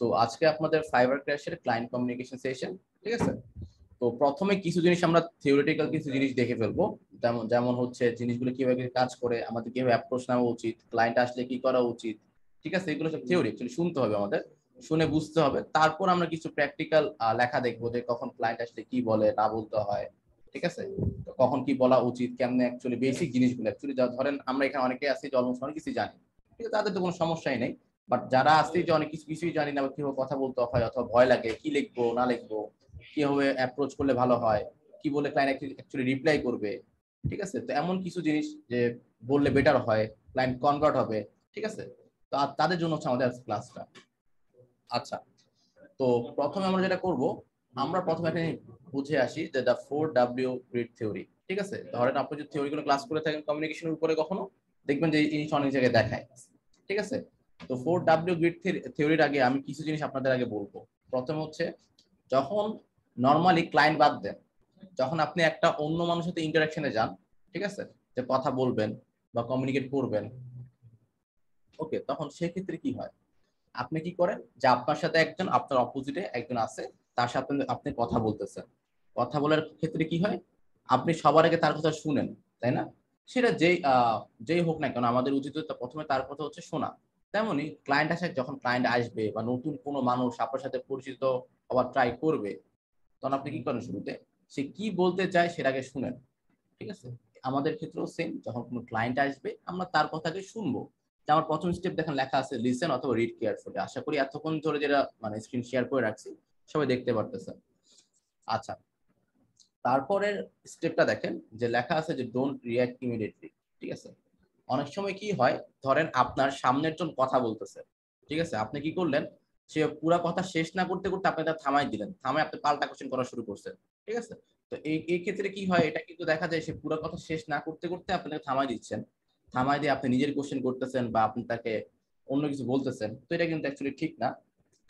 তো আজকে আপনাদের ফাইবার ক্র্যাশের ক্লায়েন্ট কমিউনিকেশন সেশন ঠিক আছে? তো প্রথমে কিছু জিনিস আমরা থিওরিটিক্যাল কিছু জিনিস দেখে ফেলব। যেমন যেমন হচ্ছে জিনিসগুলো কীভাবে কাজ করে, আমাদের কীভাবে অ্যাপ্রোচ নেওয়া উচিত ক্লায়েন্ট আসলে কি করা উচিত, ঠিক আছে? এগুলো সব থিওরি অ্যাকচুয়ালি শুনতে হবে আমাদের, শুনে বুঝতে হবে। তারপর আমরা কিছু প্র্যাকটিক্যাল লেখা দেখব যে কখন ক্লায়েন্ট আসলে কি বলে না বলতে হয়, ঠিক আছে? তো কখন কি বলা উচিত, কেমনে অ্যাকচুয়ালি বেসিক জিনিসগুলো অ্যাকচুয়ালি ধরেন আমরা এখানে অনেকে আছি যে অলমোস্ট অনেক কিছু জানি ঠিক আছে তাদের তো কোনো সমস্যাই নেই। বাট যারা আসছে যে অনেক কিছু, কিছুই জানি না, কীভাবে কথা বলতে হয়, অথবা ভয় লাগে, কি লিখব, না লিখব, কীভাবে অ্যাপ্রোচ করলে ভালো হয়, কি বলে ক্লায়েন্ট অ্যাকচুয়ালি রিপ্লাই করবে, ঠিক আছে? তো এমন কিছু জিনিস যে বললে বেটার হয় ক্লায়েন্ট কনভার্ট হবে, ঠিক আছে? তো তাদের জন্য হচ্ছে আমাদের ক্লাসটা আচ্ছা তো প্রথমে আমরা যেটা করব, আমরা প্রথমে এখানে বুঝে আসি যে the four W grid theory ঠিক আছে? ধরেন আপনি যদি থিওরি কোনো ক্লাস করে থাকেন কমিউনিকেশনের উপরে কখনো, দেখবেন যে এই অনেক জায়গায় দেখায়, ঠিক আছে? তো ফোর ডাব্লিউ গ্রিড থিওরির আগে আমি কিছু জিনিস আপনাদের আগে বলব। প্রথম হচ্ছে, যখন নর্মালি ক্লায়েন্ট বাদ দেন, যখন আপনি একটা অন্য মানুষের সাথে ইন্টারাকশনে যান, ঠিক আছে? যে কথা বলবেন বা কমিউনিকেট করবেন। ওকে তখন সেক্ষেত্রে কি হয়? আপনি কি করেন যে আপনার সাথে একজন, আপনার অপোজিটে একজন আছে, তার সাথে আপনি কথা বলতেছেন। কথা বলার ক্ষেত্রে কি হয়? আপনি সবার আগে তার কথা শুনেন, তাই না? সেটা যেই যেই হোক না কেন, আমাদের উচিত প্রথমে তার কথা হচ্ছে শোনা। তেমনি ক্লায়েন্ট আসে, যখন ক্লায়েন্ট আসবে বা নতুন কোনো মানুষ আপনার সাথে পরিচিত হওয়ার ট্রাই করবে, তখন আপনি কি করেন শুরুতে? সে কি বলতে চায় সেটাকে শুনেন। ঠিক আছে? আমাদের ক্ষেত্রেও সেম যখন কোনো ক্লায়েন্ট আসবে, আমরা তার কথাকে শুনব। যে আমার প্রথম স্টেপ দেখেন লেখা আছে লিসেন অথবা রিড কেয়ারফুলি আশা করি এতক্ষণ ধরে যেটা মানে স্ক্রিন শেয়ার করে রাখছি, সবাই দেখতে পারতেছে। আচ্ছা তারপরের স্টেপটা দেখেন, যে লেখা আছে যে ডোন্ট রিয়াক্ট ইমিডিয়েটলি ঠিক আছে? অনেক সময় কি হয়, ধরেন আপনার সামনের জন কথা বলতেছে, ঠিক আছে? আপনি কি করলেন? সে পুরা কথা শেষ না করতে করতে আপনি তার থামাই দিলেন। থামাই আপনি পাল্টা কোশ্চেন করা শুরু করছেন, ঠিক আছে? তো এই এই ক্ষেত্রে কি হয়, এটা কিন্তু দেখা যায় সে পুরো কথা শেষ না করতে করতে আপনি থামাই দিচ্ছেন। থামাই দিয়ে আপনি নিজের কোশ্চেন করতেছেন বা আপনি তাকে অন্য কিছু বলতেছেন। তো এটা কিন্তু অ্যাকচুয়ালি ঠিক না।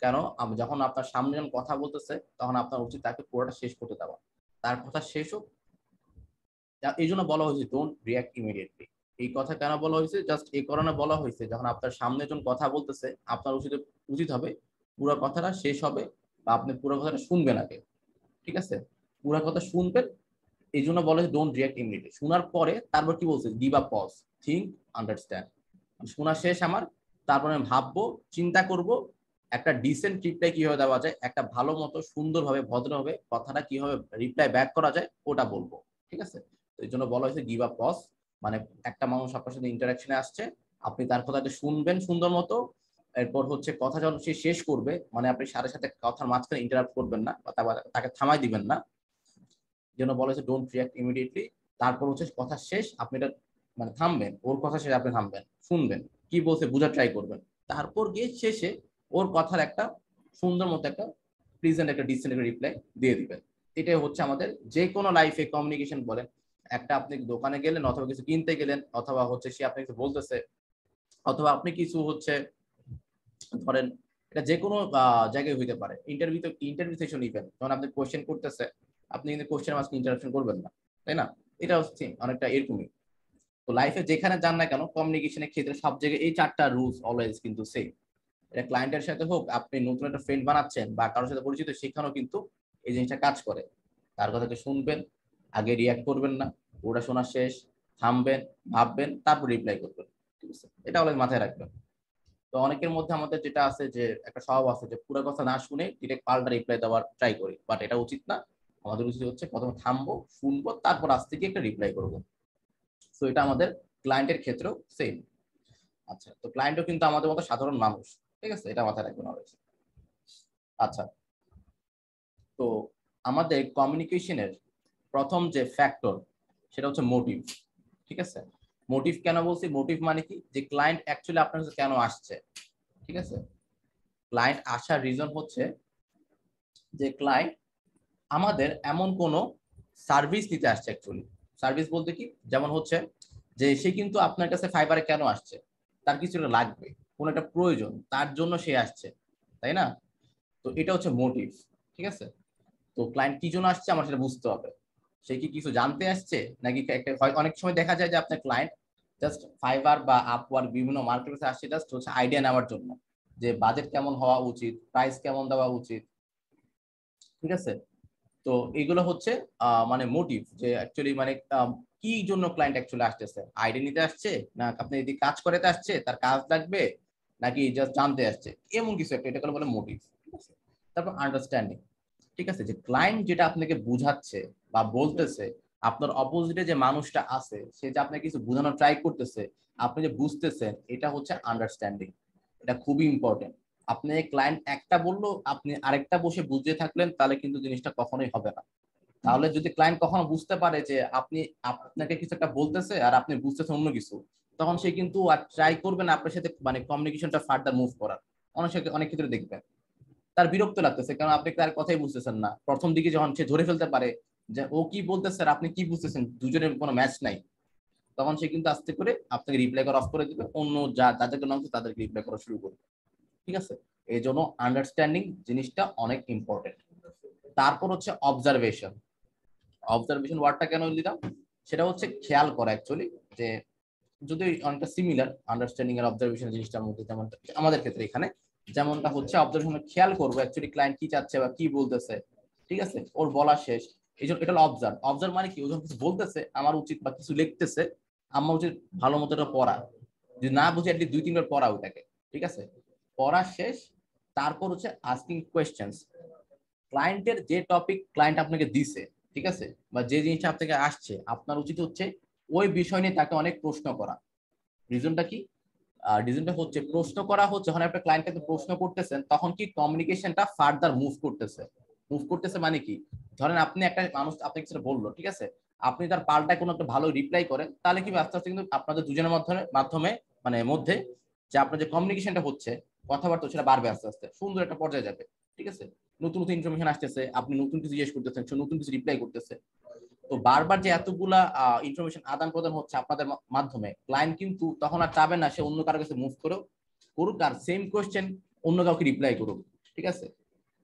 কেন? যখন আপনার সামনে যখন কথা বলতেছে, তখন আপনার উচিত তাকে পুরোটা শেষ করতে দেওয়া। তার কথা শেষ হোক। এই জন্য বলা হয়েছে ডোন্ট রিয়াক্ট ইমিডিয়েটলি এই কথা কেন বলা হয়েছে? জাস্ট এই কারণে বলা হয়েছে। যখন আপনার সামনে যখন কথা বলতেছে, আপনার উচিত উচিত হবে পুরো কথাটা শেষ হবে বা আপনি পুরো কথাটা শুনবেন আগে। ঠিক আছে? পুরো কথা শুনবেন, এই জন্য বলা ডোন্ট রিয়াক্ট ইমিডিয়েটলি শোনার পরে তারপর কি বলছে? Give a pause think understand শোনা শেষ আমার, তারপরে আমি ভাববো, চিন্তা করব, একটা ডিসেন্ট রিপ্লাই কীভাবে দেওয়া যায়, একটা ভালো মতো, সুন্দরভাবে, ভদ্রভাবে কথাটা কীভাবে রিপ্লাই ব্যাক করা যায়, ওটা বলব। ঠিক আছে? এই জন্য বলা হয়েছে গিভ আ পজ মানে একটা মানুষ আপনার সাথে ইন্টারাকশনে আসছে, আপনি তার কথাটা শুনবেন সুন্দর মতো, এরপর হচ্ছে কথা যখন সে শেষ করবে মানে আপনি সাথে সাথে কথার মাঝখানে ইন্টারাপ্ট করবেন না, বা তাকে থামাই দিবেন না, যেন বলা হয়েছে ডোন্ট রিয়াক্ট ইমিডিয়েটলি তারপর হচ্ছে কথা শেষ, আপনি এটা মানে থামবেন, ওর কথা শেষে আপনি থামবেন, শুনবেন, কি বলছে বোঝার ট্রাই করবেন। তারপর গিয়ে শেষে ওর কথার একটা সুন্দর মতো একটা প্রিজেন্ট একটা ডিসেন্ট একটা রিপ্লাই দিয়ে দিবেন। এটাই হচ্ছে আমাদের যে কোনো লাইফে কমিউনিকেশন বলেন একটা আপনি দোকানে গেলেন অথবা কিছু কিনতে গেলেন, অথবা হচ্ছে সে আপনি কিছু বলতেছে, অথবা আপনি কিছু হচ্ছে ধরেন এটা যে কোনো জায়গায় হইতে পারে। ইন্টারভিউ তো ইন্টারভিউ সেশন ইভেন যখন আপনি কোয়েশ্চেন করতেছে, আপনি কিন্তু কোয়েশ্চেন মাঝে ইন্টারাকশন করবেন না, তাই না? এটা হচ্ছে অনেকটা এরকমই। তো লাইফে যেখানে যান না কেন কমিউনিকেশনের ক্ষেত্রে সব জায়গায় এই চারটা রুলস অলওয়েজ কিন্তু সেম এটা ক্লায়েন্টের সাথে হোক, আপনি নতুন একটা ফ্রেন্ড বানাচ্ছেন বা কারোর সাথে পরিচিত, সেখানেও কিন্তু এই জিনিসটা কাজ করে। তার কথাকে শুনবেন আগে রিয়াক্ট করবেন না, ওটা শোনা শেষ, থামবেন, ভাববেন, তারপর রিপ্লাই করবেন। ঠিক আছে? এটা অলওয়েজ মাথায় রাখবেন। তো অনেকের মধ্যে আমাদের যেটা আছে যে, একটা স্বভাব আছে যে, পুরো কথা না শুনে ডিরেক্ট পাল্টা রিপ্লাই দেওয়ার ট্রাই করি। বাট এটা উচিত না। আমাদের উচিত হচ্ছে প্রথমে থামবো, শুনব, তারপর আজ থেকে একটা রিপ্লাই করব। তো এটা আমাদের ক্লায়েন্টের ক্ষেত্রেও সেম আচ্ছা তো ক্লায়েন্টও কিন্তু আমাদের মতো সাধারণ মানুষ। ঠিক আছে? এটা মাথায় রাখবেন অলওয়েজ আচ্ছা তো আমাদের কমিউনিকেশনের প্রথম যে ফ্যাক্টর সেটা হচ্ছে মোটিভ ঠিক আছে? মোটিভ কেন বলছি? মোটিভ মানে কি? যে ক্লায়েন্ট অ্যাকচুয়ালি আপনার কাছে কেন আসছে, ঠিক আছে? ক্লায়েন্ট আসার রিজন হচ্ছে যে ক্লায়েন্ট আমাদের এমন কোনো সার্ভিস দিতে আসছে অ্যাকচুয়ালি সার্ভিস বলতে কি? যেমন হচ্ছে যে সে কিন্তু আপনার কাছে ফাইবারে কেন আসছে? তার কিছুটা লাগবে, কোনো একটা প্রয়োজন, তার জন্য সে আসছে, তাই না? তো এটা হচ্ছে মোটিভ ঠিক আছে? তো ক্লায়েন্ট কি জন্য আসছে? আমার সেটা বুঝতে হবে। সে কি কিছু জানতে আসছে? নাকি অনেক সময় দেখা যায় যে আপনার ক্লায়েন্ট জাস্ট ফাইবার বা আপওয়ার্ক বিভিন্ন মার্কেটে আসছে জাস্ট হচ্ছে আইডিয়া নেওয়ার জন্য। যে বাজেট কেমন হওয়া উচিত প্রাইস কেমন দেওয়া উচিত। ঠিক আছে? তো এগুলো হচ্ছে মানে মোটিভ যে অ্যাকচুয়ালি মানে কি জন্য ক্লায়েন্ট অ্যাকচুয়ালি আসতেছে? আইডিয়া নিতে আসছে? না আপনি যদি কাজ করাতে আসছে, তার কাজ লাগবে? নাকি জাস্ট জানতে আসছে? এমন কিছু একটা এটা বলে মোটিভ ঠিক আছে? তারপর আন্ডারস্ট্যান্ডিং ঠিক আছে? যে ক্লায়েন্ট যেটা আপনাকে বুঝাচ্ছে বা বলতেছে, আপনার অপোজিটে যে মানুষটা আছে, সে যে আপনাকে কিছু বোঝানোর ট্রাই করতেছে, আপনি যে বুঝতেছেন, এটা হচ্ছে আন্ডারস্ট্যান্ডিং এটা খুবই ইম্পর্টেন্ট আপনি ক্লায়েন্ট একটা বলল, আপনি আরেকটা বসে বুঝতে থাকলেন, তাহলে কিন্তু জিনিসটা কখনোই হবে না। তাহলে যদি ক্লায়েন্ট কখনো বুঝতে পারে যে আপনি আপনাকে কিছু একটা বলতেছে আর আপনি বুঝতেছেন অন্য কিছু, তখন সে কিন্তু আর ট্রাই করবে না আপনার সাথে মানে কমিউনিকেশনটা ফার্দার মুভ করার। অনেক অনেক ক্ষেত্রে দেখবেন। তার বিরক্ত লাগতেছে, কারণ আপনি তার কথাই বুঝতেছেন না। প্রথম দিকে যখন সে ধরে ফেলতে পারে যে ও কি বলতেছে আপনি কি বুঝতেছেন? দুজনের কোনো ম্যাচ নাই। তখন সে কিন্তু আস্তে করে আপনাকে রিপ্লাই করা অফ করে দিবে। অন্য যা যাদেরকে নাম তাদেরকে রিপ্লাই করা শুরু করবে। ঠিক আছে? এই জন্য আন্ডারস্ট্যান্ডিং জিনিসটা অনেক ইম্পর্টেন্ট তারপর হচ্ছে অবজারভেশন অবজারভেশন ওয়ার্ডটা কেন দিলাম? সেটা হচ্ছে খেয়াল করা অ্যাকচুয়ালি যে যদি অনেকটা সিমিলার আন্ডারস্ট্যান্ডিং আর অবজারভেশন জিনিসটার মধ্যে যেমন আমাদের ক্ষেত্রে এখানে যেমনটা হচ্ছে অবজারভেশন খেয়াল করব অ্যাকচুয়ালি ক্লায়েন্ট কি চাচ্ছে বা কি বলতেছে। ঠিক আছে? ওর বলা শেষ। এই জন্য এটা অবজার্ভ অবজার্ভ মানে কি? ও যখন কিছু বলতেছে, আমার উচিত বা কিছু লিখতেছে আমার উচিত ভালো মতো এটা পড়া। যদি না বুঝে অ্যাটলিস্ট দুই, তিনবার পড়া ওটাকে ঠিক আছে? পড়া শেষ, তারপর হচ্ছে আস্কিং কোয়েশ্চেন্স ক্লায়েন্টের যে টপিক ক্লায়েন্ট আপনাকে দিছে, ঠিক আছে? বা যে জিনিসটা আপনাকে আসছে, আপনার উচিত হচ্ছে ওই বিষয় নিয়ে তাকে অনেক প্রশ্ন করা। রিজনটা কি? রিজনটা হচ্ছে, প্রশ্ন করা হচ্ছে, যখন আপনি ক্লায়েন্টকে প্রশ্ন করতেছেন, তখন কি কমিউনিকেশনটা ফার্দার মুভ করতেছে? মুভ করতেছে মানে কি? ধরেন আপনি একটা মানুষ আপনাকে কিছু বলল, ঠিক আছে? আপনি তার পাল্টায় কোনো একটা ভালো রিপ্লাই করেন, তাহলে কি আস্তে আস্তে কিন্তু আপনাদের দুজনের মাধ্যমে মাধ্যমে মানে মধ্যে যে আপনার যে কমিউনিকেশনটা হচ্ছে, কথাবার্তা সেটা বাড়বে আস্তে আস্তে। সুন্দর একটা পর্যায়ে যাবে, ঠিক আছে? নতুন নতুন ইনফরমেশন আসতেছে, আপনি নতুন কিছু জিজ্ঞেস করতেছেন নতুন কিছু রিপ্লাই করতেছে। তো বারবার যে এতগুলা ইনফরমেশন আদান প্রদান হচ্ছে আপনাদের মাধ্যমে ক্লায়েন্ট কিন্তু তখন আর চাবে না, সে অন্য কারও কাছে মুভ করুক করুক, আর সেম কোয়েশ্চেন অন্য কাউকে রিপ্লাই করুক, ঠিক আছে?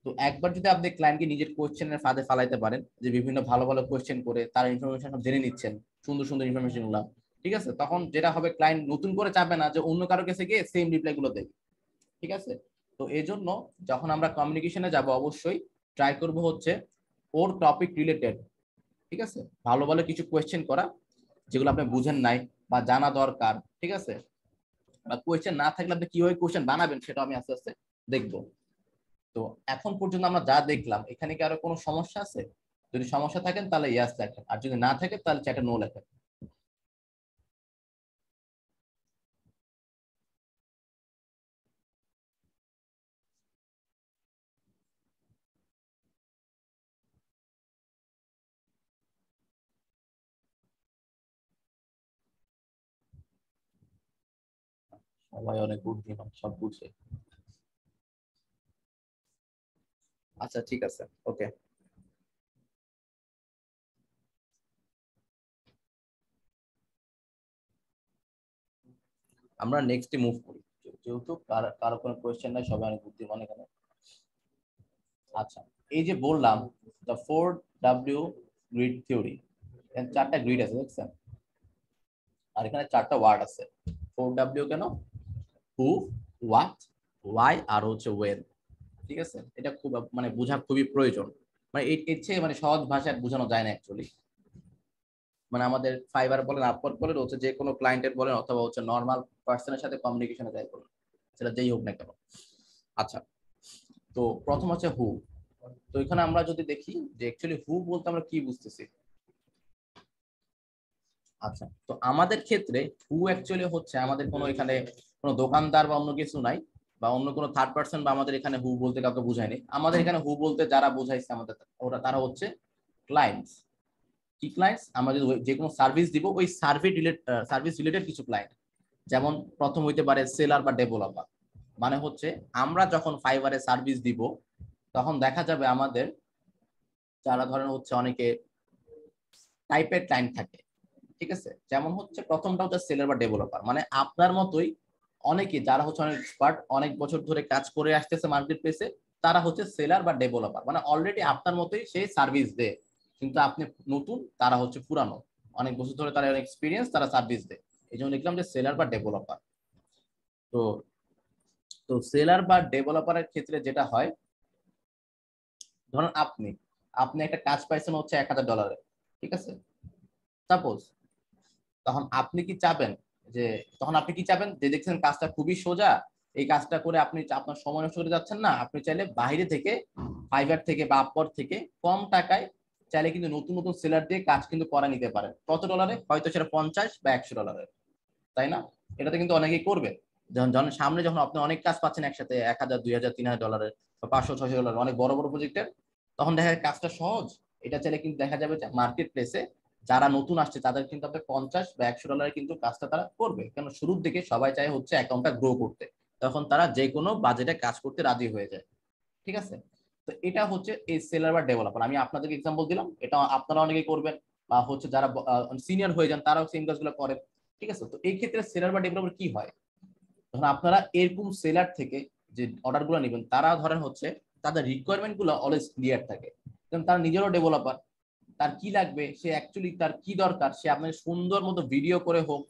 তো একবার যদি আপনি ক্লায়েন্টকে নিজের কোয়েশ্চেনের ফাঁদে ফালাইতে পারেন, যে বিভিন্ন ভালো ভালো কোয়েশ্চেন করে তার ইনফরমেশন সব জেনে নিচ্ছেন, সুন্দর সুন্দর ইনফরমেশনগুলা, ঠিক আছে? তখন যেটা হবে ক্লায়েন্ট নতুন করে চাবে না যে অন্য কারও কাছে গিয়ে সেম রিপ্লাই গুলো দেবে, ঠিক আছে? তো এই জন্য যখন আমরা কমিউনিকেশনে যাব অবশ্যই ট্রাই করব হচ্ছে ওর টপিক রিলেটেড ঠিক আছে? ভালো ভালো কিছু কোয়েশ্চেন করা, যেগুলো আপনি বুঝেন নাই বা জানা দরকার, ঠিক আছে? বা কোয়েশ্চেন না থাকলে আপনি কীভাবে কোয়েশ্চেন বানাবেন সেটা আমি আস্তে আস্তে দেখব। তো এখন পর্যন্ত আমরা যা দেখলাম, এখানে কি আরও কোনো সমস্যা আছে? যদি সমস্যা থাকেন তাহলে ইয়াস লেখেন, আর যদি না থাকে তাহলে চ্যাটে নো লেখেন। সবাই অনেক বুদ্ধিমান, সব বুঝে। আচ্ছা ঠিক আছে, ওকে। আমরা নেক্সটে মুভ করি। যেহেতু কারও কোনো কোয়েশ্চেন নাই, সবাই অনেক বুদ্ধিমান এখানে। আচ্ছা এই যে বললাম the four W grid theory চারটা গ্রিড আছে, দেখছেন? আর এখানে চারটা ওয়ার্ড আছে। ফোর ডাব্লিউ কেন? হু হোয়াট ওয়াই আর হচ্ছে ওয়েন ঠিক আছে? এটা খুব মানে বোঝা খুবই প্রয়োজন। মানে এর চেয়ে মানে সহজ ভাষায় বোঝানো যায় না অ্যাকচুয়ালি মানে আমাদের ফাইবার বলেন আপওয়ার্ক বলেন, হচ্ছে যে কোনো ক্লায়েন্টের বলেন, অথবা হচ্ছে নর্মাল পার্সনের সাথে কমিউনিকেশনে যাই বলেন, সেটা যেই হোক না কেন। আচ্ছা তো প্রথম হচ্ছে হু তো এখানে আমরা যদি দেখি যে অ্যাকচুয়ালি হু বলতে আমরা কি বুঝতেছি? আচ্ছা তো আমাদের ক্ষেত্রে হু অ্যাকচুয়ালি হচ্ছে আমাদের কোনো এখানে কোনো দোকানদার বা অন্য কিছু নাই। বা অন্য কোনো থার্ড পার্সন বা আমাদের এখানে হু বলতে কাউকে বুঝায়নি। আমাদের এখানে হু বলতে যারা বোঝাইছে আমাদের, ওরা, তারা হচ্ছে ক্লায়েন্টস কি ক্লায়েন্টস আমরা যদি যে কোনো সার্ভিস দিব, ওই সার্ভিস রিলেট সার্ভিস রিলেটেড কিছু ক্লায়েন্ট যেমন প্রথম হইতে পারে সেলার বা ডেভেলপার মানে হচ্ছে আমরা যখন ফাইবারে সার্ভিস দিব, তখন দেখা যাবে আমাদের যারা ধরেন হচ্ছে অনেকে টাইপের ক্লায়েন্ট থাকে। ঠিক আছে? যেমন হচ্ছে প্রথমটা হচ্ছে সেলার বা ডেভেলপার মানে আপনার মতোই অনেকে যারা হচ্ছে অনেক এক্সপার্ট অনেক বছর ধরে কাজ করে আসতেছে মার্কেট প্লেসে তারা হচ্ছে সেলার বা ডেভেলপার মানে অলরেডি আপনার মতোই সেই সার্ভিস দেয়। কিন্তু আপনি নতুন, তারা হচ্ছে পুরানো। অনেক বছর ধরে তারা এক্সপিরিয়েন্স তারা সার্ভিস দেয়। এই জন্য লিখলাম যে সেলার বা ডেভেলপার তো তো সেলার বা ডেভেলপারের ক্ষেত্রে যেটা হয়, ধরুন আপনি আপনি একটা কাজ পাইছেন হচ্ছে এক হাজার ডলারে ঠিক আছে? সাপোজ তখন আপনি কি চাবেন? যে তখন আপনি কি চাবেন? যে দেখছেন কাজটা খুবই সোজা এই কাজটা করে আপনি আপনার সময় নষ্ট করে যাচ্ছেন না আপনি চাইলে বাইরে থেকে ফাইবার থেকে বা আপর থেকে কম টাকায় চাইলে কিন্তু নতুন নতুন সেলার দিয়ে কাজ কিন্তু করা নিতে পারেন। কত ডলারে হয়তো সেটা পঞ্চাশ বা একশো ডলারে তাই না? এটাতে কিন্তু অনেকেই করবে। যখন যখন সামনে যখন আপনি অনেক কাজ পাচ্ছেন একসাথে এক হাজার দুই হাজার তিন হাজার ডলারের বা পাঁচশো ছশো ডলার অনেক বড় বড় প্রজেক্টের তখন দেখা যায় কাজটা সহজ। এটা চাইলে কিন্তু দেখা যাবে যে মার্কেট প্লেসে যারা নতুন আসছে, তাদের কিন্তু আপনার পঞ্চাশ বা একশো ডলারে কিন্তু কাজটা তারা করবে। কেন? শুরুর দিকে সবাই চায় হচ্ছে অ্যাকাউন্টটা গ্রো করতে। তখন তারা যে কোনো বাজেটে কাজ করতে রাজি হয়ে যায়। ঠিক আছে? তো এটা হচ্ছে এই সেলার বা ডেভেলপার আমি আপনাদেরকে এক্সাম্পল দিলাম। এটা আপনারা অনেকে করবেন বা হচ্ছে যারা সিনিয়র হয়ে যান, তারাও সেম কাজগুলো করেন। ঠিক আছে? তো এই ক্ষেত্রে সেলার বা ডেভেলপার কি হয়? তখন আপনারা এরকম সেলার থেকে যে অর্ডারগুলো নেবেন, তারা ধরেন হচ্ছে তাদের রিকোয়ারমেন্টগুলো অলওয়েজ ক্লিয়ার থাকে। কারণ তারা নিজেরও ডেভেলপার তার কি লাগবে, সে অ্যাকচুয়ালি তার কি দরকার, সে আপনাকে সুন্দর মতো ভিডিও করে হোক,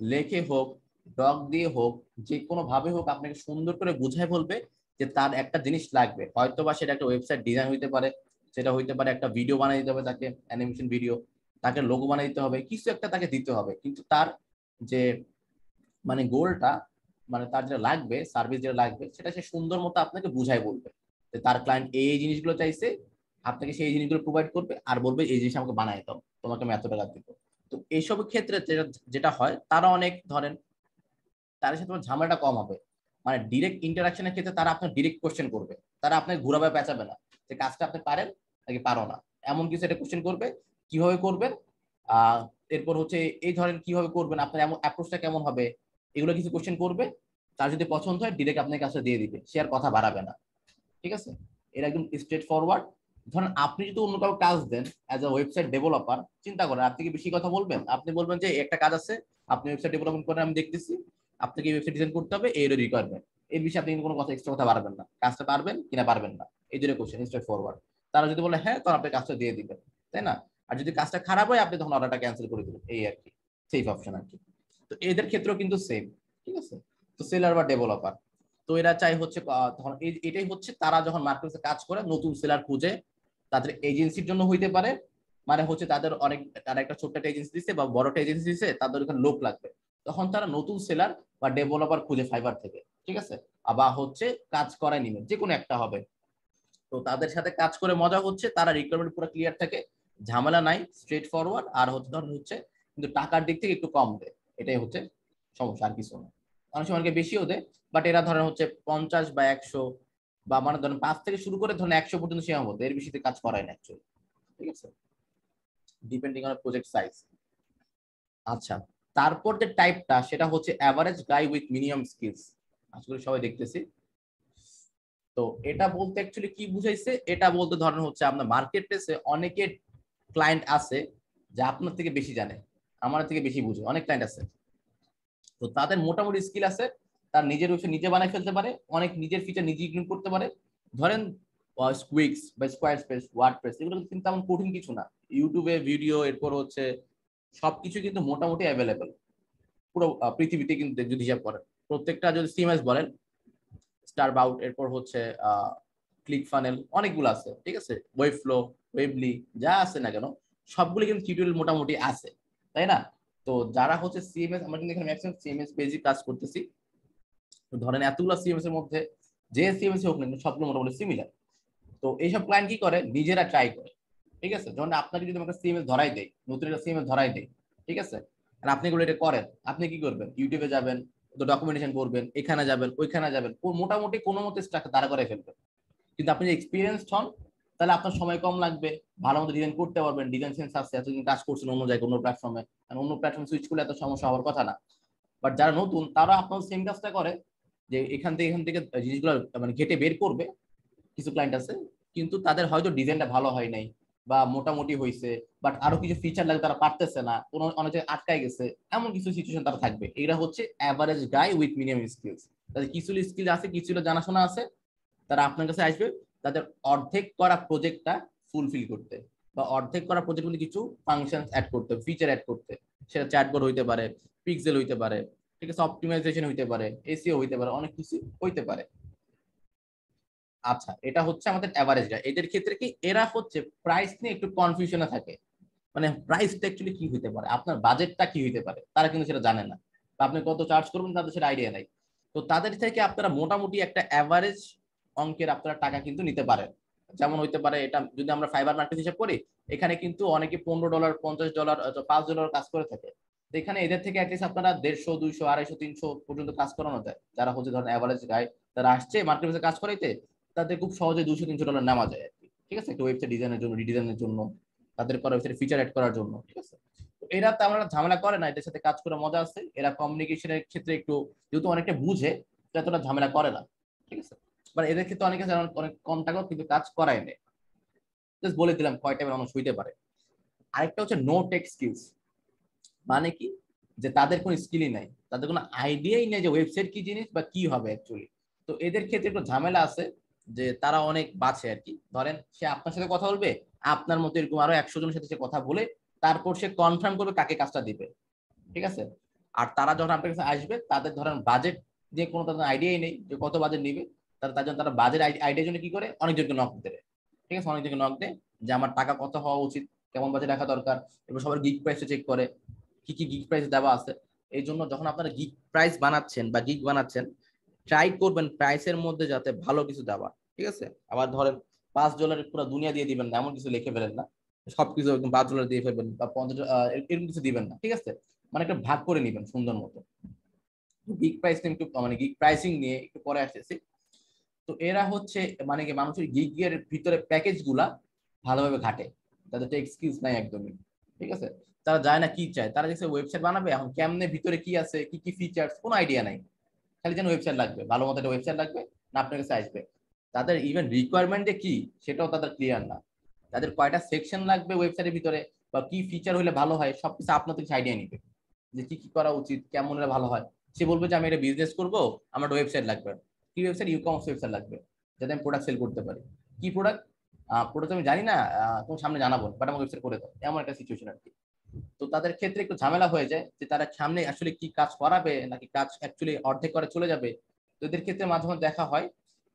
লেখে হোক ডগ দিয়ে হোক, যে কোনো ভাবে হোক, আপনাকে সুন্দর করে বুঝায় বলবে যে তার একটা জিনিস লাগবে। হয়তো বা সেটা একটা ওয়েবসাইট ডিজাইন হইতে পারে, সেটা হইতে পারে একটা ভিডিও বানিয়ে দিতে হবে তাকে অ্যানিমেশন ভিডিও তাকে লোগো বানিয়ে দিতে হবে, কিছু একটা তাকে দিতে হবে। কিন্তু তার যে মানে গোলটা মানে তার যেটা লাগবে সার্ভিস যেটা লাগবে, সেটা সে সুন্দর মতো আপনাকে বুঝাই বলবে তার ক্লায়েন্ট এই জিনিসগুলো চাইছে আপনাকে সেই জিনিসগুলো প্রোভাইড করবে আর বলবে, এই জিনিস আমাকে বানাই দাও, তোমাকে আমি এত টাকা দিব। তো এইসব ক্ষেত্রে যেটা হয়, তারা অনেক ধরেন, তাদের সাথে তোমার ঝামেলাটা কম হবে। মানে ডিরেক্ট ইন্টারাকশনের ক্ষেত্রে তারা আপনার ডিরেক্ট কোশ্চেন করবে। তারা আপনাকে ঘুরাবে, পেঁচাবে না যে কাজটা আপনি পারেন নাকি পারো না। এমন কিছু একটা কোশ্চেন করবে, কীভাবে করবেন? এরপর হচ্ছে এই ধরেন কীভাবে করবেন, আপনার এমন অ্যাপ্রোচটা কেমন হবে? এগুলো কিছু কোশ্চেন করবে। তার যদি পছন্দ হয় ডিরেক্ট আপনার কাছে দিয়ে দিবে। সে আর কথা বাড়াবে না। ঠিক আছে? এটা একদম স্ট্রেট ফরওয়ার্ড ধরেন আপনি যদি অন্য কারও কাজ দেন অ্যাজ আ ওয়েবসাইট ডেভেলপার চিন্তা করেন, আপনি কি বেশি কথা বলবেন? আপনি বলবেন যে, একটা কাজ আছে, আপনি ওয়েবসাইট ডেভেলপমেন্ট করেন, আমি দেখতেছি, আপনাকে ওয়েবসাইট ডিজাইন করতে হবে এর রিকোয়ারমেন্ট এর বিষয়ে আপনি কোনো কথা এক্সট্রা কথা পারবেন না। কাজটা পারবেন কিনা পারবেন না। এই দুটো কোশ্চেন স্ট্রেট ফরওয়ার্ড তারা যদি বলে হ্যাঁ তখন আপনি কাজটা দিয়ে দিবেন। তাই না? আর যদি কাজটা খারাপ হয়, আপনি তখন অর্ডারটা ক্যান্সেল করে দিবেন। এই আর কি। সেফ অপশন আর কি। তো এদের ক্ষেত্রেও কিন্তু সেম ঠিক আছে? তো সেলার বা ডেভেলপার তো এরা চাই হচ্ছে তখন এটাই হচ্ছে তারা যখন মার্কেটে কাজ করে, নতুন সেলার খুঁজে তাদের এজেন্সির জন্য হইতে পারে। মানে হচ্ছে তাদের অনেক, তারা একটা ছোট্ট একটা এজেন্সি দিচ্ছে বা বড় একটা এজেন্সি দিচ্ছে তাদের ওখানে লোক লাগবে। তখন তারা নতুন সেলার বা ডেভেলপার খুঁজে ফাইবার থেকে, ঠিক আছে? বা হচ্ছে কাজ করায় নিবে যে কোনো একটা হবে। তো তাদের সাথে কাজ করে মজা হচ্ছে, তারা রিকোয়ারমেন্ট পুরো ক্লিয়ার থাকে, ঝামেলা নাই স্ট্রেট ফরওয়ার্ড আর হচ্ছে ধরুন হচ্ছে, কিন্তু টাকার দিক থেকে একটু কম দেয়। এটাই হচ্ছে সমস্যা, আর কিছু না। অনেক সময় অনেকে বেশিও দেয় বাট এরা ধরেন হচ্ছে পঞ্চাশ বা একশো বা মানে ধরেন পাঁচ থেকে শুরু করে ধরেন একশো পর্যন্ত সীমাবদ্ধ, এর বেশিতে কাজ করায় না অ্যাকচুয়ালি ঠিক আছে? ডিপেন্ডিং অন প্রজেক্ট সাইজ আচ্ছা তারপর যে টাইপটা সেটা হচ্ছে average guy with minimum skills আসলে সবাই দেখতেছি। তো এটা বলতে অ্যাকচুয়ালি কি বুঝাইছে? এটা বলতে ধরেন হচ্ছে আপনার মার্কেট প্লেসে অনেকে ক্লায়েন্ট আছে যে আপনার থেকে বেশি জানে, আমার থেকে বেশি বুঝে, অনেক ক্লায়েন্ট আছে। তো তাদের মোটামুটি স্কিল আছে তার নিজের ওয়েবসাইট নিজে বানাই ফেলতে পারে, অনেক নিজের ফিচার নিজে ইগনোর করতে পারে। ধরেন স্কুইক্স বা স্কোয়ার স্পেস ওয়ার্ড প্রেস এগুলো কিন্তু তেমন কঠিন কিছু না। ইউটিউবে ভিডিও এরপর হচ্ছে সবকিছু কিন্তু মোটামুটি অ্যাভেলেবেল পুরো পৃথিবীতে কিন্তু যদি হিসাব করেন। প্রত্যেকটা যদি সিএমএস বলেন স্টার বাউট এরপর হচ্ছে ক্লিক ফানেল অনেকগুলো আছে, ঠিক আছে? ওয়েব ফ্লো ওয়েবলি যা আছে না কেন, সবগুলো কিন্তু টিউটোরিয়াল মোটামুটি আছে, তাই না? তো যারা হচ্ছে সিএমএস আমরা কিন্তু এখানে ম্যাক্সিমাম সিএমএস বেজিক কাজ করতেছি। ধরেন এতগুলো সিএমএস এর মধ্যে যে সিএমএস হোক না সবগুলো মোটামুটি সিমিলার তো এইসব ক্লায়েন্ট কি করে? নিজেরা ট্রাই করে। ঠিক আছে? যখন আপনাকে যদি আমাকে সিএমএস ধরাই দেয় নতুন একটা সিএমএস ধরাই দেয় ঠিক আছে? আর আপনি এগুলো এটা করেন, আপনি কি করবেন? ইউটিউবে যাবেন ডকুমেন্টেশন করবেন এখানে যাবেন, ওইখানে যাবেন মোটামুটি কোনো মতো স্ট্রাকচার দাঁড়া করে ফেলবেন। কিন্তু আপনি যে এক্সপিরিয়েন্সড হন, তাহলে আপনার সময় কম লাগবে, ভালো মতো ডিজাইন করতে পারবেন ডিজাইন সেন্স আছে, এতদিন কাজ করছেন অন্য জায়গায়, অন্য প্ল্যাটফর্মে অন্য প্ল্যাটফর্মে সুইচ করলে এত সমস্যা হওয়ার কথা না। বাট যারা নতুন, তারা আপনার সেম কাজটা করে যে এখান থেকে এখান থেকে জিনিসগুলো মানে ঘেটে বের করবে। কিছু ক্লায়েন্ট আছে, কিন্তু তাদের হয়তো ডিজাইনটা ভালো হয় নাই বা মোটামুটি হয়েছে বাট আরও কিছু ফিচার লাগে তারা পারতেছে না, কোনো, অনেক জায়গায় আটকায় গেছে, এমন কিছু সিচুয়েশন তারা থাকবে। এরা হচ্ছে average guy with minimum skills তাদের কিছু স্কিল আছে, কিছু জানাশোনা আছে, তারা আপনার কাছে আসবে, তাদের অর্ধেক করা প্রজেক্টটা ফুলফিল করতে বা অর্ধেক করা প্রজেক্ট কিছু ফাংশন অ্যাড করতে ফিচার অ্যাড করতে। সেটা চ্যাটবোর্ড হইতে পারে পিক্সেল হইতে পারে ঠিক আছে অপটিমাইজেশন হইতে পারে এসিও হইতে পারে, অনেক কিছু হইতে পারে। আচ্ছা এটা হচ্ছে আমাদের অ্যাভারেজ এদের ক্ষেত্রে কি এরা হচ্ছে প্রাইস নিয়ে একটু কনফিউশনে থাকে। মানে প্রাইসটা অ্যাকচুয়ালি কি হইতে পারে? আপনার বাজেটটা কি হইতে পারে? তারা কিন্তু সেটা জানে না। আপনি কত চার্জ করবেন তাদের সেটা আইডিয়া নাই। তো তাদের থেকে আপনারা মোটামুটি একটা অ্যাভারেজ অঙ্কের আপনারা টাকা কিন্তু নিতে পারেন। যেমন হইতে পারে এটা, যদি আমরা ফাইবার মার্কেট হিসাব করি, এখানে কিন্তু অনেকে পনেরো ডলার পঞ্চাশ ডলার পাঁচ ডলার কাজ করে থাকে। এখানে এদের থেকে অ্যাটলিস্ট আপনারা দেড়শো, দুইশো, আড়াইশো, তিনশো পর্যন্ত কাজ করানো যায়। যারা হচ্ছে ধরেন অ্যাভারেজ গায়ে তারা আসছে মার্কেট কাজ করাইতে, তাদের খুব সহজে দুশো তিনশো ডলার নেওয়া যায় ঠিক আছে? একটা ওয়েবসাইট ডিজাইনের জন্য রিডিজাইনের জন্য, তাদের করা ওয়েবসাইট ফিচার অ্যাড করার জন্য, ঠিক আছে? এরা তো আমরা ঝামেলা করে না, এদের সাথে কাজ করে মজা আছে। এরা কমিউনিকেশনের ক্ষেত্রে একটু, যেহেতু অনেকটা বুঝে এতটা ঝামেলা করে না, ঠিক আছে? মানে এদের ক্ষেত্রে অনেকে অনেক কম টাকাও কিন্তু কাজ করায় নেই জাস্ট বলে দিলাম কয় টাইপের মানুষ হইতে পারে। আরেকটা হচ্ছে নো টেক স্কিলস মানে কি? যে তাদের কোনো স্কিলই নাই। তাদের কোনো আইডিয়াই নেই যে ওয়েবসাইট কি জিনিস বা কি হবে অ্যাকচুয়ালি তো এদের ক্ষেত্রে একটু ঝামেলা আছে যে তারা অনেক বাঁচে আর কি। ধরেন সে আপনার সাথে কথা বলবে, আপনার মতো এরকম আরও একশো জনের সাথে সে কথা বলে, তারপর সে কনফার্ম করবে কাকে কাজটা দিবে। ঠিক আছে? আর তারা যখন আপনার কাছে আসবে, তাদের ধরেন বাজেট যে কোনো তাদের আইডিয়াই নেই যে কত বাজেট নিবে। তারা তার জন্য তারা বাজেট আইডিয়ার জন্য কি করে? অনেকজনকে নক দেবে। ঠিক আছে? অনেকজনকে নক দেয় যে আমার টাকা কত হওয়া উচিত, কেমন বাজেট রাখা দরকার এবার সবার গিগ প্রাইসে চেক করে। কি কি গিগ প্রাইস দেওয়া আছে এই জন্য যখন আপনারা গিগ প্রাইস বানাচ্ছেন বা গিগ বানাচ্ছেন ট্রাই করবেন প্রাইসের মধ্যে যাতে ভালো কিছু দেওয়া, ঠিক আছে? আবার ধরেন পাঁচ ডলারের পুরো দুনিয়া দিয়ে দিবেন না, এমন কিছু লিখে ফেলেন না, সবকিছু একদম পাঁচ ডলার দিয়ে ফেলবেন বা পঞ্চাশ এরকম কিছু দিবেন না, ঠিক আছে? মানে একটা ভাগ করে নিবেন সুন্দর মতো। গিগ প্রাইস নিয়ে একটু মানে গিগ প্রাইসিং নিয়ে একটু পরে আসতেছি। তো এরা হচ্ছে মানে কি মানুষের গিগের ভিতরে প্যাকেজগুলা ভালোভাবে ঘাটে, তাদের তো এক্সকিউজ নাই একদমই, ঠিক আছে? তারা যায় না কি চায়। তারা দেখছে ওয়েবসাইট বানাবে, এখন কেমনে ভিতরে কি আছে, কি কি ফিচার্স কোনো আইডিয়া নাই। খালি যেন ওয়েবসাইট লাগবে, ভালো মতো একটা ওয়েবসাইট লাগবে, না আপনার কাছে আসবে। তাদের ইভেন রিকোয়ারমেন্ট কি, সেটাও তাদের ক্লিয়ার না। তাদের কয়টা সেকশন লাগবে ওয়েবসাইটের ভিতরে, বা কি ফিচার হলে ভালো হয়, সবকিছু আপনার থেকে আইডিয়া নিবে। যে কি কি করা উচিত, কেমন হলে ভালো হয়। সে বলবে যে, আমি এটা বিজনেস করব, আমার ওয়েবসাইট লাগবে। কি ওয়েবসাইট ই কমার্স ওয়েবসাইট লাগবে, যাতে আমি প্রোডাক্ট সেল করতে পারি। কি প্রোডাক্ট প্রোডাক্ট আমি জানি না তোমার সামনে জানাব বাট আমার ওয়েবসাইট করে দাও। এমন একটা সিচুয়েশন আর কি। তো তাদের ক্ষেত্রে একটু ঝামেলা হয়ে যায় যে তারা সামনে আসলে কি কাজ করাবে নাকি কাজ অ্যাকচুয়ালি অর্ধেক করে চলে যাবে। তো এদের ক্ষেত্রে মাঝে মাঝে দেখা হয়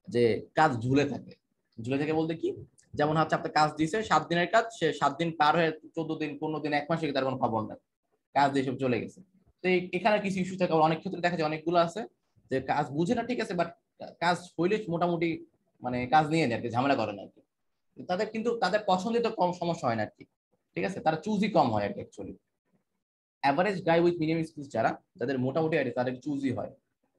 যে কাজ ঝুলে থাকে। ঝুলে থাকে বলতে কি? যেমন হচ্ছে আপনার কাজ দিয়েছে সাত দিনের কাজ, সে সাত দিন পার হয়ে চোদ্দ দিন, পনেরো দিন, এক মাসে তার কোনো খবর নেই। কাজ দিয়ে সব চলে গেছে। তো এখানে কিছু ইস্যু থাকে। অনেক ক্ষেত্রে দেখা যায় অনেকগুলো আছে যে কাজ বুঝে না ঠিক আছে বাট কাজ হইলে মোটামুটি মানে কাজ নিয়ে নেয় আর কি, ঝামেলা করে না আর কি। তাদের কিন্তু, তাদের পছন্দিত কম সমস্যা হয় না আর কি। ঠিক আছে? তারা চুজই কম হয় আর কি actually average guy with minimum skills যারা তাদের মোটামুটি আর তাদের চুজই হয়।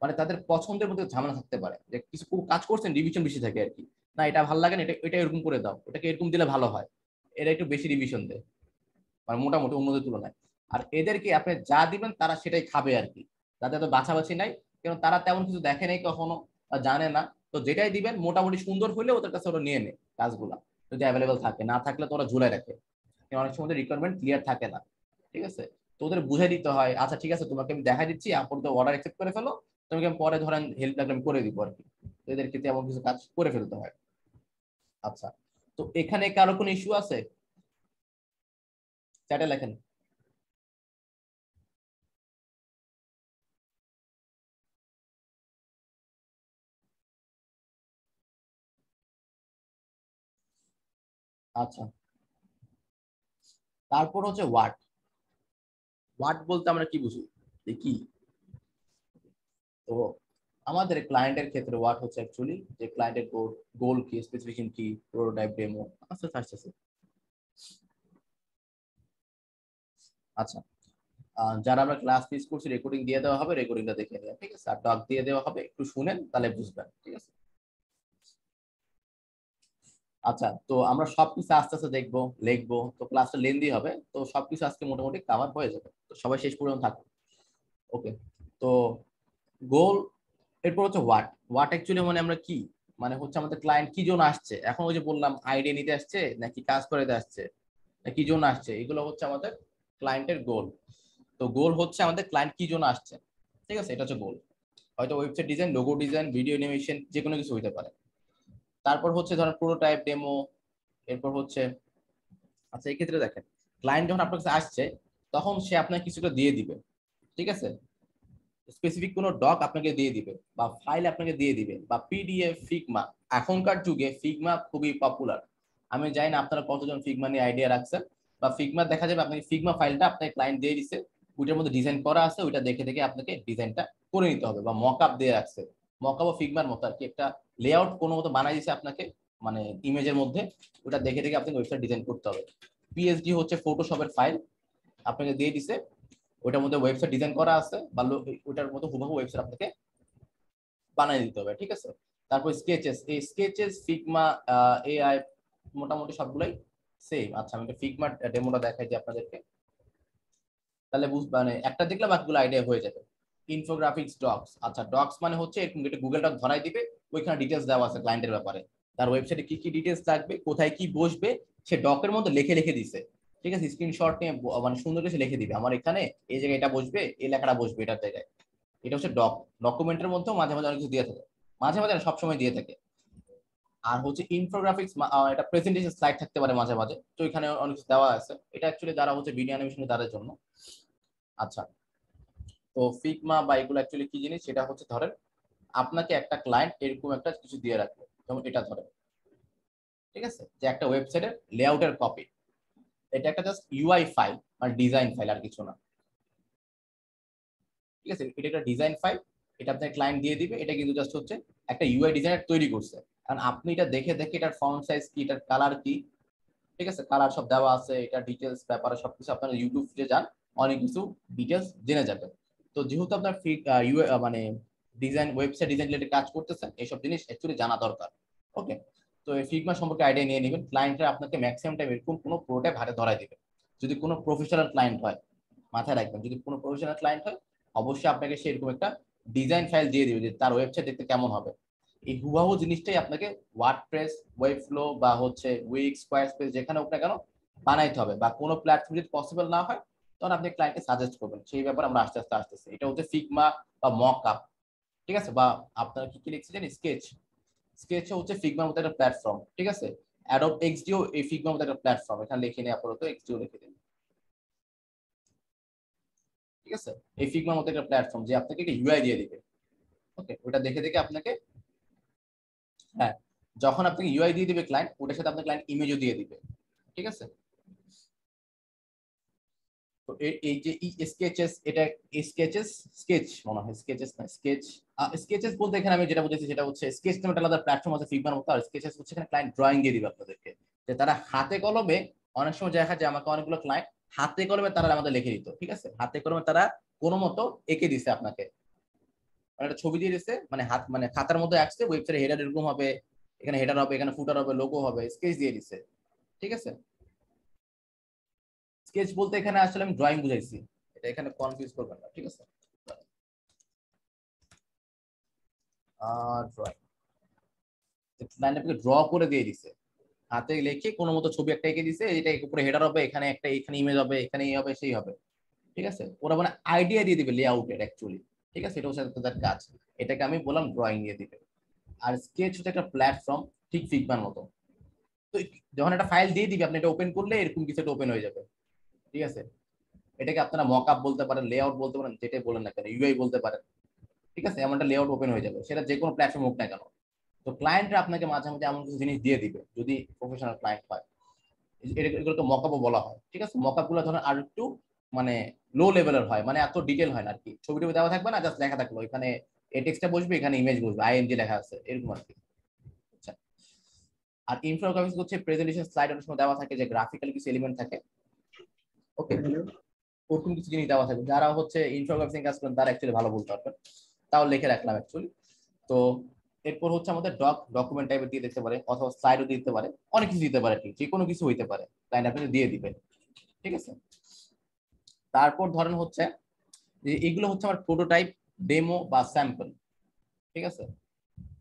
মানে তাদের পছন্দের মধ্যে ঝামেলা থাকতে পারে। যে কিছু কাজ করছেন রিভিশন বেশি থাকে আর কি। না, এটা ভালো লাগে না, এটা এটা এরকম করে দাও। এটাকে এরকম দিলে ভালো হয়। এরা একটু বেশি রিভিশন দেয়। মানে মোটামুটি অন্যদের তুলনায়। আর এদেরকে আপনি যা দিবেন, তারা সেটাই খাবে আর কি। তাদের তো বাছাবাছি নাই। কারণ তারা তেমন কিছু দেখে নাই কখনো জানে না। তো যেটাই দিবেন, মোটামুটি সুন্দর হলে ওদের কাছে ওরা নিয়ে নেয় কাজগুলা। যদি অ্যাভেলেবেল থাকে। না থাকলে তো ওরা ঝুলাই রাখে। অনেক সময় রিকোয়ারমেন্ট ক্লিয়ার থাকে না, ঠিক আছে? তো ওদের বুঝে দিতে হয় আচ্ছা ঠিক আছে, তোমাকে আমি দেখা দিচ্ছি আপাতত অর্ডার অ্যাকসেপ্ট করে ফেলো, তোমাকে আমি পরে ধরেন হেল্প লাগলে আমি করে দিব আর কি। এদের ক্ষেত্রে এমন কিছু কাজ করে ফেলতে হয়। আচ্ছা তো এখানে কারও কোনো ইস্যু আছে? চ্যাটে লেখেন। আচ্ছা। তারপর হচ্ছে ওয়াট ওয়াট বলতে আমরা কি বুঝি? কি তো আমাদের ক্লায়েন্টের ক্ষেত্রে ওয়াট হচ্ছে অ্যাকচুয়ালি যে ক্লায়েন্টের গোল কি? স্পেসিফিকেশন কি? প্রোটোটাইপ ডেমো আস্তে আস্তে আস্তে আচ্ছা। যারা আমরা ক্লাস মিস করছি রেকর্ডিং দিয়ে দেওয়া হবে রেকর্ডিংটা দেখে নেবেন, ঠিক আছে? আর ডক দিয়ে দেওয়া হবে, একটু শুনেন, তাহলে বুঝবেন, ঠিক আছে? আচ্ছা তো আমরা সবকিছু আস্তে আস্তে দেখব, লিখব, তো ক্লাসটা লেন্দি হবে, তো সবকিছু আজকে মোটামুটি কাভার হয়ে যাবে, তো সবাই শেষ পর্যন্ত থাকুন। ওকে তো গোল এরপর হচ্ছে ওয়াট ওয়াট অ্যাকচুয়ালি মানে আমরা কি? মানে হচ্ছে আমাদের ক্লায়েন্ট কি জন্য আসছে? এখন ওই যে বললাম আইডিয়া নিতে আসছে, নাকি কাজ করে আসছে, না কি জন্য আসছে? এগুলো হচ্ছে আমাদের ক্লায়েন্টের গোল তো গোল হচ্ছে আমাদের ক্লায়েন্ট কি জন্য আসছে? ঠিক আছে, এটা হচ্ছে গোল হয়তো website design logo design video animation যে কোনো কিছু হইতে পারে। তারপর হচ্ছে ধরেন প্রোটোটাইপ ডেমো এরপর হচ্ছে আচ্ছা এই ক্ষেত্রে দেখেন ক্লায়েন্ট যখন আপনার কাছে আসছে, তখন সে আপনাকে কিছুটা দিয়ে দিবে, ঠিক আছে? স্পেসিফিক কোনো ডক আপনাকে দিয়ে দিবে, বা ফাইল আপনাকে দিয়ে দিবে, বা পিডিএফ ফিগমা এখনকার যুগে ফিগমা খুবই পপুলার আমি জানি না আপনারা কতজন ফিগমা নিয়ে আইডিয়া রাখছেন, বা ফিগমা দেখা যাবে আপনাকে ফিগমা ফাইলটা আপনাকে ক্লায়েন্ট দিয়ে দিচ্ছে ওইটার মধ্যে ডিজাইন করা আছে, ওইটা দেখে দেখে আপনাকে ডিজাইনটা করে নিতে হবে, বা মক আপ দিয়ে রাখছে। মক আপ ও ফিগমার মতো আর কি, একটা লেআউট কোনো মতো বানাই দিচ্ছে আপনাকে মানে ইমেজের মধ্যে, ওটা দেখে দেখে আপনাকে ওয়েবসাইট ডিজাইন করতে হবে। পিএসডি হচ্ছে ফটোশপের ফাইল আপনাকে দিয়ে দিছে ওটার মধ্যে ওয়েবসাইট ডিজাইন করা আছে, বা ওটার মতো হুবহু ওয়েবসাইট আপনাকে বানিয়ে দিতে হবে, ঠিক আছে? তারপর স্কেচেস এই স্কেচেস ফিগমা এআই মোটামুটি সবগুলাই সেম আচ্ছা আমি ফিগমা ডেমোটা দেখাই দিই আপনাদেরকে। তাহলে বুঝ মানে একটা দেখলে বাকিগুলো আইডিয়া হয়ে যাবে। ইনফোগ্রাফিক্স ডক্স আচ্ছা ডক্স মানে হচ্ছে এরকম একটা গুগল ডক ধরাই দিবে, ওইখানে ডিটেলস দেওয়া আছে ক্লায়েন্টের ব্যাপারে। তার ওয়েবসাইটে কি কি ডিটেলস থাকবে, কোথায় কি বসবে, সে ডকের মধ্যে লিখে লিখে দিছে। ঠিক আছে স্ক্রিনশট নিয়ে মানে সুন্দর করে লিখে দিবে। আমার এখানে এই জায়গায় এটা বসবে, এই লেখাটা বসবে এটার জায়গায়। এটা হচ্ছে ডক ডকুমেন্টের মধ্যেও মাঝে মাঝে অনেক কিছু দিয়ে থাকে। মাঝে মাঝে সবসময় দিয়ে থাকে। আর হচ্ছে ইনফোগ্রাফিক্স এটা প্রেজেন্টেশন স্লাইড থাকতে পারে মাঝে মাঝে। তো এখানে অনেক কিছু দেওয়া আছে। এটা অ্যাকচুয়ালি যারা হচ্ছে ভিডিও অ্যানিমেশন তাদের জন্য। আচ্ছা তো ফিগমা বা এগুলো অ্যাকচুয়ালি কি জিনিস? সেটা হচ্ছে ধরেন, আপনাকে একটা ক্লায়েন্ট এরকম একটা কিছু দিয়ে রাখবে। যেমন এটা ধরেন। ঠিক আছে? যে একটা ওয়েবসাইটের লেআউটের কপি এটা একটা জাস্ট ইউআই ফাইল মানে ডিজাইন ফাইল আর কিছু না। ঠিক আছে? এটা একটা ডিজাইন ফাইল এটা আপনার ক্লায়েন্ট দিয়ে দিবে। এটা কিন্তু জাস্ট হচ্ছে একটা ইউআই ডিজাইনার তৈরি করছে। কারণ আপনি এটা দেখে দেখে এটার ফন্ট সাইজ কি, এটার কালার কি? ঠিক আছে? কালার সব দেওয়া আছে এটা ডিটেলস ব্যাপারে সবকিছু আপনারা ইউটিউব যান, অনেক কিছু ডিটেলস জেনে যাবেন। তো যেহেতু আপনার মানে ডিজাইন ওয়েবসাইট ডিজাইন রিলেটেড কাজ করতেছেন, এইসব জিনিস অ্যাকচুয়ালি জানা দরকার ওকে তো এই ফিগমা সম্পর্কে আইডিয়া নিয়ে নেবেন ক্লায়েন্টরা আপনাকে ম্যাক্সিমাম টাইম এরকম কোনো প্রোটোটাইপ হাতে ধরাই দেবে। যদি কোনো প্রফেশনাল ক্লায়েন্ট হয়, মাথায় রাখবেন, যদি কোনো প্রফেশনাল ক্লায়েন্ট হয়, অবশ্যই আপনাকে সেরকম একটা ডিজাইন ফাইল দিয়ে দিবে যে তার ওয়েবসাইট দেখতে কেমন হবে। এই হুবাহু জিনিসটাই আপনাকে ওয়ার্ডপ্রেস ওয়েব ফ্লো বা হচ্ছে উইক স্কোয়ার স্পেস যেখানে হোক না কেন বানাইতে হবে বা কোনো প্ল্যাটফর্ম যদি পসিবল না হয় তখন আপনি ক্লায়েন্টকে সাজেস্ট করবেন। সেই ব্যাপারে আমরা আস্তে আস্তে আসতেছি এটা হচ্ছে ফিগমা বা মক আপ ঠিক আছে? বা আপনারা কি কি লিখছে জানেন? স্কেচ স্কেচ হচ্ছে ফিগমার মতো একটা প্ল্যাটফর্ম ঠিক আছে? অ্যাডব এক্সডিও এই ফিগমার মতো একটা প্ল্যাটফর্ম এখানে লিখে নিয়ে আপাতত এক্সডিও লিখে দিন। ঠিক আছে? এই ফিগমার মতো একটা প্ল্যাটফর্ম যে আপনাকে একটা ইউআই দিয়ে দিবে। ওকে ওটা দেখে দেখে আপনাকে হ্যাঁ যখন আপনাকে ইউআই দিয়ে দিবে ক্লায়েন্ট ওটার সাথে আপনার ক্লায়েন্ট ইমেজও দিয়ে দিবে। ঠিক আছে? এই যে স্কেচেস এটা স্কেচেস স্কেচ মনে হয় স্কেচেস না স্কেচ স্কেচেস বলতে এখানে আমি যেটা সেটা হচ্ছে স্কেচ নামে একটা আলাদা প্ল্যাটফর্ম আছে ফিগমার মতো, আর স্কেচেস হচ্ছে এখানে ক্লায়েন্ট ড্রয়িং দিয়ে দিবে আপনাদেরকে। যে তারা হাতে কলমে অনেক সময় দেখা যায় আমাকে অনেকগুলো ক্লায়েন্ট হাতে কলমে তারা আমাদের লিখে দিত, ঠিক আছে? হাতে কলমে তারা কোনো মতো এঁকে দিছে আপনাকে। মানে একটা ছবি দিয়ে দিছে মানে হাত মানে খাতার মধ্যে আসছে ওয়েবসাইটে হেডার এরকম হবে, এখানে হেডার হবে, এখানে ফুটার হবে লোগো হবে স্কেচ দিয়ে দিছে, ঠিক আছে? স্কেচ বলতে এখানে আসলে আমি ড্রয়িং বুঝাইছি। এটা এখানে কনফিউজ করবেন না, ঠিক আছে? ড্র করে দিয়ে দিছে। হাতে লিখে কোনো মতো ছবি একটা এঁকে দিছে এটা উপরে হেডার হবে, এখানে একটা, এখানে ইমেজ হবে, এখানে এই হবে, সেই হবে। ঠিক আছে? ওরা মানে আইডিয়া দিয়ে দিবে লেআউটের অ্যাকচুয়ালি ঠিক আছে? এটা হচ্ছে তাদের কাজ। এটাকে আমি বললাম ড্রয়িং দিয়ে দিবে। আর স্কেচ হচ্ছে একটা প্ল্যাটফর্ম ঠিক ফিগমার মতো। তো যখন একটা ফাইল দিয়ে দিবে, আপনি এটা ওপেন করলে এরকম কিছু একটা ওপেন হয়ে যাবে। ঠিক আছে? এটাকে আপনারা মক আপ বলতে পারেন লেআউট বলতে পারেন, যেটাই বলেন না কেন ইউআই বলতে পারেন, ঠিক আছে? এমন একটা লেআউট ওপেন হয়ে যাবে। সেটা যে কোনো প্ল্যাটফর্ম হোক না কেন। তো ক্লায়েন্টরা আপনাকে মাঝে মাঝে এমন কিছু জিনিস দিয়ে দিবে, যদি প্রফেশনাল ক্লায়েন্ট হয়। এগুলোকে মকআপও বলা হয়, ঠিক আছে? মকআপগুলো ধরেন আর একটু মানে লো লেভেলের হয় মানে এত ডিটেল হয় না আর কি ছবি টবি দেওয়া থাকবে না জাস্ট লেখা থাকল। এখানে এই টেক্সটটা বসবে, এখানে ইমেজ বসবে আইএনজি লেখা আছে, এরকম আর কি আচ্ছা। আর ইনফোগ্রাফিক্স হচ্ছে প্রেজেন্টেশন স্লাইড অনেক সময় দেওয়া থাকে, যে গ্রাফিক্যাল কিছু এলিমেন্ট থাকে। ওকে ওরকম কিছু জিনিস দেওয়া থাকে যারা হচ্ছে ইনফোগ্রাফিক্স কাজ করেন তারা অ্যাকচুয়ালি ভালো বলতে পারবেন। তাও লিখে রাখলাম অ্যাকচুয়ালি তো এরপর হচ্ছে আমাদের ডক ডকুমেন্ট টাইপের দিয়ে দিতে পারে অথবা স্লাইডও দিতে পারে। অনেক কিছু দিতে পারে ঠিক যে কোনো কিছু হইতে পারে। ক্লায়েন্ট আপনাকে দিয়ে দিবে ঠিক আছে? তারপর ধরেন হচ্ছে যে এগুলো হচ্ছে আমার প্রোটোটাইপ ডেমো বা স্যাম্পল ঠিক আছে?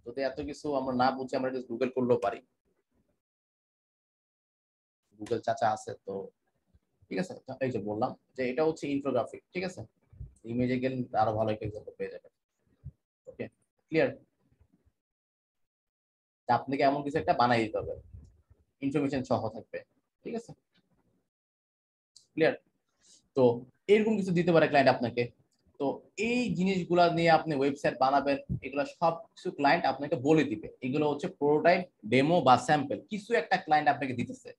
যদি এত কিছু আমরা না বুঝি আমরা গুগল করলেও পারি। গুগল চাচা আছে তো ঠিক আছে? এই যে বললাম যে এটা হচ্ছে ইনফোগ্রাফিক ঠিক আছে? ইমেজে গেলে আরও ভালো একটা এক্সাম্পল পেয়ে যাবেন। ওকে ক্লিয়ার আপনাকে এমন কিছু একটা বানাই দিতে হবে। ইনফরমেশন সহ থাকবে। ঠিক আছে? ক্লিয়ার তো এরকম কিছু দিতে পারে ক্লায়েন্ট আপনাকে। তো এই জিনিসগুলো নিয়ে আপনি ওয়েবসাইট বানাবেন, এগুলো সব কিছু ক্লায়েন্ট আপনাকে বলে দিবে। এগুলো হচ্ছে প্রোটোটাইপ ডেমো বা স্যাম্পল কিছু একটা ক্লায়েন্ট আপনাকে দিতেছে।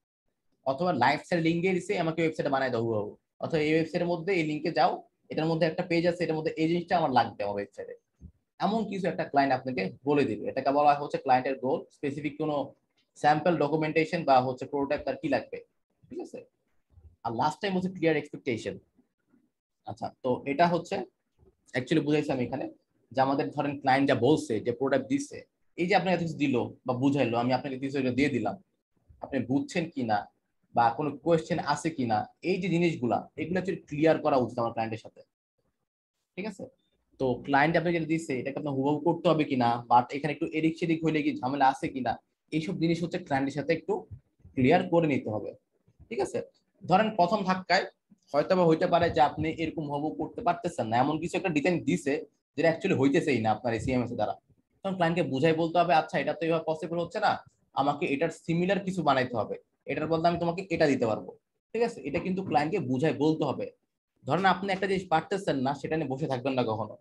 অথবা লাইফ সাইড লিঙ্ক দিছে আমাকে ওয়েবসাইট বানাই দাও হুবহু। অথবা এই ওয়েবসাইটের মধ্যে এই লিঙ্কে যাও, এটার মধ্যে একটা পেজ আছে, এটার মধ্যে এই জিনিসটা আমার লাগবে আমার ওয়েবসাইটে এমন কিছু একটা ক্লায়েন্ট আপনাকে বলে দিবে। এটাকে বলা হচ্ছে ক্লায়েন্টের গোল স্পেসিফিক কোনো স্যাম্পল ডকুমেন্টেশন বা হচ্ছে প্রোটোটাইপ তার কি লাগবে, ঠিক আছে? আর লাস্ট টাইম হচ্ছে ক্লিয়ার এক্সপেকটেশন আচ্ছা তো এটা হচ্ছে অ্যাকচুয়ালি বুঝাইছি আমি এখানে যে আমাদের ধরেন ক্লায়েন্ট যা বলছে, যে প্রোডাক্ট দিচ্ছে, এই যে আপনাকে কিছু দিল বা বুঝাইলো, আমি আপনাকে কিছু দিয়ে দিলাম, আপনি বুঝছেন কিনা বা কোনো কোয়েশ্চেন আছে কিনা, এই যে জিনিসগুলা, এগুলো অ্যাকচুয়ালি ক্লিয়ার করা উচিত আমার ক্লায়েন্টের সাথে। ঠিক আছে? তো ক্লায়েন্ট আপনি যেটা দিচ্ছে এটাকে আপনার হুবহু করতে হবে কিনা বাট এখানে একটু এদিক সেদিক হইলে কি ঝামেলা আছে কিনা, এইসব জিনিস হচ্ছে ক্লায়েন্টের সাথে একটু ক্লিয়ার করে নিতে হবে। ঠিক আছে? ধরেন প্রথম ধাক্কায় হয়তো বা হইতে পারে যে আপনি এরকম হবু করতে পারতেছেন না, এমন কিছু একটা ডিজাইন দিছে যেটা অ্যাকচুয়ালি হইতেছেই না আপনার এই সিএমএস দ্বারা। তখন ক্লায়েন্টকে বুঝাই বলতে হবে আচ্ছা এটা তো এভাবে পসিবল হচ্ছে না, আমাকে এটার সিমিলার কিছু বানাইতে হবে। এটার বদলে আমি তোমাকে এটা দিতে পারব। ঠিক আছে? এটা কিন্তু ক্লায়েন্টকে বুঝাই বলতে হবে। ধরেন আপনি একটা জিনিস পারতেছেন না, সেটা নিয়ে বসে থাকবেন না কখনো।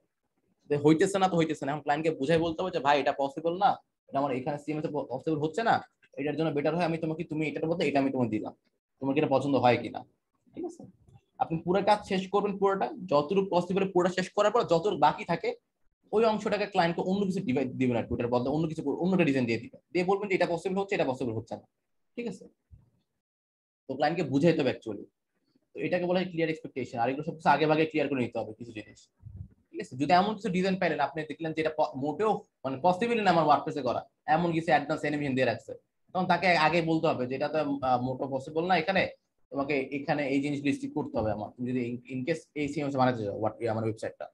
হইতেছে না তো হইতেছে না। এখন ক্লায়েন্টকে বুঝাই বলতে হবে যে, ভাই, এটা পসিবল না। এটা আমার এখানে সিএমএস পসিবল হচ্ছে না। এটার জন্য বেটার হয়। আমি তোমাকে, তুমি এটার বদলে এটা আমি তোমাকে দিলাম। তোমার কি এটা পছন্দ হয় কিনা? ঠিক আছে? আপনি পুরো কাজ শেষ করবেন পুরোটা। যতটুকু পসিবল পুরোটা শেষ করার পর যতটুকু বাকি থাকে, ওই অংশটাকে ক্লায়েন্টকে অন্য কিছু দিবেন আর ওটার বদলে অন্য কিছু, অন্যটা ডিজাইন দিয়ে দিবেন। দিয়ে বলবেন যে, এটা পসিবল হচ্ছে, এটা পসিবল হচ্ছে না। ঠিক আছে? তো ক্লায়েন্টকে বুঝাইতে হবে অ্যাকচুয়ালি তো এটাকে বলা হয় ক্লিয়ার এক্সপেকটেশন আর এগুলো সব কিছু আগে ভাগে ক্লিয়ার করে নিতে হবে কিছু জিনিস। ঠিক আছে? যদি এমন কিছু ডিজাইন পাইলেন, আপনি দেখলেন যে এটা মোটেও মানে পসিবল না আমার ওয়ার্ডপ্রেসে করা। এমন কিছু অ্যাডভান্স অ্যানিমেশন দিয়ে রাখছে। তখন তাকে আগে বলতে হবে যে এটা তো মোটো পসিবল না এখানে। তোমাকে এখানে এই জিনিস স্টিক করতে হবে আমার। তুমি যদি ইনকেস এই সিএমএস বানাতে চাও আমার ওয়েবসাইটটা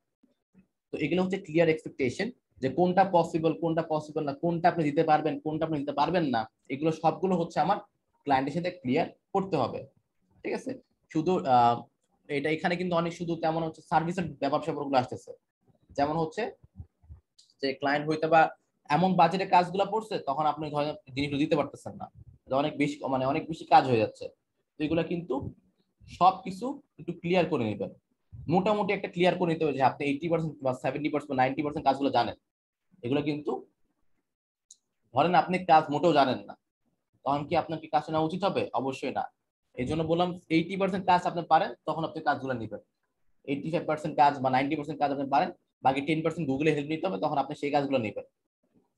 তো এগুলো হচ্ছে ক্লিয়ার এক্সপেকটেশন যে কোনটা পসিবল কোনটা পসিবল না, কোনটা আপনি দিতে পারবেন, কোনটা আপনি দিতে পারবেন না, এগুলো সবগুলো হচ্ছে আমার ক্লায়েন্টের সাথে ক্লিয়ার করতে হবে, ঠিক আছে? শুধু এটা এখানে কিন্তু অনেক শুধু তেমন হচ্ছে সার্ভিসের স্যাপারগুলো আসতেছে। যেমন হচ্ছে যে ক্লায়েন্ট হইতে বা এমন বাজেটের কাজগুলো পড়ছে তখন আপনি জিনিসগুলো দিতে পারতেছেন না। অনেক বেশি মানে অনেক বেশি কাজ হয়ে যাচ্ছে। তো এগুলো কিন্তু সব কিছু একটু ক্লিয়ার করে নেবেন। মোটামুটি একটা ক্লিয়ার করে নিতে হবে যে আপনি এইটি পার্সেন্ট বা সেভেন্টি পার্সেন্ট বা নাইনটি পার্সেন্ট কাজগুলো জানেন। এগুলো কিন্তু ধরেন আপনি কাজ মোটেও জানেন না। তখন কি আপনার কি কাজটা নেওয়া উচিত হবে? অবশ্যই না। এই জন্য বললাম এইটি পার্সেন্ট কাজ আপনি পারেন, তখন আপনি কাজগুলো নেবেন। এইটি ফাইভ পার্সেন্ট কাজ বা নাইনটি পার্সেন্ট কাজ আপনি পারেন, বাকি টেন পার্সেন্ট গুগলে হেল্প নিতে হবে, তখন আপনি সেই কাজগুলো নেবেন।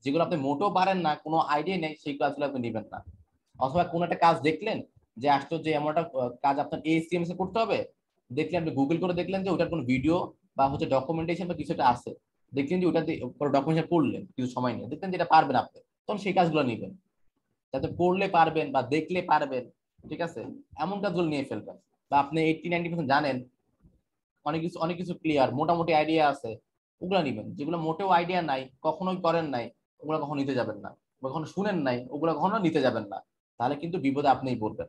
যেগুলো আপনি মোটেও পারেন না, কোনো আইডিয়া নেই, সেই কাজগুলো আপনি নেবেন না। অথবা কোনো একটা কাজ দেখলেন যে আসতো যে এমন একটা কাজ আপনার এসিএমএস এ করতে হবে দেখলেন আপনি গুগল করে দেখলেন যে ওটার কোনো ভিডিও বা হচ্ছে ডকুমেন্টেশন বা কিছু একটা আছে। দেখলেন যে ওটা ডকুমেন্টেশন পড়লেন, কিছু সময় নিয়ে। দেখলেন যে এটা পারবেন আপনি, তখন সেই কাজগুলো নেবেন। যাতে পড়লে পারবেন বা দেখলে পারবেন, ঠিক আছে? এমন কাজগুলো নিয়ে ফেলবেন। বা আপনি এইটটি নাইনটি পার্সেন্ট জানেন, অনেক কিছু অনেক কিছু ক্লিয়ার মোটামুটি আইডিয়া আছে, ওগুলো নিবেন। যেগুলো মোটেও আইডিয়া নাই, কখনোই করেন নাই, ওগুলো কখনো নিতে যাবেন না। কখনো শুনেন নাই, ওগুলো কখনো নিতে যাবেন না। তাহলে কিন্তু বিপদে আপনিই পড়বেন।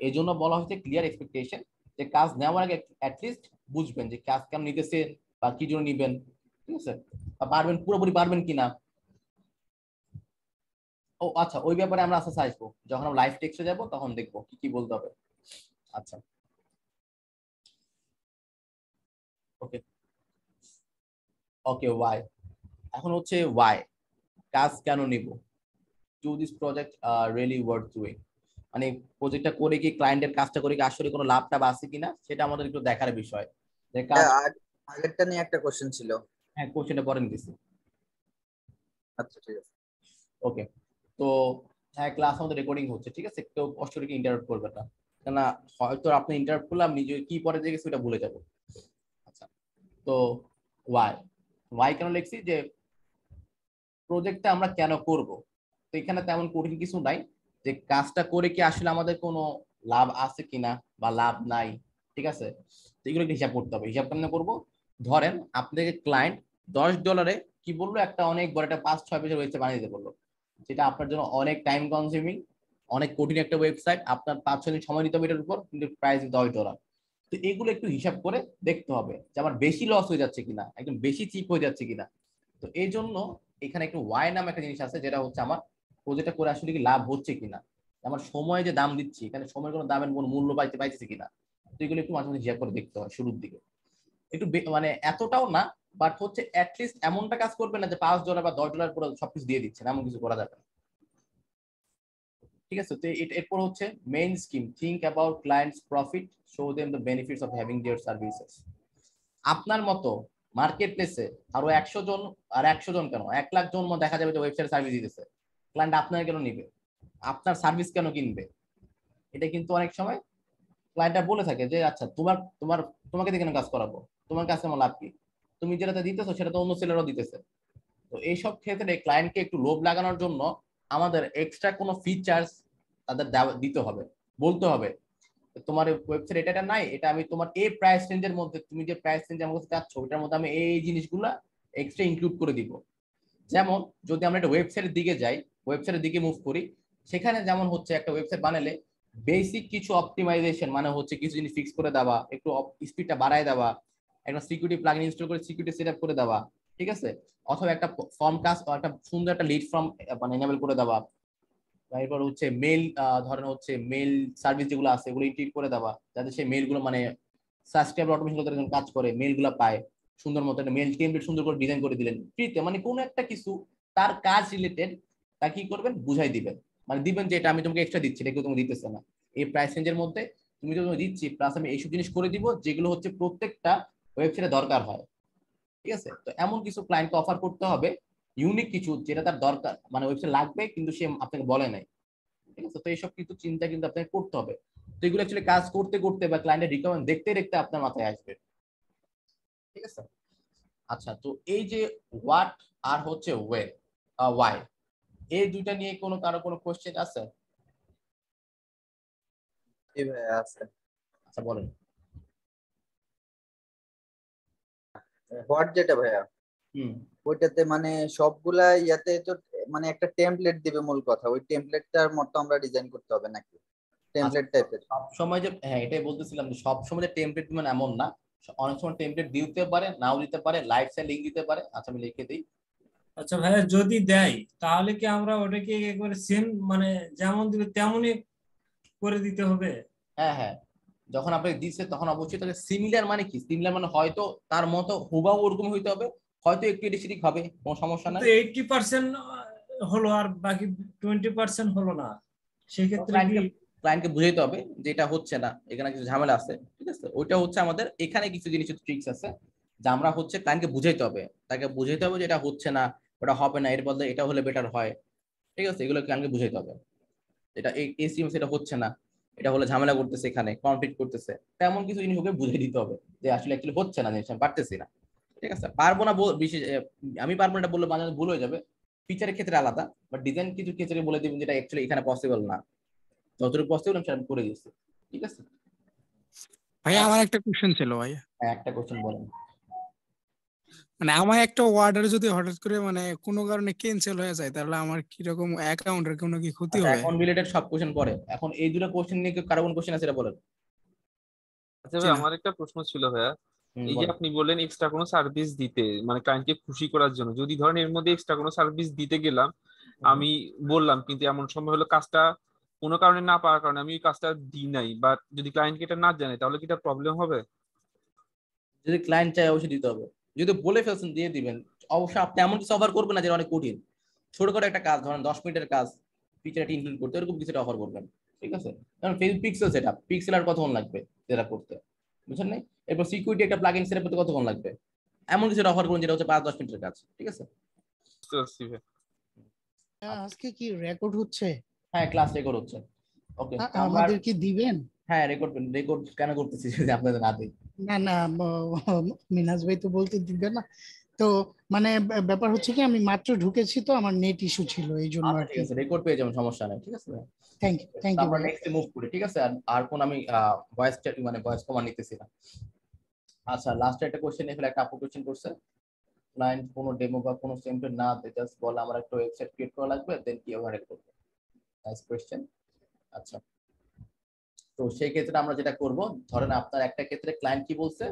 এই জন্য বলা হয়েছে ক্লিয়ার এক্সপেকটেশন যে কাজ নেওয়ার আগে অ্যাটলিস্ট বুঝবেন যে কাজ কেমন নিতেছেন বা কি জন্য নিবেন, ঠিক আছে? বা পারবেন, পুরোপুরি পারবেন কিনা। ও আচ্ছা ওই ব্যাপারে আমরা আস্তে আসব। যখন আমরা লাইভ টেক্সটে যাব তখন দেখব কি কি বলতে হবে। আচ্ছা। ওকে ওকে ওয়াই এখন হচ্ছে ওয়াই কাজ কেন নিব? To this project really worth doing মানে প্রজেক্টটা করে কি ক্লায়েন্টের কাজটা করে কি আসলে কোনো লাভ টাভ আছে কিনা সেটা আমাদের একটু দেখার বিষয়। যে কাজ আগেরটা নিয়ে একটা কোশ্চেন ছিল। হ্যাঁ কোশ্চেনটা পরে নিতেছি। আচ্ছা ঠিক আছে। ওকে তো হ্যাঁ ক্লাস আমাদের রেকর্ডিং হচ্ছে, ঠিক আছে? কেউ কষ্ট করে ইন্টারাপ্ট করবে না। কেন হয়তো আপনি ইন্টারাপ্ট করলাম নিজে কি পরে দেখে সেটা ভুলে যাব। আচ্ছা তো ওয়াই ওয়াই কেন লিখছি? যে প্রজেক্টটা আমরা কেন করব? তো এখানে তেমন কঠিন কিছু নাই। যে, কাজটা করে কি আসলে আমাদের কোনো লাভ আছে কিনা বা লাভ নাই, ঠিক আছে? তো এগুলো হিসাব করতে হবে। হিসাব কেমন করব, ধরেন আপনাকে ক্লায়েন্ট দশ ডলারে কি বলল? একটা অনেক বড় একটা পাঁচ ছয় পেজের ওয়েবসাইট বানিয়ে দিতে বলল। যেটা আপনার জন্য অনেক টাইম কনজিউমিং অনেক কঠিন একটা ওয়েবসাইট আপনার পাঁচ ছয় দিন সময় নিতে হবে এটার উপর, কিন্তু প্রাইস দশ ডলার তো এগুলো একটু হিসাব করে দেখতে হবে যে আমার বেশি লস হয়ে যাচ্ছে কিনা, একদম বেশি চিপ হয়ে যাচ্ছে কিনা। তো এই জন্য এখানে একটু ওয়াই নাম একটা জিনিস আছে, যেটা হচ্ছে আমার প্রজেক্টটা করে আসলে কি লাভ হচ্ছে কিনা। আমার সময় যে দাম দিচ্ছি, এখানে সময়ের কোনো দামের কোনো মূল্য পাইতে পাইতেছে কিনা। তো এগুলো একটু মাঝে মাঝে হিসাব করে দেখতে হয় শুরুর দিকে। একটু মানে এতটাও না বাট হচ্ছে অ্যাটলিস্ট এমনটা কাজ করবে না যে পাঁচ ডলার বা দশ ডলার পুরো সবকিছু দিয়ে দিচ্ছেন, এমন কিছু করা যাবে না। ঠিক আছে? তো এরপর হচ্ছে main scheme think about clients profit show them the benefits of having their services আপনার মতো মার্কেট প্লেসে আরও একশো জন, আর একশো জন কেন? এক লাখ জন দেখা যাবে যে ওয়েবসাইট সার্ভিস দিতেছে। ক্লায়েন্ট আপনার কেন নিবে? আপনার সার্ভিস কেন কিনবে? এটা কিন্তু অনেক সময় ক্লায়েন্টরা বলে থাকে যে আচ্ছা তোমার তোমার, তোমাকে দিয়ে কেন কাজ করাবো? তোমার কাছে আমার লাভ কি? তুমি যেটাতে দিতেছো, সেটা তো অন্য সেলেরও দিতেছে। তো এইসব ক্ষেত্রে ক্লায়েন্টকে একটু লোভ লাগানোর জন্য আমাদের এক্সট্রা কোনো ফিচার্স তাদের দিতে হবে, বলতে হবে। তোমার ওয়েবসাইট এটা এটা নাই, এটা আমি তোমার এই প্রাইস রেঞ্জের মধ্যে, তুমি যে প্রাইস রেঞ্জ আমার কাছে চাচ্ছ, ওটার মধ্যে আমি এই জিনিসগুলা এক্সট্রা ইনক্লুড করে দিব। যেমন, যদি আমরা একটা ওয়েবসাইটের দিকে যাই ওয়েবসাইটের দিকে মুভ করি, সেখানে যেমন হচ্ছে একটা ওয়েবসাইট বানালে বেসিক কিছু অপটিমাইজেশন মানে হচ্ছে কিছু জিনিস ফিক্স করে দেওয়া, একটু স্পিডটা বাড়ায় দেওয়া একটা সিকিউরিটি প্লাগইন ইনস্টল করে সিকিউরিটি সেটআপ করে দেওয়া, ঠিক আছে? অথবা একটা ফর্ম কাজ একটা সুন্দর একটা লিড ফর্ম মানে এনেবল করে দেওয়া। এরপর হচ্ছে মেল ধরেন হচ্ছে মেল সার্ভিস যেগুলো আছে, এগুলো ইন্টিগ্রেট করে দেওয়া, যাতে সেই মেলগুলো মানে সাবস্ক্রাইবার অটোমেশন করতে যখন কাজ করে মেলগুলো পায়, সুন্দর মতো একটা মেল টেমপ্লেট সুন্দর করে ডিজাইন করে দিলেন। ফ্রিতে মানে কোনো একটা কিছু তার কাজ রিলেটেড তা কি করবেন? বুঝাই দিবেন। মানে দিবেন যে এটা আমি তোমাকে এক্সট্রা দিচ্ছি, এটা কেউ তুমি দিতেছে না। এই প্রাইস রেঞ্জের মধ্যে তুমি তো তোমাকে দিচ্ছি প্লাস আমি এইসব জিনিস করে দিব, যেগুলো হচ্ছে প্রত্যেকটা ওয়েবসাইটে দরকার হয়। ঠিক আছে? তো এমন কিছু ক্লায়েন্টকে অফার করতে হবে ইউনিক কিছু যেটা তার দরকার। মানে ওয়েবসাইট লাগবে কিন্তু সে আপনাকে বলে নাই। ঠিক আছে? তো এইসব কিন্তু চিন্তা কিন্তু আপনাকে করতে হবে। তো এগুলো অ্যাকচুয়ালি কাজ করতে করতে বা ক্লায়েন্টের রিকমেন্ড দেখতে দেখতে আপনার মাথায় আসবে। ঠিক আছে? আচ্ছা তো এই যে হোয়াট আর হচ্ছে ওয়ে ওয়াই এই দুইটা নিয়ে কোনো কারও কোনো কোশ্চেন আছে? আছে। আচ্ছা বলেন। হোয়াট যেটা ভাইয়া? হুম। ওইটাতে মানে সবগুলা ইয়াতে তো মানে একটা টেমপ্লেট দিবে মূল কথা। ওই টেমপ্লেটটার মতো আমরা ডিজাইন করতে হবে নাকি? টেমপ্লেট টাইপের সব সময় যে হ্যাঁ এটাই বলতেছিলাম যে সব সময় যে টেমপ্লেট মানে এমন না। অনেক সময় টেমপ্লেট দিতে পারে নাও দিতে পারে লাইভ সাইড লিংক দিতে পারে। আচ্ছা আমি লিখে দিই। আচ্ছা ভাইয়া যদি দেয় তাহলে কি আমরা ওটাকে একবারে সেম মানে যেমন দিবে তেমনই করে দিতে হবে? হ্যাঁ হ্যাঁ। যখন আপনাকে দিচ্ছে তখন অবশ্যই তাকে সিমিলার মানে কি? সিমিলার মানে হয়তো তার মতো হুবাহু ওরকম হইতে হবে হয়তো একটু এদিক সেদিক হবে কোনো সমস্যা নাই। তো এইটটি পার্সেন্ট হলো আর বাকি টোয়েন্টি পার্সেন্ট হলো না। সেক্ষেত্রে ক্লায়েন্টকে বুঝাইতে হবে যে এটা হচ্ছে না এখানে কিছু ঝামেলা আছে ঠিক আছে? ওইটা হচ্ছে আমাদের এখানে কিছু জিনিস ট্রিক্স আছে যে আমরা হচ্ছে ক্লায়েন্টকে বুঝাইতে হবে। তাকে বুঝাইতে হবে যে এটা হচ্ছে না ওটা হবে না এর বদলে এটা হলে বেটার হয় ঠিক আছে? এগুলো ক্লায়েন্টকে বুঝাইতে হবে। এটা এসিএম সেটা হচ্ছে না। এটা হলে ঝামেলা করতেছে এখানে কনফ্লিক্ট করতেছে। তেমন কিছু জিনিস ওকে বুঝিয়ে দিতে হবে যে আসলে অ্যাকচুয়ালি হচ্ছে না জিনিস আমি পারতেছি না। ঠিক আছে? পারব না বিশেষ আমি পারব না এটা বললে মাঝে মাঝে ভুল হয়ে যাবে। ফিচারের ক্ষেত্রে আলাদা বাট ডিজাইন কিছু ক্ষেত্রে বলে দিবেন যেটা অ্যাকচুয়ালি এখানে পসিবল না। যতটুকু পসিবল আমি সেটা করে দিচ্ছি ঠিক আছে? ভাইয়া আমার একটা কোশ্চেন ছিল ভাইয়া। হ্যাঁ একটা কোশ্চেন বলেন। মানে আমার একটা অর্ডার যদি হঠাৎ করে মানে কোনো কারণে ক্যান্সেল হয়ে যায় তাহলে আমার কীরকম অ্যাকাউন্টের কোনো কি ক্ষতি হবে? এখন রিলেটেড সব কোশ্চেন পরে। এখন এই দুটো কোশ্চেন নিয়ে কারও কোন কোশ্চেন আছে এটা বলেন। আচ্ছা ভাই আমার একটা প্রশ্ন ছিল ভাইয়া। এই যে আপনি বললেন এক্সট্রা কোনো সার্ভিস দিতে মানে ক্লায়েন্টকে খুশি করার জন্য। যদি ধরেন এর মধ্যে এক্সট্রা কোনো সার্ভিস দিতে গেলাম আমি বললাম কিন্তু এমন সময় হলো কাজটা কোনো কারণে না পাওয়ার কারণে আমি ওই কাজটা দিই নাই বা যদি ক্লায়েন্টকে এটা না জানে তাহলে কি এটা প্রবলেম হবে? যদি ক্লায়েন্ট চায় অবশ্যই দিতে হবে। যদি বলে ফেলছেন দিয়ে দিবেন। অবশ্যই আপনি এমন কিছু অফার করবেন না যেটা অনেক কঠিন। ছোটখাটো একটা কাজ ধরেন দশ মিনিটের কাজ ফিচারটা ইনক্লুড করতে এরকম কিছুটা অফার করবেন। ঠিক আছে? কারণ ফেসবুক পিক্সেল সেটা পিক্সেল আর কতক্ষণ লাগবে যেটা করতে? বুঝছেন নাই? এরপর সিকিউরিটি একটা প্লাগ ইন সেট করতে কতক্ষণ লাগবে? এমন কিছু অফার করুন যেটা হচ্ছে পাঁচ দশ মিনিটের কাজ। ঠিক আছে? আজকে কি রেকর্ড হচ্ছে? হ্যাঁ ক্লাস রেকর্ড হচ্ছে। ওকে আমাদের কি দিবেন? হ্যাঁ রেকর্ড রেকর্ড কেন করতেছি যদি আপনাদের না দিই না না মিনাজ ভাই তো বলতে দিবে না। তো মানে ব্যাপার হচ্ছে কি আমি মাত্র ঢুকেছি তো আমার নেট ইস্যু ছিল এই জন্য আচ্ছা আর ঠিক আছে রেকর্ড পেয়ে যাবেন সমস্যা নেই ঠিক আছে থ্যাংক ইউ থ্যাংক ইউ আমরা নেক্সট মুভ করি ঠিক আছে? আর কোন আমি ভয়েস চ্যাট মানে ভয়েস কমান্ড নিতেছি না আচ্ছা লাস্ট একটা কোশ্চেন এখানে একটা আপু কোশ্চেন করছে। ক্লায়েন্ট কোনো ডেমো বা কোনো সেন্টার না জাস্ট বলে আমার একটা ওয়েবসাইট ক্রিয়েট করা লাগবে দেন কি ওভার করবে? নাইস কোশ্চেন আচ্ছা। তো সেই ক্ষেত্রে আমরা যেটা করব, ধরেন আপনার একটা ক্ষেত্রে ক্লায়েন্ট কি বলছে?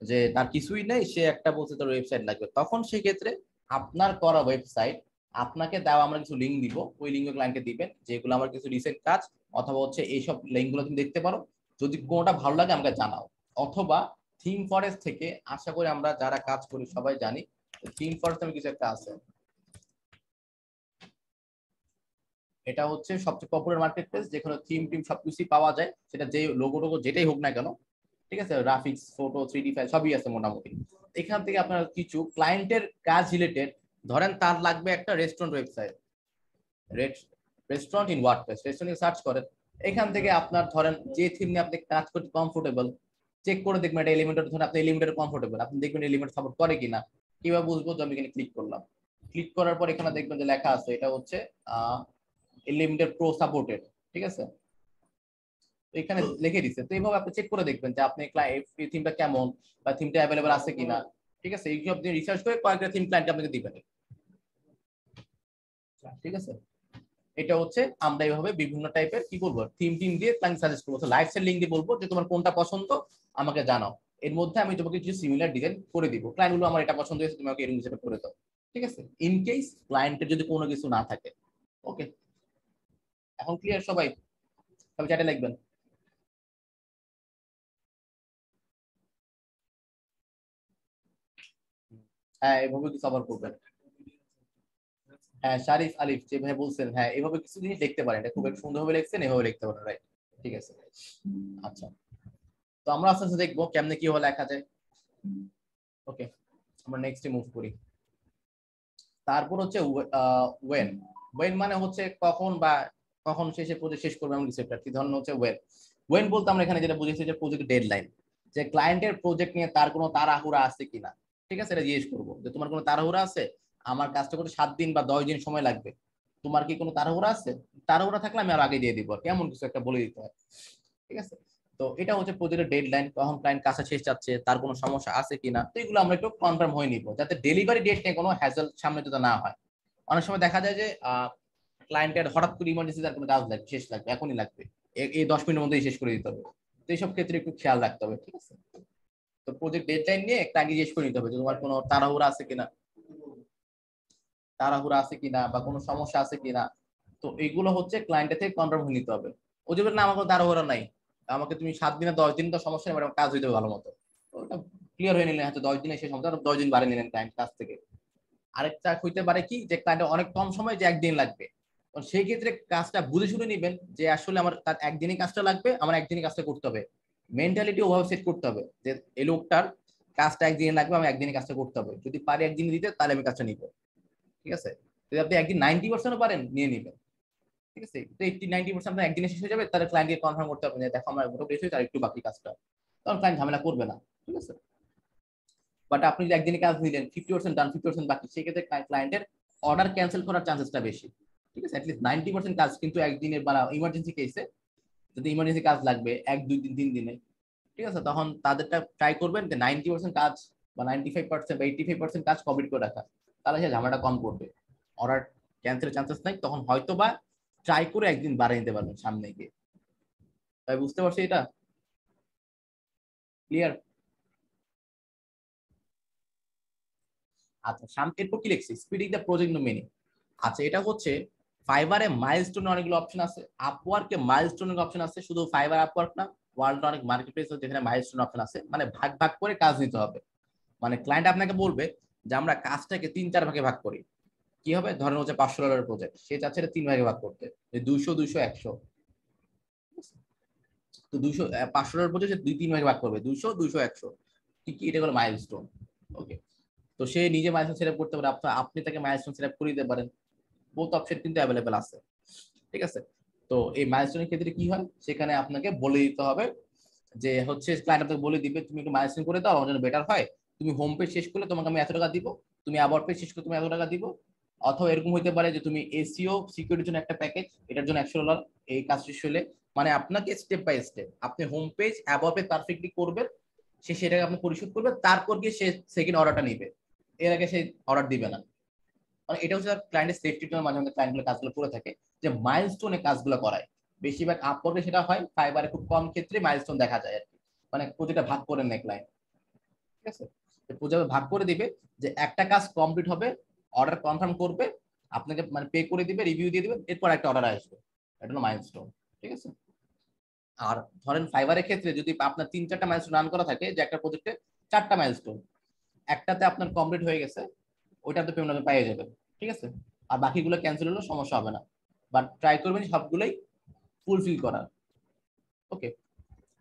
যে তার কিছুই নেই, সে একটা বলছে তার ওয়েবসাইট লাগবে। তখন সেই ক্ষেত্রে আপনার করা ওয়েবসাইট আপনাকে দেওয়া আমরা কিছু লিঙ্ক দিব। ওই লিঙ্ক ক্লায়েন্টকে দিবেন যেগুলো আমার কিছু রিসেন্ট কাজ, অথবা হচ্ছে এইসব লিঙ্কগুলো তুমি দেখতে পারো। যদি কোনোটা ভালো লাগে আমাকে জানাও। অথবা থিম ফরেস্ট থেকে আশা করি আমরা যারা কাজ করি সবাই জানি থিম ফরেস্ট আমি কিছু একটা আছে। এটা হচ্ছে সবচেয়ে পপুলার মার্কেট প্লেস যেখানে থিম টিম সবকিছুই পাওয়া যায়। সেটা যে লোগো টোগো যেটাই হোক না কেন, ঠিক আছে? Graphics photo three D file সবই আছে মোটামুটি। এখান থেকে আপনার কিছু ক্লায়েন্টের কাজ রিলেটেড ধরেন তার লাগবে একটা restaurant website restaurant in WordPress restaurant search করেন। এখান থেকে আপনার ধরেন যে থিম নিয়ে আপনি কাজ করতে কমফোর্টেবল চেক করে দেখবেন এটা এলিমেন্টের ধরেন আপনি এলিমেন্টের কমফোর্টেবল আপনি দেখবেন এলিমেন্ট সাপোর্ট করে কিনা। কীভাবে বুঝব যে আমি এখানে ক্লিক করলাম? ক্লিক করার পর এখানে দেখবেন যে লেখা আছে, এটা হচ্ছে এলিমেন্টের প্রো সাপোর্টেড ঠিক আছে? এখানে লিখে দিচ্ছে তো এইভাবে আপনি চেক করে দেখবেন যে আপনি এই থিমটা কেমন বা থিমটা অ্যাভেলেবল আছে কিনা ঠিক আছে? এইগুলো আপনি রিসার্চ করে কয়েকটা থিম ক্লায়েন্ট আপনাকে দিবেন। ঠিক আছে? এটা হচ্ছে আমরা এইভাবে বিভিন্ন টাইপের কি বলব থিম টিম দিয়ে ক্লায়েন্ট সাজেস্ট করব। লাইভ সেল লিঙ্ক দিয়ে বলব যে তোমার কোনটা পছন্দ আমাকে জানাও। এর মধ্যে আমি তোমাকে কিছু সিমিলার ডিজাইন করে দিব। ক্লায়েন্টগুলো আমার এটা পছন্দ হয়েছে তুমি আমাকে এরকম হিসেবে করে দাও। ঠিক আছে? ইন কেস ক্লায়েন্টের যদি কোনো কিছু না থাকে। ওকে এখন ক্লিয়ার সবাই? সবাই চ্যাটে লিখবেন। হ্যাঁ এভাবে কিছু আবার করবেন। হ্যাঁ শারিফ আলিফ যে ভাই বলছেন হ্যাঁ এভাবে কিছু জিনিস দেখতে পারেন। এটা খুব সুন্দরভাবে লিখছেন, এভাবে লিখতে পারেন রাইট ঠিক আছে। আচ্ছা। তো আমরা আস্তে আস্তে দেখব কেমনে কি হলে লেখা যায়। ওকে, আমরা নেক্সট মুভ করি। তারপর হচ্ছে ওয়েন ওয়েন মানে হচ্ছে কখন বা কখন শেষে প্রজেক্ট শেষ করবে এমন কিছু একটা কি ধরনের হচ্ছে ওয়েন ওয়েন বলতে আমরা এখানে যেটা বুঝেছি যে প্রজেক্ট ডেডলাইন যে ক্লায়েন্টের প্রজেক্ট নিয়ে তার কোনো তাড়াহুড়া আছে কিনা। ঠিক আছে? এটা জিজ্ঞেস করব যে, তোমার কোনো তাড়াহুড়া আছে? আমার কাজটা করতে সাত দিন বা দশ দিন সময় লাগবে। তোমার কি কোনো তাড়াহুড়া আছে? তাড়াহুড়া থাকলে আমি আর আগে দিয়ে দিব কেমন কিছু একটা বলে দিতে হয়। ঠিক আছে? তো এটা হচ্ছে প্রজেক্টের ডেডলাইন কখন ক্লায়েন্ট কাছে শেষ যাচ্ছে, তার কোনো সমস্যা আছে কিনা? তো এগুলো আমরা একটু কনফার্ম হয়ে নিব, যাতে ডেলিভারি ডেট নিয়ে কোনো হ্যাজল সামনে যাতে না হয়। অনেক সময় দেখা যায় যে ক্লায়েন্টের হঠাৎ করে ইমার্জেন্সি তার কোনো কাজ লাগবে, শেষ লাগবে, এখনই লাগবে। এই দশ মিনিটের মধ্যেই শেষ করে দিতে হবে। তো এইসব ক্ষেত্রে একটু খেয়াল রাখতে হবে, ঠিক আছে? তো প্রজেক্ট ডেডলাইন নিয়ে একটা আগে জিজ্ঞেস করে নিতে হবে যে তোমার কোনো তাড়াহুড়া আছে কিনা। তাড়াহুড়া আছে কিনা বা কোনো সমস্যা আছে কিনা। তো এইগুলো হচ্ছে ক্লায়েন্টের থেকে কনফার্ম হয়ে নিতে হবে। ও যে না, আমার কোনো তাড়াহুড়া নাই। আমাকে তুমি সাত দিনে, দশ দিন তো সমস্যা নেই কাজ হইতে ভালো মতো। ওটা ক্লিয়ার হয়ে নিলেন, হয়তো দশ দিনে সেই সমস্যা দশ দিন বাড়িয়ে নিলেন ক্লায়েন্ট কাছ থেকে। আরেকটা হইতে পারে কি যে ক্লায়েন্টের অনেক কম সময় যে একদিন লাগবে। সেই ক্ষেত্রে কাজটা বুঝে শুনে নিবেন যে আসলে আমার তার একদিনই কাজটা লাগবে, আমার একদিনই কাজটা করতে হবে। মেন্টালিটি ওভাবে সেট করতে হবে যে এই লোকটার কাজটা একদিনে লাগবে, আমি একদিনই কাজটা করতে হবে। যদি পারি একদিন দিতে, তাহলে আমি কাজটা নিব। ঠিক আছে? যদি আপনি একদিন নাইনটি পার্সেন্টও পারেন, নিয়ে নিবেন। ঠিক আছে? তো এইটি নাইনটি পার্সেন্ট একদিনে শেষ হয়ে যাবে, তাহলে ক্লায়েন্টকে কনফার্ম করতে হবে যে দেখো আমার মোটামুটি শেষ হয়েছে, আর একটু বাকি কাজটা। তখন ক্লায়েন্ট ঝামেলা করবে না। ঠিক আছে? বাট আপনি যদি একদিনে কাজ নিলেন fifty percent done fifty percent বাকি সেক্ষেত্রে ক্লায়েন্টের অর্ডার ক্যান্সেল করার চান্সেসটা বেশি। ঠিক আছে? নাইনটি পার্সেন্ট কাজ কিন্তু একদিনের বা ইমার্জেন্সি কেসে যদি ইমার্জেন্সি কাজ লাগবে, এক, দুই দিন তিন দিনে, ঠিক আছে? তখন তাদেরটা ট্রাই করবেন যে নাইনটি পার্সেন্ট কাজ বা নাইনটি ফাইভ পার্সেন্ট বা এইটি ফাইভ পার্সেন্ট কাজ কমপ্লিট করে রাখা। তাহলে সে ঝামেলাটা কম করবে অর্ডার ক্যান্সেলের চান্সেস নাই, তখন হয়তো বা ট্রাই করে একদিন বাড়িয়ে নিতে পারবেন সামনে গিয়ে। তাই বুঝতে পারছি এটা? ক্লিয়ার আচ্ছা এরপর কি লিখছি? স্পিডিং দ্য প্রজেক্ট মিনিং আচ্ছা এটা হচ্ছে ফাইবারে মাইলস্টোনে অনেকগুলো অপশন আছে। আপওয়ার্কে মাইলস্টোনের অপশন আছে। শুধু ফাইবার আপওয়ার্ক না ওয়ার্ল্ড অনেক মার্কেট প্লেস যেখানে মাইলস্টোন অপশন আছে। মানে ভাগ ভাগ করে কাজ নিতে হবে। মানে ক্লায়েন্ট আপনাকে বলবে যে, আমরা কাজটাকে তিন, চার ভাগে ভাগ করি। কি হবে? ধরেন হচ্ছে পাঁচশো ডলারের প্রজেক্ট সে চাচ্ছে তিন ভাগে ভাগ করতে। দুইশো দুইশো, একশো। তো দুইশো পাঁচশো ডলার প্রজেক্ট দুই, তিন ভাগে ভাগ করবে। দুইশো দুইশো, একশো। কি এটা হলো মাইলস্টোন ওকে তো সে নিজে মাইলস্টোন সেট করতে পারে। আপনি তাকে মাইলস্টোন সেট করে দিতে পারেন। বোথ অপশন কিন্তু অ্যাভেলেবেল আছে। ঠিক আছে? তো এই মাইলস্টোনের ক্ষেত্রে কি হয়? সেখানে আপনাকে বলে দিতে হবে যে হচ্ছে ক্লায়েন্ট আপনাকে বলে দিবে, তুমি একটু মাইলস্টোন করে দাও, আমার জন্য বেটার হয়। তুমি হোম পেজ শেষ করলে তোমাকে আমি এত টাকা দিব, তুমি অ্যাবাউট পেজ শেষ করলে তুমি এত টাকা দিব। অথবা এরকম হইতে পারে যে তুমি এসিও সিকিউরিটির জন্য একটা প্যাকেজ এটার জন্য একশো ডলার এই কাজ শেষ হলে মানে আপনাকে স্টেপ বাই স্টেপ আপনি home page about page perfectly করবেন, সে সেটাকে আপনি পরিশোধ করবে তারপর গিয়ে সে সেকেন্ড অর্ডারটা নিবে। এর আগে সে অর্ডার দিবে না। মানে এটা হচ্ছে ক্লায়েন্টের সেফটির জন্য মাঝে মাঝে ক্লায়েন্টগুলো কাজগুলো করে থাকে, যে মাইলস্টোনে কাজগুলো করায়। বেশিরভাগ আপওয়ার্কে সেটা হয় ফাইবারে খুব কম ক্ষেত্রে মাইলস্টোন দেখা যায় আর কি মানে প্রতিটা ভাগ করে নেয় ক্লায়েন্ট ঠিক আছে? প্রজেক্ট ভাগ করে দিবে যে একটা কাজ কমপ্লিট হবে অর্ডার কনফার্ম করবে, আপনাকে মানে পে করে দিবে রিভিউ দিয়ে দিবে, এরপর একটা অর্ডার আসবে। এটা হলো মাইলস্টোন ঠিক আছে? আর ধরেন ফাইবারের ক্ষেত্রে যদি আপনার তিন চারটা মাইলস্টোন রান করা থাকে, যে একটা প্রজেক্টে চারটা মাইলস্টোন একটাতে আপনার কমপ্লিট হয়ে গেছে ওইটা আপনি পেমেন্ট পেয়ে যাবে, ঠিক আছে? আর বাকিগুলো ক্যান্সেল হলেও সমস্যা হবে না। বাট ট্রাই করবেন সবগুলোই ফুলফিল করার। ওকে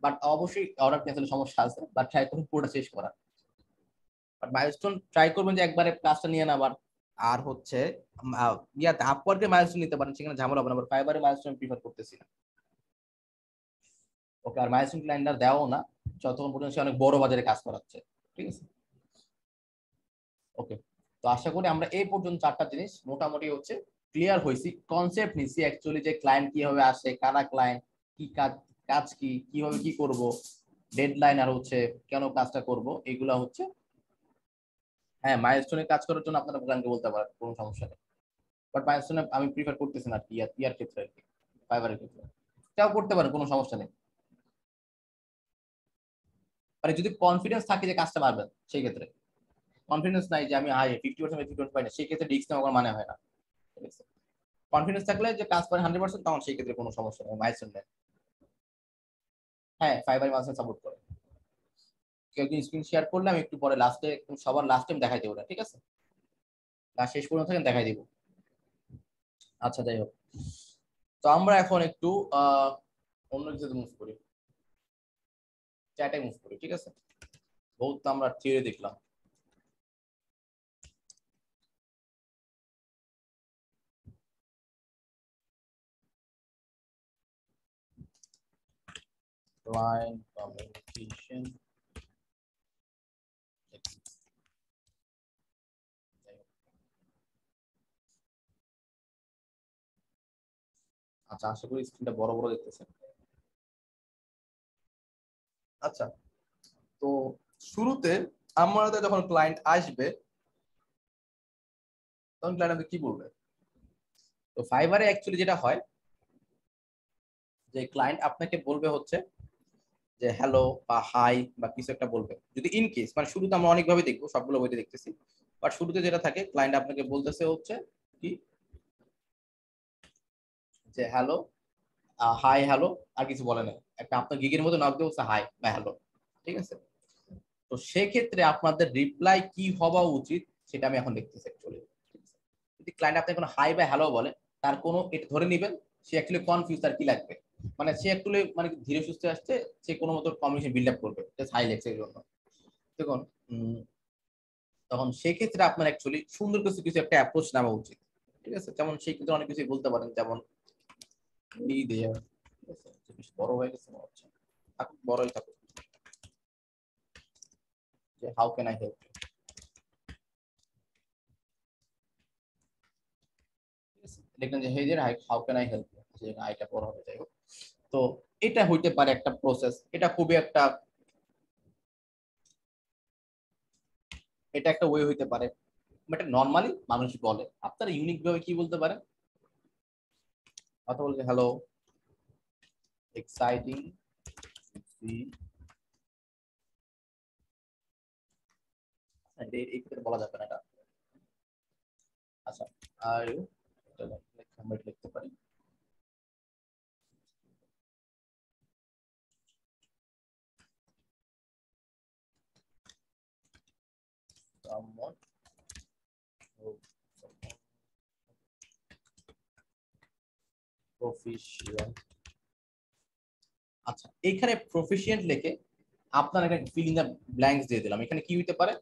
বাট অবশ্যই অর্ডার ক্যান্সেলের সমস্যা আছে বাট ট্রাই করুন পুরোটা শেষ করার। বাট মাইলস্টোন ট্রাই করবেন যে একবারে কাজটা নিয়ে নেবার আর হচ্ছে ইয়াতে আপওয়ার্ডে মাইলস্টোন নিতে পারেন, সেখানে ঝামেলা হবে না বাট ফাইবারে মাইলস্টোন প্রিফার করতেছি না। ওকে আর মাইলস্টোন ক্লায়েন্টার দেওয়াও না, যতক্ষণ পর্যন্ত সে অনেক বড় বাজারে কাজ করাচ্ছে, ঠিক আছে? ওকে তো আশা করি আমরা এই পর্যন্ত চারটা জিনিস মোটামুটি হচ্ছে ক্লিয়ার হয়েছি। কনসেপ্ট নিছি অ্যাকচুয়ালি যে ক্লায়েন্ট কীভাবে আসে, কারা ক্লায়েন্ট কি কাজ কাজ কি, কীভাবে কি করব ডেডলাইন আর হচ্ছে কেন কাজটা করব, এগুলা হচ্ছে হ্যাঁ মাইলস্টোনে কাজ করার জন্য আপনারা ক্লায়েন্টকে বলতে পারেন, কোনো সমস্যা নেই। বাট মাইলস্টোনে আমি প্রিফার করতেছি না ইয়ার ইয়ার ক্ষেত্রে আর কি ফাইবারের ক্ষেত্রে। তাও করতে পারেন, কোনো সমস্যা নেই। মানে যদি কনফিডেন্স থাকে যে কাজটা পারবেন, সেই ক্ষেত্রে। কনফিডেন্স নাই যে আমি হাই ফিফটি পার্সেন্ট ফিফটি পাই না সেই ক্ষেত্রে রিস্ক নেওয়ার মানে হয় না। কনফিডেন্স থাকলে যে কাজ পারে হান্ড্রেড পার্সেন্ট তখন সেই ক্ষেত্রে কোনো সমস্যা নেই মাইলস্টোন নেই। হ্যাঁ ফাইবার মাসে সাপোর্ট করে। কেউ একদিন স্ক্রিন শেয়ার করলে আমি একটু পরে লাস্টে সবার লাস্ট টাইম দেখাই দেবো ঠিক আছে? লাস্ট শেষ পর্যন্ত থাকেন, দেখাই দিব। আচ্ছা যাই হোক। তো আমরা এখন একটু অন্য কিছুতে মুভ করি। চ্যাটে মুভ করি, ঠিক আছে? বহুত আমরা থিওরি দেখলাম। Client communication. আচ্ছা আশা করি স্ক্রিনটা বড় বড় দেখতেছেন। আচ্ছা তো শুরুতে আমাদের যখন ক্লায়েন্ট আসবে, তখন ক্লায়েন্ট কি বলবে? তো ফাইবারে অ্যাকচুয়ালি যেটা হয়, যে ক্লায়েন্ট আপনাকে বলবে হচ্ছে যে হ্যালো বা হাই বা কিছু একটা বলবে। যদি ইন কেস মানে শুরুতে আমরা অনেকভাবে দেখব, সবগুলো বইতে দেখতেছি। বাট শুরুতে যেটা থাকে ক্লায়েন্ট আপনাকে বলতেছে হচ্ছে কি, যে হ্যালো হাই হ্যালো আর কিছু বলে না। একটা আপনার গিগের মতো নক দিয়ে হাই বা হ্যালো ঠিক আছে? তো সেক্ষেত্রে আপনাদের রিপ্লাই কি হওয়া উচিত, সেটা আমি এখন দেখতেছি অ্যাকচুয়ালি যদি ক্লায়েন্ট আপনাকে কোনো হাই বা হ্যালো বলে, তার কোনো, এটা ধরে নেবেন, সে অ্যাকচুয়ালি কনফিউজ তার কি লাগবে। মানে সে একটু মানে ধীরে সুস্থে আসছে, সে কোনো মতো কমিউনিকেশন বিল্ড আপ করবে হাই লেগসের জন্য। দেখুন তখন সেক্ষেত্রে আপনার অ্যাকচুয়ালি সুন্দর কিছু কিছু একটা অ্যাপ্রোচ নেওয়া উচিত। ঠিক আছে? যেমন সেই ক্ষেত্রে অনেক কিছুই বলতে পারেন, যেমন এই দেয়া বড় হয়ে গেছে মনে হচ্ছে। থাকুক বড়ই থাকুক যে হাউ ক্যান আই হেল্প লিখলেন যে হেজের হাউ ক্যান আই হেল্প আইটা বড় হবে, যাই হোক। তো এটা হইতে পারে একটা প্রসেস এটা খুবই একটা এটা একটা ওয়ে হইতে পারে। বাট নর্মালি মানুষ বলে। আপনারা ইউনিক ভাবে কি বলতে পারেন? কথা বলছে হ্যালো এক্সাইটিং বলা যাবে না এটা। আচ্ছা আর লিখতে পারি। Someone আচ্ছা এখানে প্রফিশিয়েন্ট লিখে আপনার একটা ফিল ইন দ্য ব্ল্যাঙ্কস দিয়ে দিলাম। এখানে কি হইতে পারে?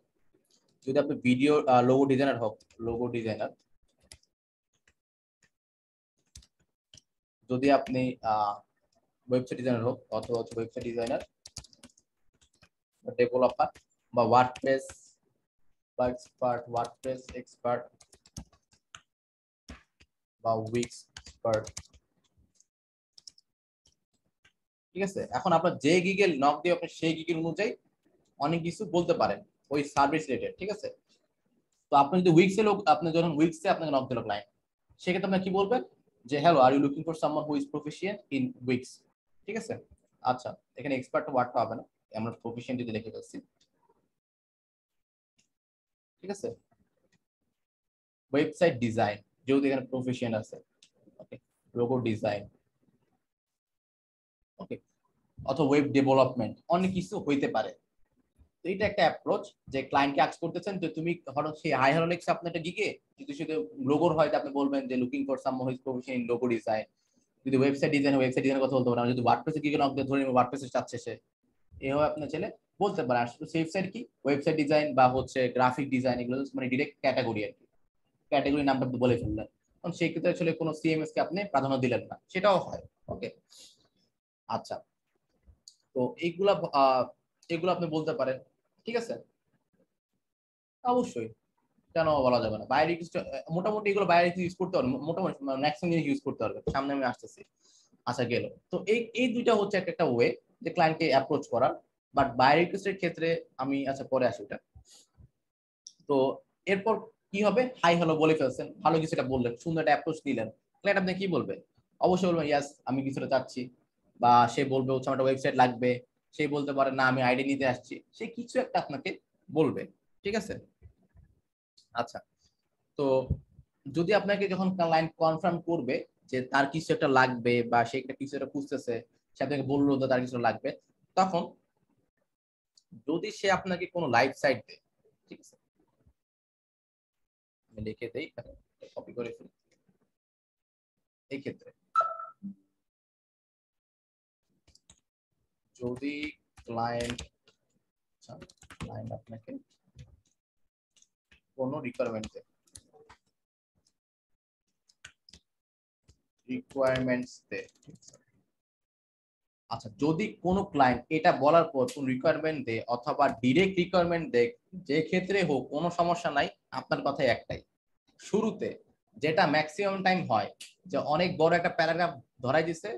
যদি আপনি ভিডিও লোগো ডিজাইনার হোক লোগো ডিজাইনার যদি আপনি ওয়েবসাইট ডিজাইনার হোক অথবা ওয়েবসাইট ডিজাইনার ডেভেলপার বা ওয়ার্ডপ্রেস বা এক্সপার্ট ওয়ার্ডপ্রেস বা উইক্স এক্সপার্ট ঠিক আছে? এখন আপনার যে গিগেল নক দিয়ে আপনি সেই গিগেল অনুযায়ী অনেক কিছু বলতে পারেন, ওই সার্ভিস রিলেটেড ঠিক আছে? তো আপনি যদি উইক্সে লোক, আপনি যখন উইক্সে আপনাকে নক দিল ক্লায়েন্ট সেক্ষেত্রে আপনি কি বলবেন? যে hello are you looking for someone who is proficient in Wix ঠিক আছে? আচ্ছা এখানে এক্সপার্ট ওয়ার্ডটা হবে না, আমরা প্রফিশিয়েন্ট যদি লিখে ফেলছি। ঠিক আছে? ওয়েবসাইট ডিজাইন যেহেতু এখানে প্রফেশন আছে ওকে লোগো ডিজাইন ওকে অথবা ওয়েব ডেভেলপমেন্ট অনেক কিছু হইতে পারে। তো এটা একটা অ্যাপ্রোচ যে ক্লায়েন্টকে আক্স করতেছেন যে তুমি ধরো সেই হাই হারোলেক্স আপনি একটা গিকে যদি শুধু লোগোর হয় আপনি বলবেন যে looking for some who's profession logo design যদি ওয়েবসাইট ডিজাইন ওয়েবসাইট ডিজাইনের কথা বলতে পারেন, যদি ওয়ার্ডপ্রেসে গিকে নক ধরে ওয়ার্ডপ্রেসে চাচ্ছে সে। এভাবে আপনার ছেলে বলতে পারে। আর শুধু ওয়েবসাইট কি? ওয়েবসাইট ডিজাইন বা হচ্ছে গ্রাফিক ডিজাইন এগুলো মানে ডিরেক্ট ক্যাটাগরি আর কি। ক্যাটাগরি নামটা বলে ফেললেন। কারণ সেই ক্ষেত্রে আসলে কোনো সিএমএস কে আপনি প্রাধান্য দিলেন না। সেটাও হয় ওকে আচ্ছা তো এইগুলা এগুলো আপনি বলতে পারেন, ঠিক আছে? অবশ্যই, কেন বলা যাবে না। বাইরে মোটামুটি এগুলো বাইরে ইউজ করতে পারবে মোটামুটি ম্যাক্সিমাম ইউজ করতে পারবে সামনে আমি আসতেছি আচ্ছা গেল। তো এই এই দুইটা হচ্ছে একটা ওয়ে যে ক্লায়েন্টকে অ্যাপ্রোচ করার বাট বাইরে রিকোয়েস্টের ক্ষেত্রে আমি আচ্ছা পরে আসি ওটা। তো এরপর কি হবে? হাই হ্যালো বলে ফেলছেন। ভালো কিছুটা বললেন, সুন্দর একটা অ্যাপ্রোচ দিলেন। ক্লায়েন্ট আপনি কি বলবে? অবশ্যই বলবেন ইয়াস আমি কিছুটা চাচ্ছি। বা সে বলবে, হচ্ছে আমার ওয়েবসাইট লাগবে। সে বলতে পারে, না, আমি আইডি নিতে আসছি। সে কিছু একটা আপনাকে বলবে, ঠিক আছে? আচ্ছা তো যদি আপনাকে যখন ক্লায়েন্ট কনফার্ম করবে যে তার কিছু একটা লাগবে বা সে একটা কিছু একটা খুঁজতেছে সে আপনাকে বলল যে তার কিছু লাগবে, তখন যদি সে আপনাকে কোনো লাইভ সাইট দেয়, ঠিক আছে? আমি লিখে দেই কপি করে ফেলি। এই ক্ষেত্রে যদি ক্লায়েন্ট ক্লায়েন্ট আপনাকে কোনো রিকোয়ারমেন্ট দেয় রিকোয়ারমেন্টস দেয় আচ্ছা যদি কোনো ক্লায়েন্ট এটা বলার পর কোন রিকোয়ারমেন্ট দেয় অথবা ডিরেক্ট রিকোয়ারমেন্ট দেয়, যে ক্ষেত্রে হোক, কোনো সমস্যা নাই, আপনার কথাই একটাই। শুরুতে যেটা ম্যাক্সিমাম টাইম হয়, যে অনেক বড় একটা প্যারাগ্রাফ ধরাই দিছে,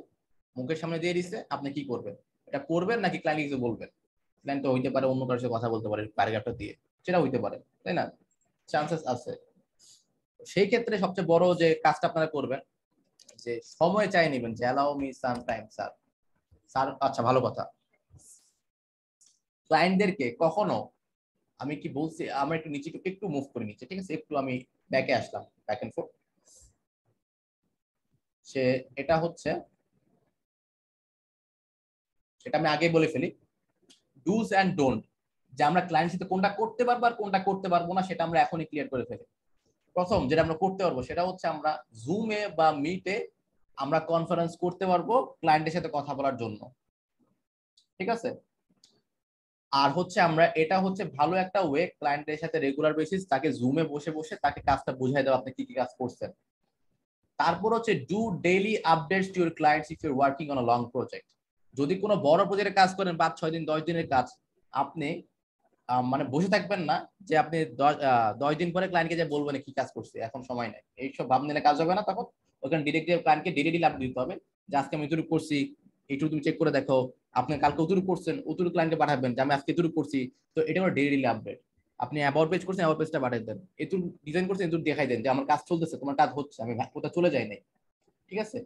মুখের সামনে দিয়ে দিছে, আপনি কি করবেন? এটা করবেন নাকি ক্লায়েন্ট কিছু বলবেন? ক্লায়েন্ট তো হইতে পারে অন্য কারোর সাথে কথা বলতে পারে প্যারাগ্রাফটা দিয়ে। সেটা হইতে পারে, তাই না? চান্সেস আছে। সেই ক্ষেত্রে সবচেয়ে বড় যে কাজটা আপনারা করবেন, যে সময় চাই নেবেন, যে allow me some time sir sir আচ্ছা ভালো কথা। ক্লায়েন্টদেরকে কখনো আমি কি বলছি, আমার একটু নিচে একটু- মুভ করে নিচ্ছে, ঠিক আছে? একটু আমি ব্যাকে আসলাম ব্যাক এন্ড ফোর সে, এটা হচ্ছে, এটা আমি আগে বলে ফেলি। ডুজ অ্যান্ড ডোন্ট যে আমরা ক্লায়েন্ট সাথে কোনটা করতে পারব আর কোনটা করতে পারব না, সেটা আমরা এখনই ক্লিয়ার করে ফেলি। প্রথম যেটা আমরা করতে পারব, সেটা হচ্ছে আমরা জুমে বা মিটে আমরা কনফারেন্স করতে পারব ক্লায়েন্টের সাথে কথা বলার জন্য। ঠিক আছে? আর হচ্ছে আমরা, এটা হচ্ছে ভালো একটা ওয়ে ক্লায়েন্টের সাথে রেগুলার বেসিস তাকে জুমে বসে বসে তাকে কাজটা বুঝাই দেওয়া আপনি কি কি কাজ করছেন। তারপর হচ্ছে do daily updates to your clients if your working on long project যদি কোনো বড় প্রজেক্টে কাজ করেন পাঁচ, ছয় দিন, দশ দিনের কাজ, আপনি মানে বসে থাকবেন না যে আপনি দশ দিন পরে ক্লায়েন্টকে যে বলবেন কি কাজ করছে, এখন সময় নেই। এইসব ভাব নিলে কাজ হবে না তখন। ওখানে ডিরেক্ট ক্লায়েন্টকে ডেলি ডেলি আপডেট দিতে হবে। যে আজকে আমি এতটুকু করছি একটু তুমি চেক করে দেখো। আপনি কালকে অতটুকু করছেন অতটুকু ক্লায়েন্টকে পাঠাবেন যে আমি আজকে এতটুকু করছি। তো এটা হলো ডেলি ডেলি আপডেট আপনি অ্যাবাউট পেজ করছেন অ্যাবাউট পেজটা পাঠিয়ে দেন। এটুকু ডিজাইন করছেন এটুকু দেখাই দেন যে আমার কাজ চলতেছে, তোমার কাজ হচ্ছে, আমি কোথাও চলে যাই নাই। ঠিক আছে?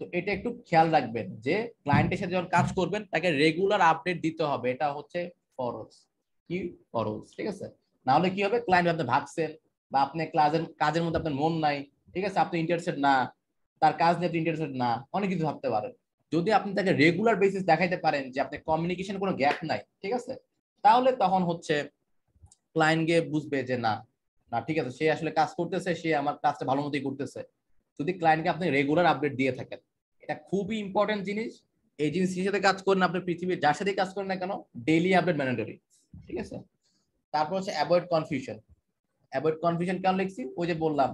তো এটা একটু খেয়াল রাখবেন যে ক্লায়েন্টের সাথে যখন কাজ করবেন, তাকে রেগুলার আপডেট দিতে হবে। এটা হচ্ছে ফরজ কি? ফরজ ঠিক আছে? না হলে কি হবে? ক্লায়েন্ট আপনি ভাবছেন বা আপনি ক্লাসের কাজের মধ্যে আপনার মন নাই। ঠিক আছে? আপনি ইন্টারেস্টেড না। তার কাজ নিয়ে আপনি ইন্টারেস্টেড না, অনেক কিছু ভাবতে পারেন যদি আপনি তাকে রেগুলার বেসিস দেখাইতে পারেন যে আপনি কমিউনিকেশন কোনো গ্যাপ নাই, ঠিক আছে? তাহলে তখন হচ্ছে ক্লায়েন্ট গিয়ে বুঝবে যে না না, ঠিক আছে, সে আসলে কাজ করতেছে, সে আমার কাজটা ভালো মতোই করতেছে। যদি ক্লায়েন্টকে আপনি রেগুলার আপডেট দিয়ে থাকেন, এটা খুবই ইম্পর্টেন্ট জিনিস। এই জিনিসের সাথে কাজ করেন আপনি পৃথিবীর যার সাথে কাজ করেন না কেন ডেইলি আপডেট ম্যান্ডেটরি ঠিক আছে? তারপর হচ্ছে অ্যাভয়েড কনফিউশন অ্যাভয়েড কনফিউশন কেন লিখছি? ওই যে বললাম,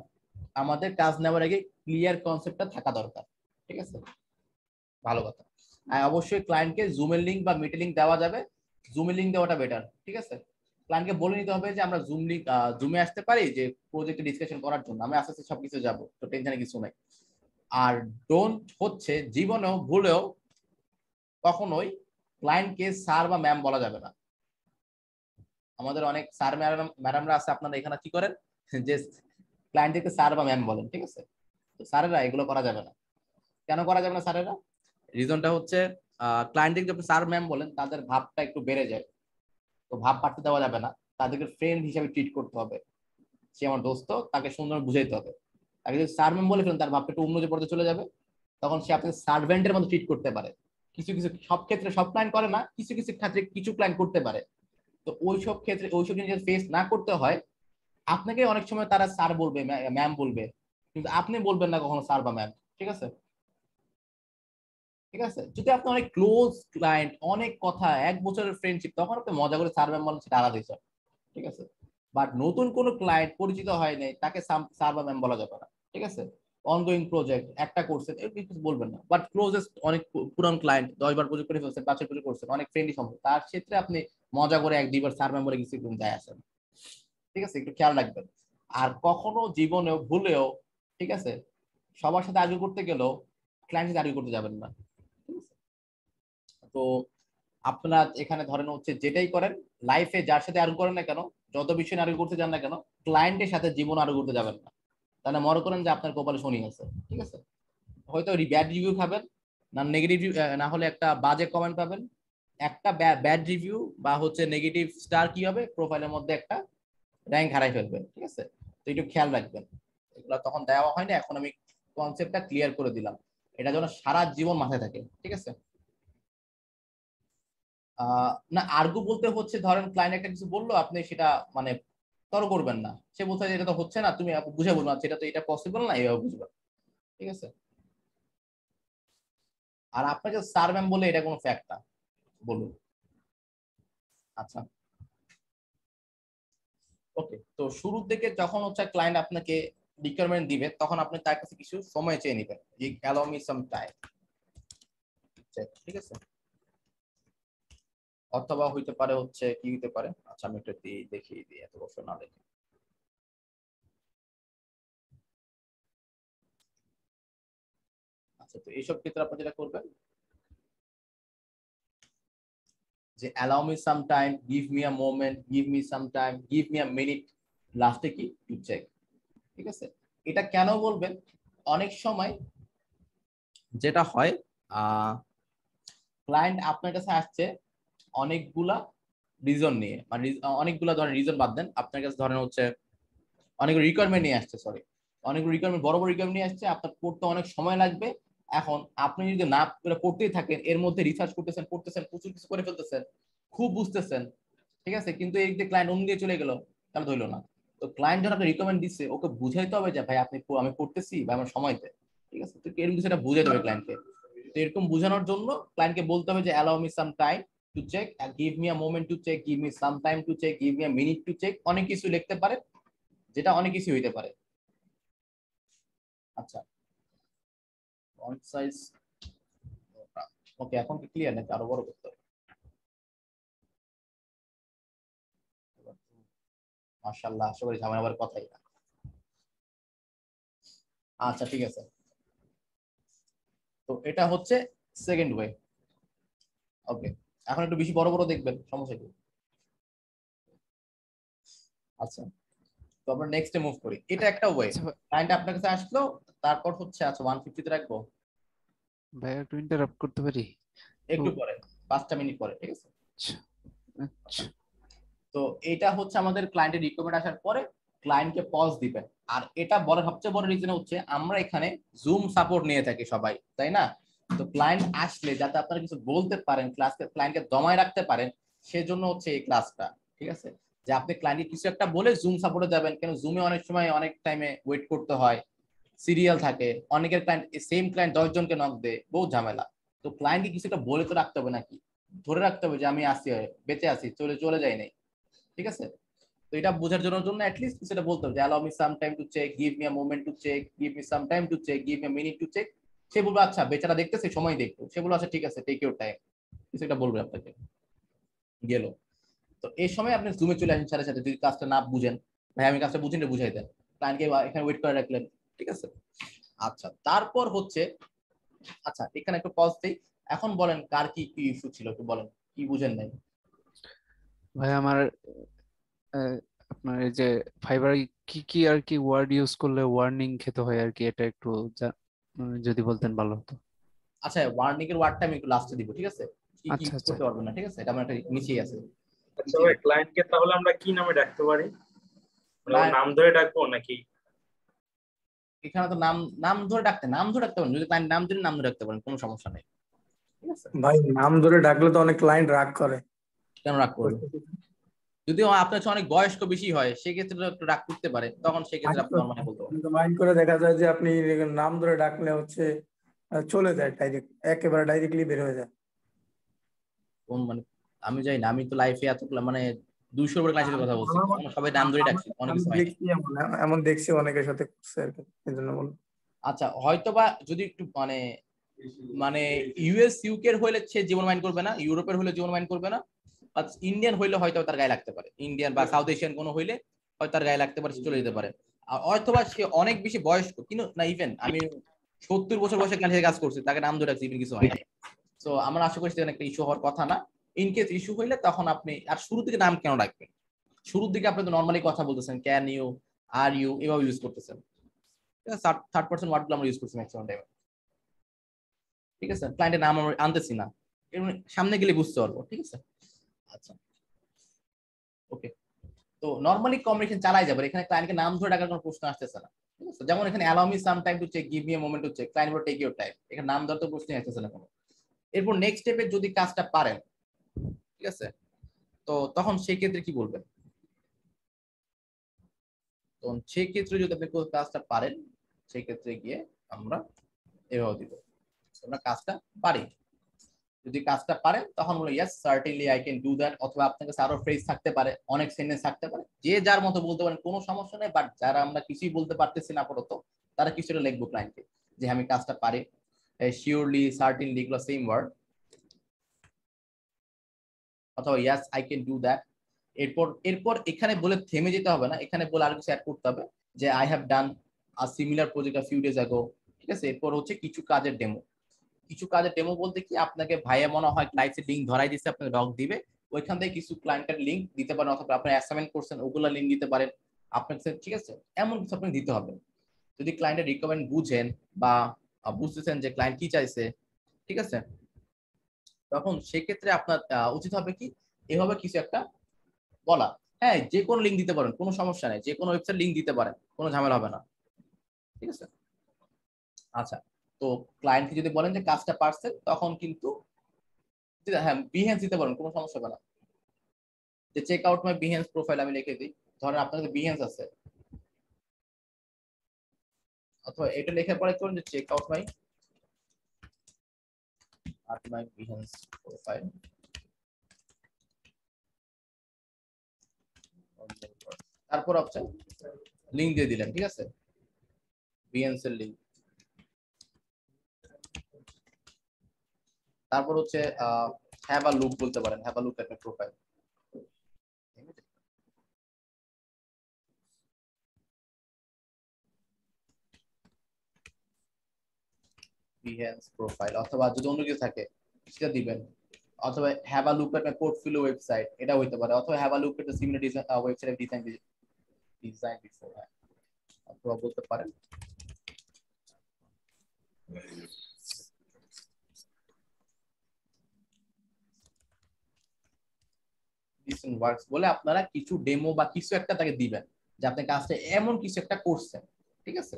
আমাদের কাজ নেওয়ার আগে ক্লিয়ার কনসেপ্টটা থাকা দরকার, ঠিক আছে? ভালো কথা। আর অবশ্যই ক্লায়েন্টকে জুমের লিঙ্ক বা মিটে লিঙ্ক দেওয়া যাবে। জুমের লিঙ্ক দেওয়াটা বেটার ঠিক আছে? ক্লায়েন্টকে বলে নিতে হবে যে, আমরা জুম লিঙ্ক জুমে আসতে পারি যে প্রজেক্টে ডিসকাশন করার জন্য। আমি আস্তে আস্তে সবকিছু যাব, তো টেনশনে কিছু নাই। আর ডোন্ট হচ্ছে জীবনেও ভুলেও কখনোই ক্লায়েন্টকে স্যার বা ম্যাম বলা যাবে না। আমাদের অনেক স্যার ম্যাডাম ম্যাডামরা আছে, আপনারা এখানে কি করেন? যে ক্লায়েন্টদেরকে স্যার বা ম্যাম বলেন, ঠিক আছে? তো স্যারেরা এগুলো করা যাবে না। কেন করা যাবে না স্যারেরা? রিজনটা হচ্ছে ক্লায়েন্টদেরকে যখন স্যার ম্যাম বলেন, তাদের ভাবটা একটু বেড়ে যায়। তো ভাব পাঠতে দেওয়া যাবে না। তাদেরকে ফ্রেন্ড হিসাবে ট্রিট করতে হবে। সে আমার দোস্ত, তাকে সুন্দর বুঝাইতে হবে। তাকে যদি স্যার ম্যাম বলে ফেলেন, তার ভাবটা একটু যে পর্যায়ে চলে যাবে, তখন সে আপনাকে সার্ভেন্টের মতো ট্রিট করতে পারে। কিছু কিছু সব ক্ষেত্রে সব ক্লায়েন্ট করে না, কিছু কিছু ক্ষেত্রে কিছু ক্লায়েন্ট করতে পারে। তো ওইসব ক্ষেত্রে, ওইসব জিনিস ফেস না করতে হয়। আপনাকে অনেক সময় তারা স্যার বলবে ম্যাম বলবে। কিন্তু আপনি বলবেন না কখনো স্যার বা ম্যাম, ঠিক আছে? ঠিক আছে? যদি আপনি অনেক ক্লোজ ক্লায়েন্ট অনেক কথা, এক বছরের ফ্রেন্ডশিপ তখন আপনি মজা করে স্যার ম্যাম বলেন সেটা আলাদা হিসাব ঠিক আছে? বাট নতুন কোনো ক্লায়েন্ট পরিচিত হয় নাই, তাকে স্যার বা ম্যাম বলা যাবে না, ঠিক আছে? অনগোয়িং প্রজেক্ট একটা করছেন এরকম কিছু বলবেন না। বাট ক্লোজেস্ট অনেক পুরান ক্লায়েন্ট দশ বার প্রজেক্ট করে ফেলছেন পাঁচের প্রজেক্ট করছেন, অনেক ফ্রেন্ডলি সম্পর্ক। তার ক্ষেত্রে আপনি মজা করে এক, দুইবার স্যার ম্যাম বলে কিছু যায় আসেন ঠিক আছে? একটু খেয়াল রাখবেন। আর কখনো জীবনেও ভুলেও ঠিক আছে? সবার সাথে আর্গু করতে গেলেও ক্লায়েন্ট সাথে আর্গু করতে যাবেন না। ঠিক আছে? তো আপনার এখানে ধরেন হচ্ছে যেটাই করেন লাইফে যার সাথে আর্গু করেন না কেন, যত বিষয় আর্গু করতে যান না কেন ক্লায়েন্টের সাথে জীবন আর্গু করতে যাবেন না। তাহলে মনে করেন যে আপনার কপালে শনি আছে, ঠিক আছে? হয়তো ব্যাড রিভিউ খাবেন, না নেগেটিভ না হলে একটা বাজে কমেন্ট পাবেন। একটা ব্যাড রিভিউ বা হচ্ছে নেগেটিভ স্টার কি হবে? প্রোফাইলের মধ্যে একটা র্যাঙ্ক হারাই ফেলবে ঠিক আছে? তো একটু খেয়াল রাখবেন। এগুলো তখন দেওয়া হয়নি এখন আমি কনসেপ্টটা ক্লিয়ার করে দিলাম। এটা যেন সারা জীবন মাথায় থাকে, ঠিক আছে? না, আর্গু বলতে হচ্ছে, ধরেন ক্লায়েন্ট একটা কিছু বলল, আপনি সেটা মানে তর করবেন না। সে বলছে এটা তো হচ্ছে না, তুমি বুঝে বলব না সেটা তো, এটা পসিবল না, এইভাবে বুঝবে। ঠিক আছে? আর আপনাকে স্যার ম্যাম বলে এটা কোনো ফ্যাক্ট না, বলুন। আচ্ছা। ওকে তো শুরুর দিকে যখন হচ্ছে ক্লায়েন্ট আপনাকে রিকোয়ারমেন্ট দিবে, তখন আপনি তার কাছে কিছু সময় চেয়ে নেবেন। যে মি সাম টাইম ঠিক আছে? অথবা হইতে পারে হচ্ছে, কি হইতে পারে? আচ্ছা আমি একটু দেখিয়ে দিই, এত বছর না দেখে। আচ্ছা তো এইসব ক্ষেত্রে আপনি যেটা করবেন, যে allow me some time give me a moment give me some time give me a minute লাস্টে কি? ইউ চেক ঠিক আছে? এটা কেন বলবেন? অনেক সময় যেটা হয় ক্লায়েন্ট আপনার কাছে আসছে অনেকগুলা রিজন নিয়ে মানে অনেকগুলা ধরেন রিজন বাদ দেন। আপনার কাছে ধরেন হচ্ছে অনেক রিকোয়ারমেন্ট নিয়ে আসছে সরি অনেক রিকোয়ারমেন্ট বড় বড় রিকোয়ারমেন্ট নিয়ে আসছে, আপনার পড়তে অনেক সময় লাগবে। এখন আপনি যদি না পড়তেই থাকেন, এর মধ্যে রিসার্চ করতেছেন, পড়তেছেন, প্রচুর কিছু করে ফেলতেছেন, খুব বুঝতেছেন, ঠিক আছে? কিন্তু এই যে ক্লায়েন্ট অন্য দিয়ে চলে গেল, তাহলে ধরলো না। ক্লায়েন্ট যখন আপনি রিকমেন্ড দিচ্ছে, ওকে বুঝাইতে হবে যে, ভাই, আপনি আমি পড়তেছি বা আমার সময় দেয় ঠিক আছে? তো এরকম সেটা বুঝাইতে হবে ক্লায়েন্টকে তো এরকম বোঝানোর জন্য ক্লায়েন্টকে বলতে হবে যে allow me some time to check give me a moment to check give me some time to check give me a minute to check অনেক কিছু লিখতে পারে, যেটা অনেক কিছু হইতে পারে। আচ্ছা। ফন্ট সাইজ ওকে, এখন কি ক্লিয়ার নাকি? আরও বড় করতে হবে। মাশাআল্লাহ আশা করি ঝামেলা আবার কথাই না। আচ্ছা ঠিক আছে। তো এটা হচ্ছে সেকেন্ড ওয়ে ওকে এখন একটু বেশি বড় বড় দেখবেন সমস্যা কি? আচ্ছা তো আমরা নেক্সটে মুভ করি। এটা একটা ওয়ে ক্লায়েন্ট আপনার কাছে আসলো তারপর হচ্ছে আচ্ছা 150 তে রাখব। ভাই একটু ইন্টারাপ্ট করতে পারি? একটু পরে পাঁচটা মিনিট পরে ঠিক আছে? আচ্ছা। তো এটা হচ্ছে আমাদের ক্লায়েন্টের রিকোয়ারমেন্ট আসার পরে ক্লায়েন্টকে পজ দিবে। আর এটা বড়, সবচেয়ে বড় রিজন হচ্ছে আমরা এখানে জুম সাপোর্ট নিয়ে থাকি সবাই, তাই না? তো ক্লায়েন্ট আসলে যাতে আপনারা কিছু বলতে পারেন ক্লাসকে ক্লায়েন্টকে দমায় রাখতে পারেন, সেজন্য হচ্ছে এই ক্লাসটা ঠিক আছে? যে আপনি ক্লায়েন্টকে কিছু একটা বলে জুম সাপোর্টে যাবেন, কেন জুমে অনেক সময় অনেক টাইমে ওয়েট করতে হয় সিরিয়াল থাকে, অনেকের ক্লায়েন্ট সেম ক্লায়েন্ট দশ জনকে নক দেয়, বহু ঝামেলা। তো ক্লায়েন্টকে কিছু একটা বলে তো রাখতে হবে নাকি? ধরে রাখতে হবে যে আমি আসি, বেঁচে আসি চলে চলে যাই নাই। ঠিক আছে? তো এটা বোঝার জন্য জন্য অ্যাটলিস্ট সেটা বলতে হবে যে allow me some time to check give me a moment to check give me some time to check give me minute to check সে বলবে আচ্ছা বেচারা দেখতেছে, সময় দেখতো সে বলবে আচ্ছা ঠিক আছে টেক ইউর টাইম একটা বলবে আপনাকে। গেল। তো এই সময় আপনি জুমে চলে আসেন সাথে সাথে, যদি কাজটা না বুঝেন। ভাই, আমি কাজটা বুঝিনি বুঝাই দেন। ক্লায়েন্টকে এখানে ওয়েট করে রাখলেন, ঠিক আছে? আচ্ছা তারপর হচ্ছে আচ্ছা এখানে একটু পজ দিই। এখন বলেন, কার কি কি ইস্যু ছিল, একটু বলেন। কি বুঝেন নাই? ভাই আমার আপনার এই যে ফাইবার কি কি আর কি ওয়ার্ড ইউজ করলে ওয়ার্নিং খেতে হয় আর কি? এটা একটু যদি বলতেন ভালো হতো। আচ্ছা ওয়ার্নিং এর ওয়ার্ডটা আমি একটু লাস্টে দিব ঠিক আছে? কি কি আচ্ছা, আচ্ছা। করতে পারবেন না ঠিক আছে? এটা আমার একটা নিচেই আছে। আচ্ছা ভাই ক্লায়েন্টকে তাহলে আমরা কি নামে ডাকতে পারি? মানে ওর নাম ধরে ডাকবো নাকি? এখানে তো নাম নাম ধরে ডাকতে নাম ধরে ডাকতে পারেন। যদি ক্লায়েন্ট নাম দিন নাম ধরে ডাকতে পারেন কোনো সমস্যা নেই। ঠিক আছে? ভাই নাম ধরে ডাকলে তো অনেক ক্লায়েন্ট রাগ করে। কেন রাগ করবে যদিও আপনার চেয়ে অনেক বয়স্ক বেশি হয় সেক্ষেত্রে একটু রাগ করতে পারে তখন সেক্ষেত্রে আপনি নর্মালি বলতে পারেন। কিন্তু মাইন্ড করে দেখা যায় যে আপনি নাম ধরে ডাকলে হচ্ছে চলে যায় ডাইরেক্ট একেবারে ডাইরেক্টলি বের হয়ে যায়। কোন মানে আমি জানি না আমি তো লাইফে এত মানে দুইশোর উপরে ক্লাসের কথা বলছি সবাই নাম ধরে ডাকছি অনেক এমন দেখছি অনেকের সাথে করছে আর কি এই জন্য বললাম আচ্ছা হয়তোবা যদি একটু মানে মানে ইউএস ইউকের হলে সে জীবন মাইন্ড করবে না ইউরোপের হলে জীবন মাইন্ড করবে না? ইন্ডিয়ান হইলে হয়তো তার গায়ে লাগতে পারে। ইন্ডিয়ান বা সাউথ এশিয়ান কোনো হইলে হয়তো তার গায়ে লাগতে পারে চলে যেতে পারে। আর অথবা সে অনেক বেশি বয়স্ক কিন্তু না ইভেন আমি সত্তর বছর বয়সে ক্লাসে কাজ করছি তাকে নাম ধরে রাখছি কিছু হয় তো আমরা আশা করছি একটা ইস্যু হওয়ার কথা না। ইন কেস ইস্যু হইলে তখন আপনি আর শুরু থেকে নাম কেন রাখবেন? শুরুর দিকে আপনি তো নর্মালি কথা বলতেছেন ক্যান ইউ আর ইউ এভাবে ইউজ করতেছেন। থার্ড পার্সন ওয়ার্ডগুলো আমরা ইউজ করছি ম্যাক্সিমাম টাইমে ঠিক আছে ক্লায়েন্টের নাম আমরা আনতেছি না। সামনে গেলে বুঝতে পারব ঠিক আছে? আচ্ছা। ওকে তো নর্মালি কমিউনিকেশন চালাই যাবে। এখানে ক্লায়েন্টকে নাম ধরে ডাকার কোনো প্রশ্ন আসতেছে না। ঠিক আছে? যেমন এখানে allow me some time to check give me a moment to check client will take your time এখানে নাম ধরে তো প্রশ্নই আসতেছে না কোনো। এরপর নেক্সট স্টেপে যদি কাজটা পারেন, ঠিক আছে? তো তখন সেই ক্ষেত্রে কি বলবেন? তো সেই ক্ষেত্রে যদি আপনি কোনো কাজটা পারেন সেই ক্ষেত্রে গিয়ে আমরা এভাবে দিব। আমরা কাজটা পারি। যদি কাজটা পারেন, তখন বলো yes certainly I can do that অথবা আপনার কাছে আরও ফ্রেজ থাকতে পারে, অনেক সেন্টেন্স থাকতে পারে। যে যার মতো বলতে পারেন, কোনো সমস্যা নেই বাট যারা আমরা কিছুই বলতে পারতেছি না আপাতত, তারা কিছুটা লিখব ক্লায়েন্টকে যে আমি কাজটা পারি। শিওরলি সার্টেনলি এগুলো সেম ওয়ার্ড অথবা yes I can do that এরপর এরপর এখানে বলে থেমে যেতে হবে না, এখানে বলে আর কিছু অ্যাড করতে হবে, যে I have done a similar project a few days ago ঠিক আছে? এরপর হচ্ছে কিছু কাজের ডেমো কিছু কাজের ডেমো বলতে কি আপনাকে ভাইয়া মনে হয় ক্লায়েন্টের লিঙ্ক ধরাই দিচ্ছে আপনাকে ডক দিবে। ওইখান থেকে কিছু ক্লায়েন্টের লিঙ্ক দিতে পারেন অথবা আপনি অ্যাসাইনমেন্ট করছেন, ওগুলা লিঙ্ক দিতে পারেন। আপনার ঠিক আছে? এমন কিছু আপনি দিতে হবে। যদি ক্লায়েন্টের রিকমেন্ড বুঝেন বা বুঝতেছেন যে ক্লায়েন্ট কি চাইছে, ঠিক আছে? তখন সেক্ষেত্রে আপনার উচিত হবে কি, এভাবে কিছু একটা বলা। হ্যাঁ যে কোনো লিঙ্ক দিতে পারেন, কোনো সমস্যা নেই। যে কোনো ওয়েবসাইট লিঙ্ক দিতে পারেন, কোনো ঝামেলা হবে না। ঠিক আছে? আচ্ছা। তো ক্লায়েন্টকে যদি বলেন যে কাজটা পারছেন তখন কিন্তু হ্যাঁ বিহেন্স দিতে পারেন কোনো সমস্যা হবে না। যে check out my Behance profile আমি লিখে দিই। ধরেন আপনার কাছে বিহেন্স আছে। অথবা এটা লেখার পরে করুন যে check out my at my Behance profile. তারপর অপশন লিংক দিয়ে দিলেন, ঠিক আছে? বিএনস এর লিংক তারপর হচ্ছে হ্যাভ আ লুক বলতে পারেন have a look at my profile Behance profile অথবা যদি অন্য কিছু থাকে, সেটা দিবেন। অথবা have a look at my portfolio website এটা হইতে পারে। অথবা have a look at similar design website design design before অথবা বলতে পারেন। ওয়ার্কস বলে আপনারা কিছু ডেমো বা কিছু একটা তাকে দিবেন যে আপনি কাজটা এমন কিছু একটা করছেন, ঠিক আছে?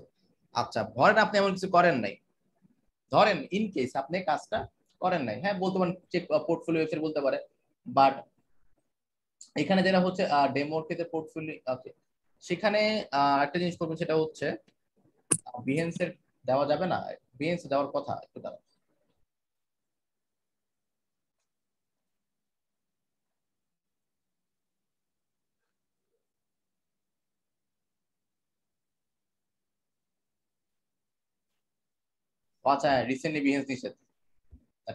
আচ্ছা ধরেন আপনি এমন কিছু করেন নাই। ধরেন ইন কেস আপনি কাজটা করেন নাই। হ্যাঁ বলতে পারেন চেক পোর্টফোলিও ওয়েবসাইট বলতে পারে বাট এখানে যেটা হচ্ছে ডেমোর ক্ষেত্রে পোর্টফোলিও ওকে সেখানে একটা জিনিস করবেন সেটা হচ্ছে বিহেন্সের দেওয়া যাবে না বিহেন্স দেওয়ার কথা, একটু দাঁড়ান। আচ্ছা রিসেন্টলি বিহেন্স নিষেধ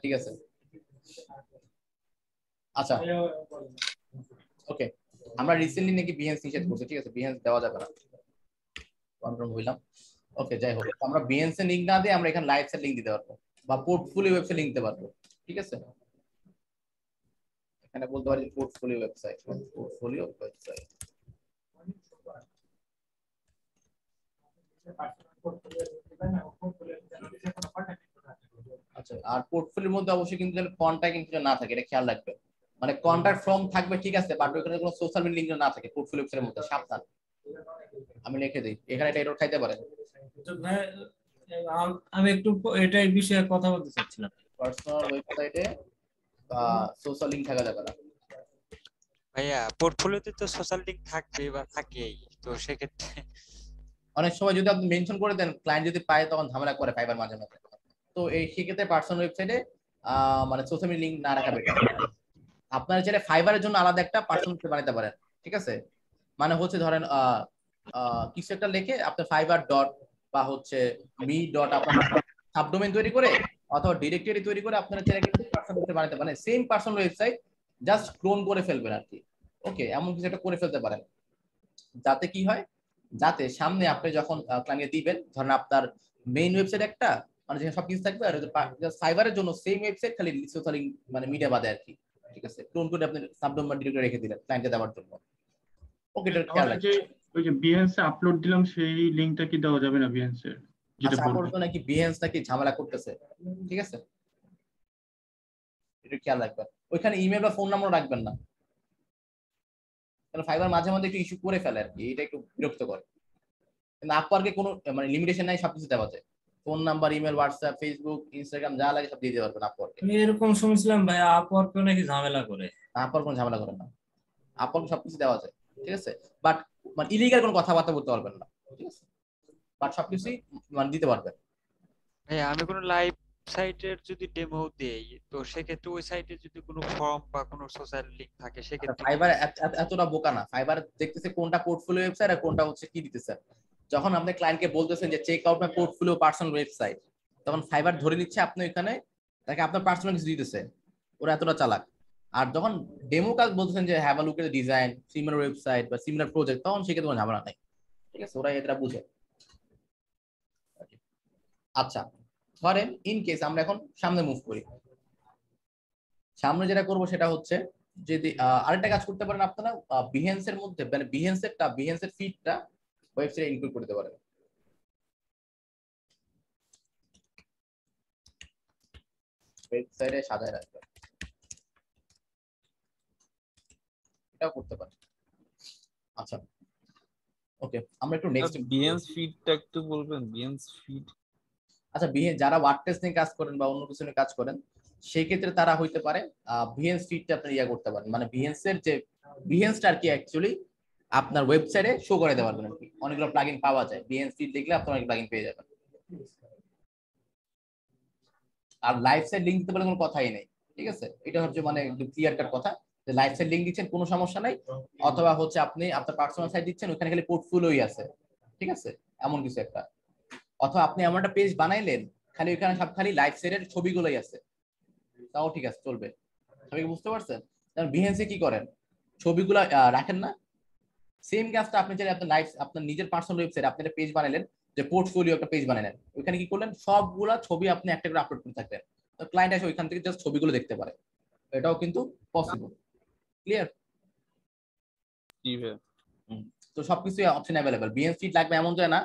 ঠিক আছে। আচ্ছা। ওকে আমরা রিসেন্টলি নাকি বিহেন্স নিষেধ করছি, ঠিক আছে? বিহেন্স দেওয়া যাবে না। কনফার্ম হইলাম। ওকে যাই হোক, আমরা বিহেন্স এর লিংক না দিয়ে আমরা এখানে লাইভস এর লিংক দিতে পারব, বা পোর্টফোলিও ওয়েবসাইট লিংক দিতে পারব, ঠিক আছে? এখানে বলতে পারি পোর্টফোলিও ওয়েবসাইট পোর্টফোলিও ওয়েবসাইট আচ্ছা আর পোর্টফোলিওর মধ্যে অবশ্যই কিন্তু যেন কন্ট্যাক্ট কিছু না থাকে এটা খেয়াল রাখবে। মানে কন্ট্যাক্ট ফর্ম থাকবে ঠিক আছে বাট ওখানে কোনো সোশ্যাল মিডিয়া লিংক না থাকে পোর্টফোলিও ওয়েবসাইটের মধ্যে সাবধান। আমি লিখে দিই এখানে এটা এরর খাইতে পারে। আম- আমি একটু প- এটাই বিষয়ে কথা বলতে চাচ্ছিলাম। পার্সোনাল ওয়েবসাইটে বা সোশ্যাল লিংক থাকা যাবে না। ভাইয়া পোর্টফোলিওতে তো সোশ্যাল লিংক থাকবে বা থাকেই তো সেক্ষেত্রে অনেক সময় যদি আপনি মেনশন করে দেন ক্লায়েন্ট যদি পায়, তখন ঝামেলা করে ফাইবার মাঝে মাঝে। তো এই সেক্ষেত্রে পার্সোনাল ওয়েবসাইটে মানে সোশ্যাল মিডিয়া লিঙ্ক না রাখা বেটার আপনারা চাইলে ফাইবারের জন্য আলাদা একটা পার্সোনাল বানাতে পারেন, ঠিক আছে? মানে হচ্ছে ধরেন কিছু একটা লিখে আপনার ফাইবার ডট বা হচ্ছে মি ডট আপনার সাবডোমেন তৈরি করে, অথবা ডিরেক্টরি তৈরি করে আপনারা চাইলে কিন্তু পার্সোনাল ওয়েবসাইট বানাতে পারেন। Same personal website just clone করে ফেলবেন আর কি। ওকে এমন কিছু একটা করে ফেলতে পারেন। যাতে কি হয় যাতে সামনে আপনি যখন ক্লায়েন্টকে দিবেন ধরেন আপনার মেইন ওয়েবসাইট একটা মানে যেখানে সবকিছু থাকবে আর সাইবারের জন্য সেম ওয়েবসাইট খালি সোশ্যাল মানে মিডিয়া বাদে আর কি। ঠিক আছে? ক্লোন করে আপনি সাবডোম বা ডিরেক্টরি রেখে দিলেন ক্লায়েন্টকে দেওয়ার জন্য। ওকে এটা খেয়াল রাখবেন। ওই যে বিহেন্সে আপলোড দিলাম সেই লিংকটা কি দেওয়া যাবে না বিহেন্সের যেটা বলবেন নাকি বিহেন্স নাকি ঝামেলা করতেছে? ঠিক আছে? এটা খেয়াল রাখবেন। ওইখানে ইমেল বা ফোন নাম্বার রাখবেন না। কারণ ফাইবার মাঝে মাঝে একটু ইস্যু করে ফেলে আর কি এটা একটু বিরক্ত করে কিন্তু আপওয়ার্কে কোনো মানে লিমিটেশন নাই সবকিছু দেওয়া যায়। Phone number email WhatsApp Facebook Instagram যা লাগে সব দিয়ে দিতে পারবেন আপওয়ার্কে আমি এরকম শুনছিলাম ভাই আপওয়ার্কে নাকি ঝামেলা করে। আপওয়ার্ক কোনো ঝামেলা করে না। আপওয়ার্ক সবকিছু দেওয়া যায় ঠিক আছে? বাট মানে ইলিগাল কোনো কথাবার্তা বলতে পারবেন না ঠিক আছে? বাট সবকিছুই মানে দিতে পারবেন। ভাইয়া আমি কোনো লাইভ সাইটের যদি ডেমো দেই তো সেক্ষেত্রে ওই সাইটে যদি কোনো ফর্ম বা কোনো সোশ্যাল লিংক থাকে সেক্ষেত্রে ফাইবার এতটা বোকা না। ফাইবার দেখতেছে কোনটা পোর্টফোলিও ওয়েবসাইট আর কোনটা হচ্ছে কি দিতেছে। যখন আপনি ক্লায়েন্টকে বলতেছেন যে check out my portfolio personal website তখন ফাইবার ধরে নিচ্ছে আপনি ওখানে তাকে আপনার পার্সোনাল কিছু দিতেছে। ওরা এতটা চালাক। আর যখন ডেমো কাজ বলতেছেন যে have a look at design similar website বা সিমিলার প্রজেক্ট তখন সেক্ষেত্রে কোনো ঝামেলা নাই। ঠিক আছে ওরা এটা বুঝে। আচ্ছা ধরেন ইন কেস আমরা এখন সামনে মুভ করি। সামনে যেটা করব সেটা হচ্ছে, যদি আরেকটা কাজ করতে পারেন আপনারা বিহেন্স এর মধ্যে মানে বিহেন্স এরটা বিহেন্স এর ফিডটা ওয়েবসাইটে ইনক্লুড করতে পারেন। ওয়েবসাইটে সাজায় রাখবেন। এটাও করতে পারেন। আচ্ছা ওকে আমরা একটু নেক্সট বিহেন্স ফিডটা একটু বলবেন? বিহেন্স ফিড আচ্ছা বিহেন্স যারা ওয়ার্ডপ্রেস নিয়ে কাজ করেন বা অন্য কিছু নিয়ে কাজ করেন, সেই ক্ষেত্রে তারা হইতে পারে বিহেন্স ফিডটা আপনি ইয়া করতে পারেন। মানে বিহেন্স এর যে বিহেন্সটা আর কি অ্যাকচুয়ালি আপনার ওয়েবসাইটে শো করে পারবেন আর কি অনেকগুলো প্লাগইন পাওয়া যায়। বিহেন্স ফিড দেখলে আপনি অনেক প্লাগইন পেয়ে যাবেন। আর লাইভ সাইট লিংক দিতে পারলে কোনো কথাই নেই, ঠিক আছে? এটা হচ্ছে মানে ক্লিয়ার কাট কথা যে লাইভ সাইট লিংক দিচ্ছেন, কোনো সমস্যা নাই। অথবা হচ্ছে আপনি আপনার পার্সোনাল সাইট দিচ্ছেন, ওখানে খালি পোর্টফোলিওই আছে, ঠিক আছে? এমন কিছু একটা। অথবা আপনি এমন একটা পেজ বানাইলেন খালি ওইখানে সব খালি লাইভ সাইটের ছবিগুলোই আছে। তাও ঠিক আছে চলবে। সবাই বুঝতে পারছেন? যেমন বিহেন্সে কি করেন? ছবিগুলো রাখেন না। সেম কাজটা আপনি চাইলে আপনার লাইভ আপনার নিজের পার্সোনাল ওয়েবসাইট আপনি একটা পেজ বানাইলেন যে পোর্টফোলিও একটা পেজ বানালেন ওইখানে কি করলেন? সবগুলা ছবি আপনি একটা করে আপলোড করে থাকবেন তো ক্লায়েন্ট এসে ওইখান থেকে জাস্ট ছবিগুলো দেখতে পারে। এটাও কিন্তু পসিবল ক্লিয়ার তো সবকিছু অপশন অ্যাভেলেবল বিএন সিট লাগবে এমন যায় না।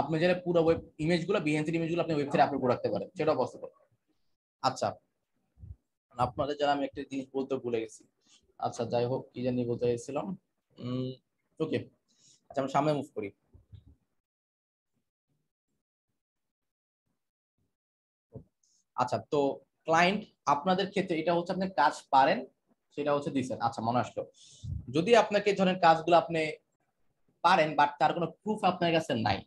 আপনি যারা পুরো ওয়েব ইমেজগুলো বিএনসি ইমেজগুলো আপনি ওয়েবসাইটে আপলোড রাখতে পারেন, সেটাও পসিবল আচ্ছা আপনাদের যারা আমি একটা জিনিস বলতে ভুলে গেছি। আচ্ছা যাই হোক, কি জানি বলতে চাইছিলাম। ওকে আচ্ছা আমরা সামনে মুভ করি। আচ্ছা তো ক্লায়েন্ট আপনাদের ক্ষেত্রে এটা হচ্ছে আপনি কাজ পারেন, সেটা হচ্ছে দিচ্ছেন আচ্ছা মনে আসলো। যদি আপনাকে এই ধরনের কাজগুলো আপনি পারেন বাট তার কোনো প্রুফ আপনার কাছে নাই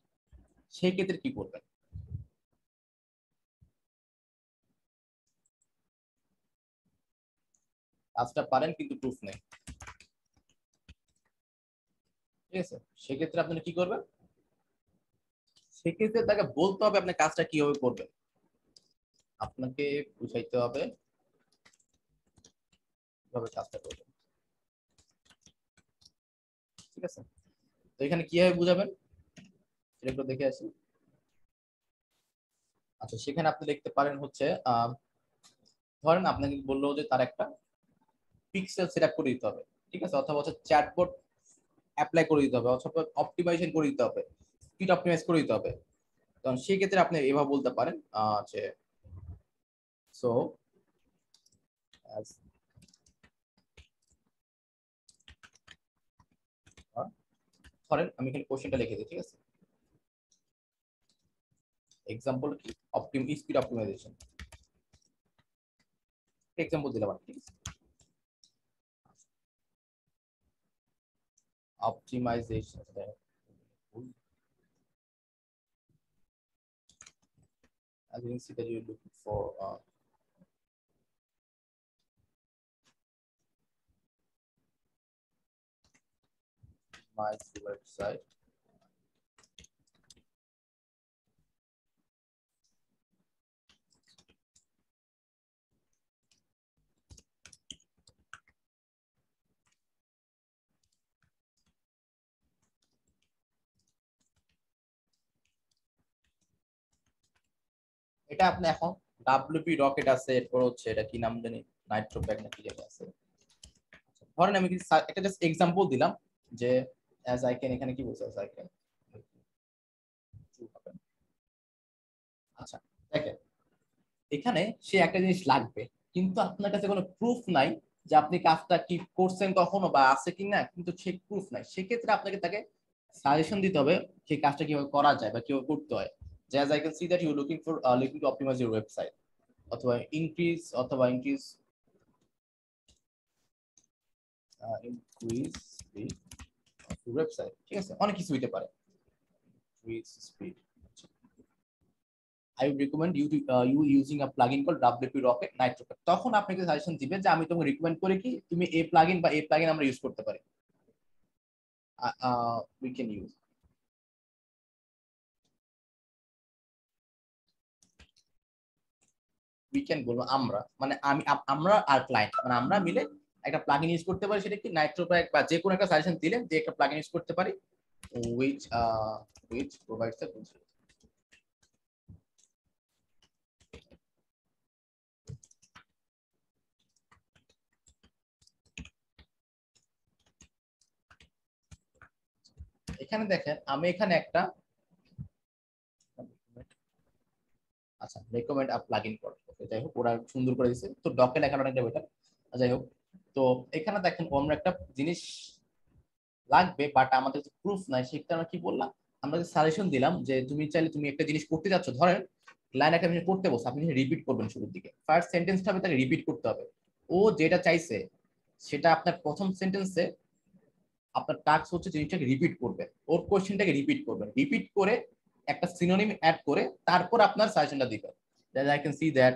সেই ক্ষেত্রে কি করবেন? কাজটা পারেন কিন্তু প্রুফ নেই। ঠিক আছে? সেক্ষেত্রে আপনি কি করবেন? সেক্ষেত্রে তাকে বলতে হবে আপনি কাজটা কীভাবে করবেন। আপনাকে বুঝাইতে হবে কীভাবে কাজটা করবেন। ঠিক আছে? তো এখানে কীভাবে বুঝাবেন? সেটা একটু দেখে আসি। আচ্ছা সেখানে আপনি দেখতে পারেন হচ্ছে ধরেন আপনাকে বলল যে তার একটা পিক্সেল সেট করে দিতে হবে, ঠিক আছে? অথবা হচ্ছে চ্যাটবোর্ড অ্যাপ্লাই করে দিতে হবে, অথবা অপটিমাইজেশন করে দিতে হবে স্পিড অপটিমাইজ করে দিতে হবে। তখন সেই ক্ষেত্রে আপনি এভাবে বলতে পারেন যে সো ধরেন আমি এখানে কোশ্চেনটা লিখে দিই, ঠিক আছে? এক্সাম্পল কি অপটিম স্পিড অপটিমাইজেশন এক্সাম্পল দিলাম আর কি ঠিক আছে optimization I didn't see that you're looking for uh, my website. এটা আপনি এখন ডাব্লিউপি রকেট আছে এরপর হচ্ছে এটা কি নাম জানি? নাইট্রো প্যাক না কি জানি আছে। আচ্ছা, ধরেন আমি একটা জাস্ট এক্সাম্পল দিলাম যে অ্যাজ আই ক্যান এখানে কি বলছে অ্যাজ আই ক্যান আচ্ছা দেখেন এখানে সে একটা জিনিস লাগবে কিন্তু আপনার কাছে কোনো প্রুফ নাই যে আপনি কাজটা কি করছেন কখনো বা আছে কি না কিন্তু সে প্রুফ নাই। সেক্ষেত্রে আপনাকে তাকে সাজেশন দিতে হবে সেই কাজটা কীভাবে করা যায় বা কীভাবে করতে হয়। As I can see that you're looking for uh, looking to optimize your website অথবা increase অথবা increase uh, increase speed of your website ঠিক আছে অনেক কিছু হইতে পারে increase speed I would recommend you to uh, you using a plugin called WP Rocket Nitro তখন আপনাকে সাজেশন দিবে যে আমি তোমাকে রিকমেন্ড করি কি তুমি এই প্লাগইন বা এই প্লাগইন আমরা ইউজ করতে পারি we can use can বলব আমরা মানে আমি আমরা আর ক্লায়েন্ট মানে আমরা মিলে একটা প্লাগইন ইউজ করতে পারি সেটা কি নাইট্রো প্যাক বা যে কোনো একটা সাজেশন দিলে যে একটা প্লাগইন ইউজ করতে পারি uh which provides the control এখানে দেখেন, আমি এখানে একটা আচ্ছা রেকমেন্ড আপ প্লাগইন কর ওকে যাই হোক, ওরা সুন্দর করে দিছে তো ডকে লেখানো অনেকটা বেটার যাই হোক, তো এখানে দেখেন আমরা একটা জিনিস লাগবে বাট আমাদের যে প্রুফ নাই, সেটা আমরা কি বললাম? আমরা যে সাজেশন দিলাম যে তুমি চাইলে তুমি একটা জিনিস করতে যাচ্ছ ধরেন লাইন একটা জিনিস করতে বসে, আপনি রিপিট করবেন শুরুর দিকে। ফার্স্ট সেন্টেন্সটা হবে তাকে রিপিট করতে হবে। ও যেটা চাইছে, সেটা আপনার প্রথম সেন্টেন্সে আপনার টাস্ক হচ্ছে জিনিসটাকে রিপিট করবে। ওর কোশ্চেনটাকে রিপিট করবেন রিপিট করে একটা সিনোনিম অ্যাড করে তারপর আপনার সাজেশনটা দিবেন। That I can see that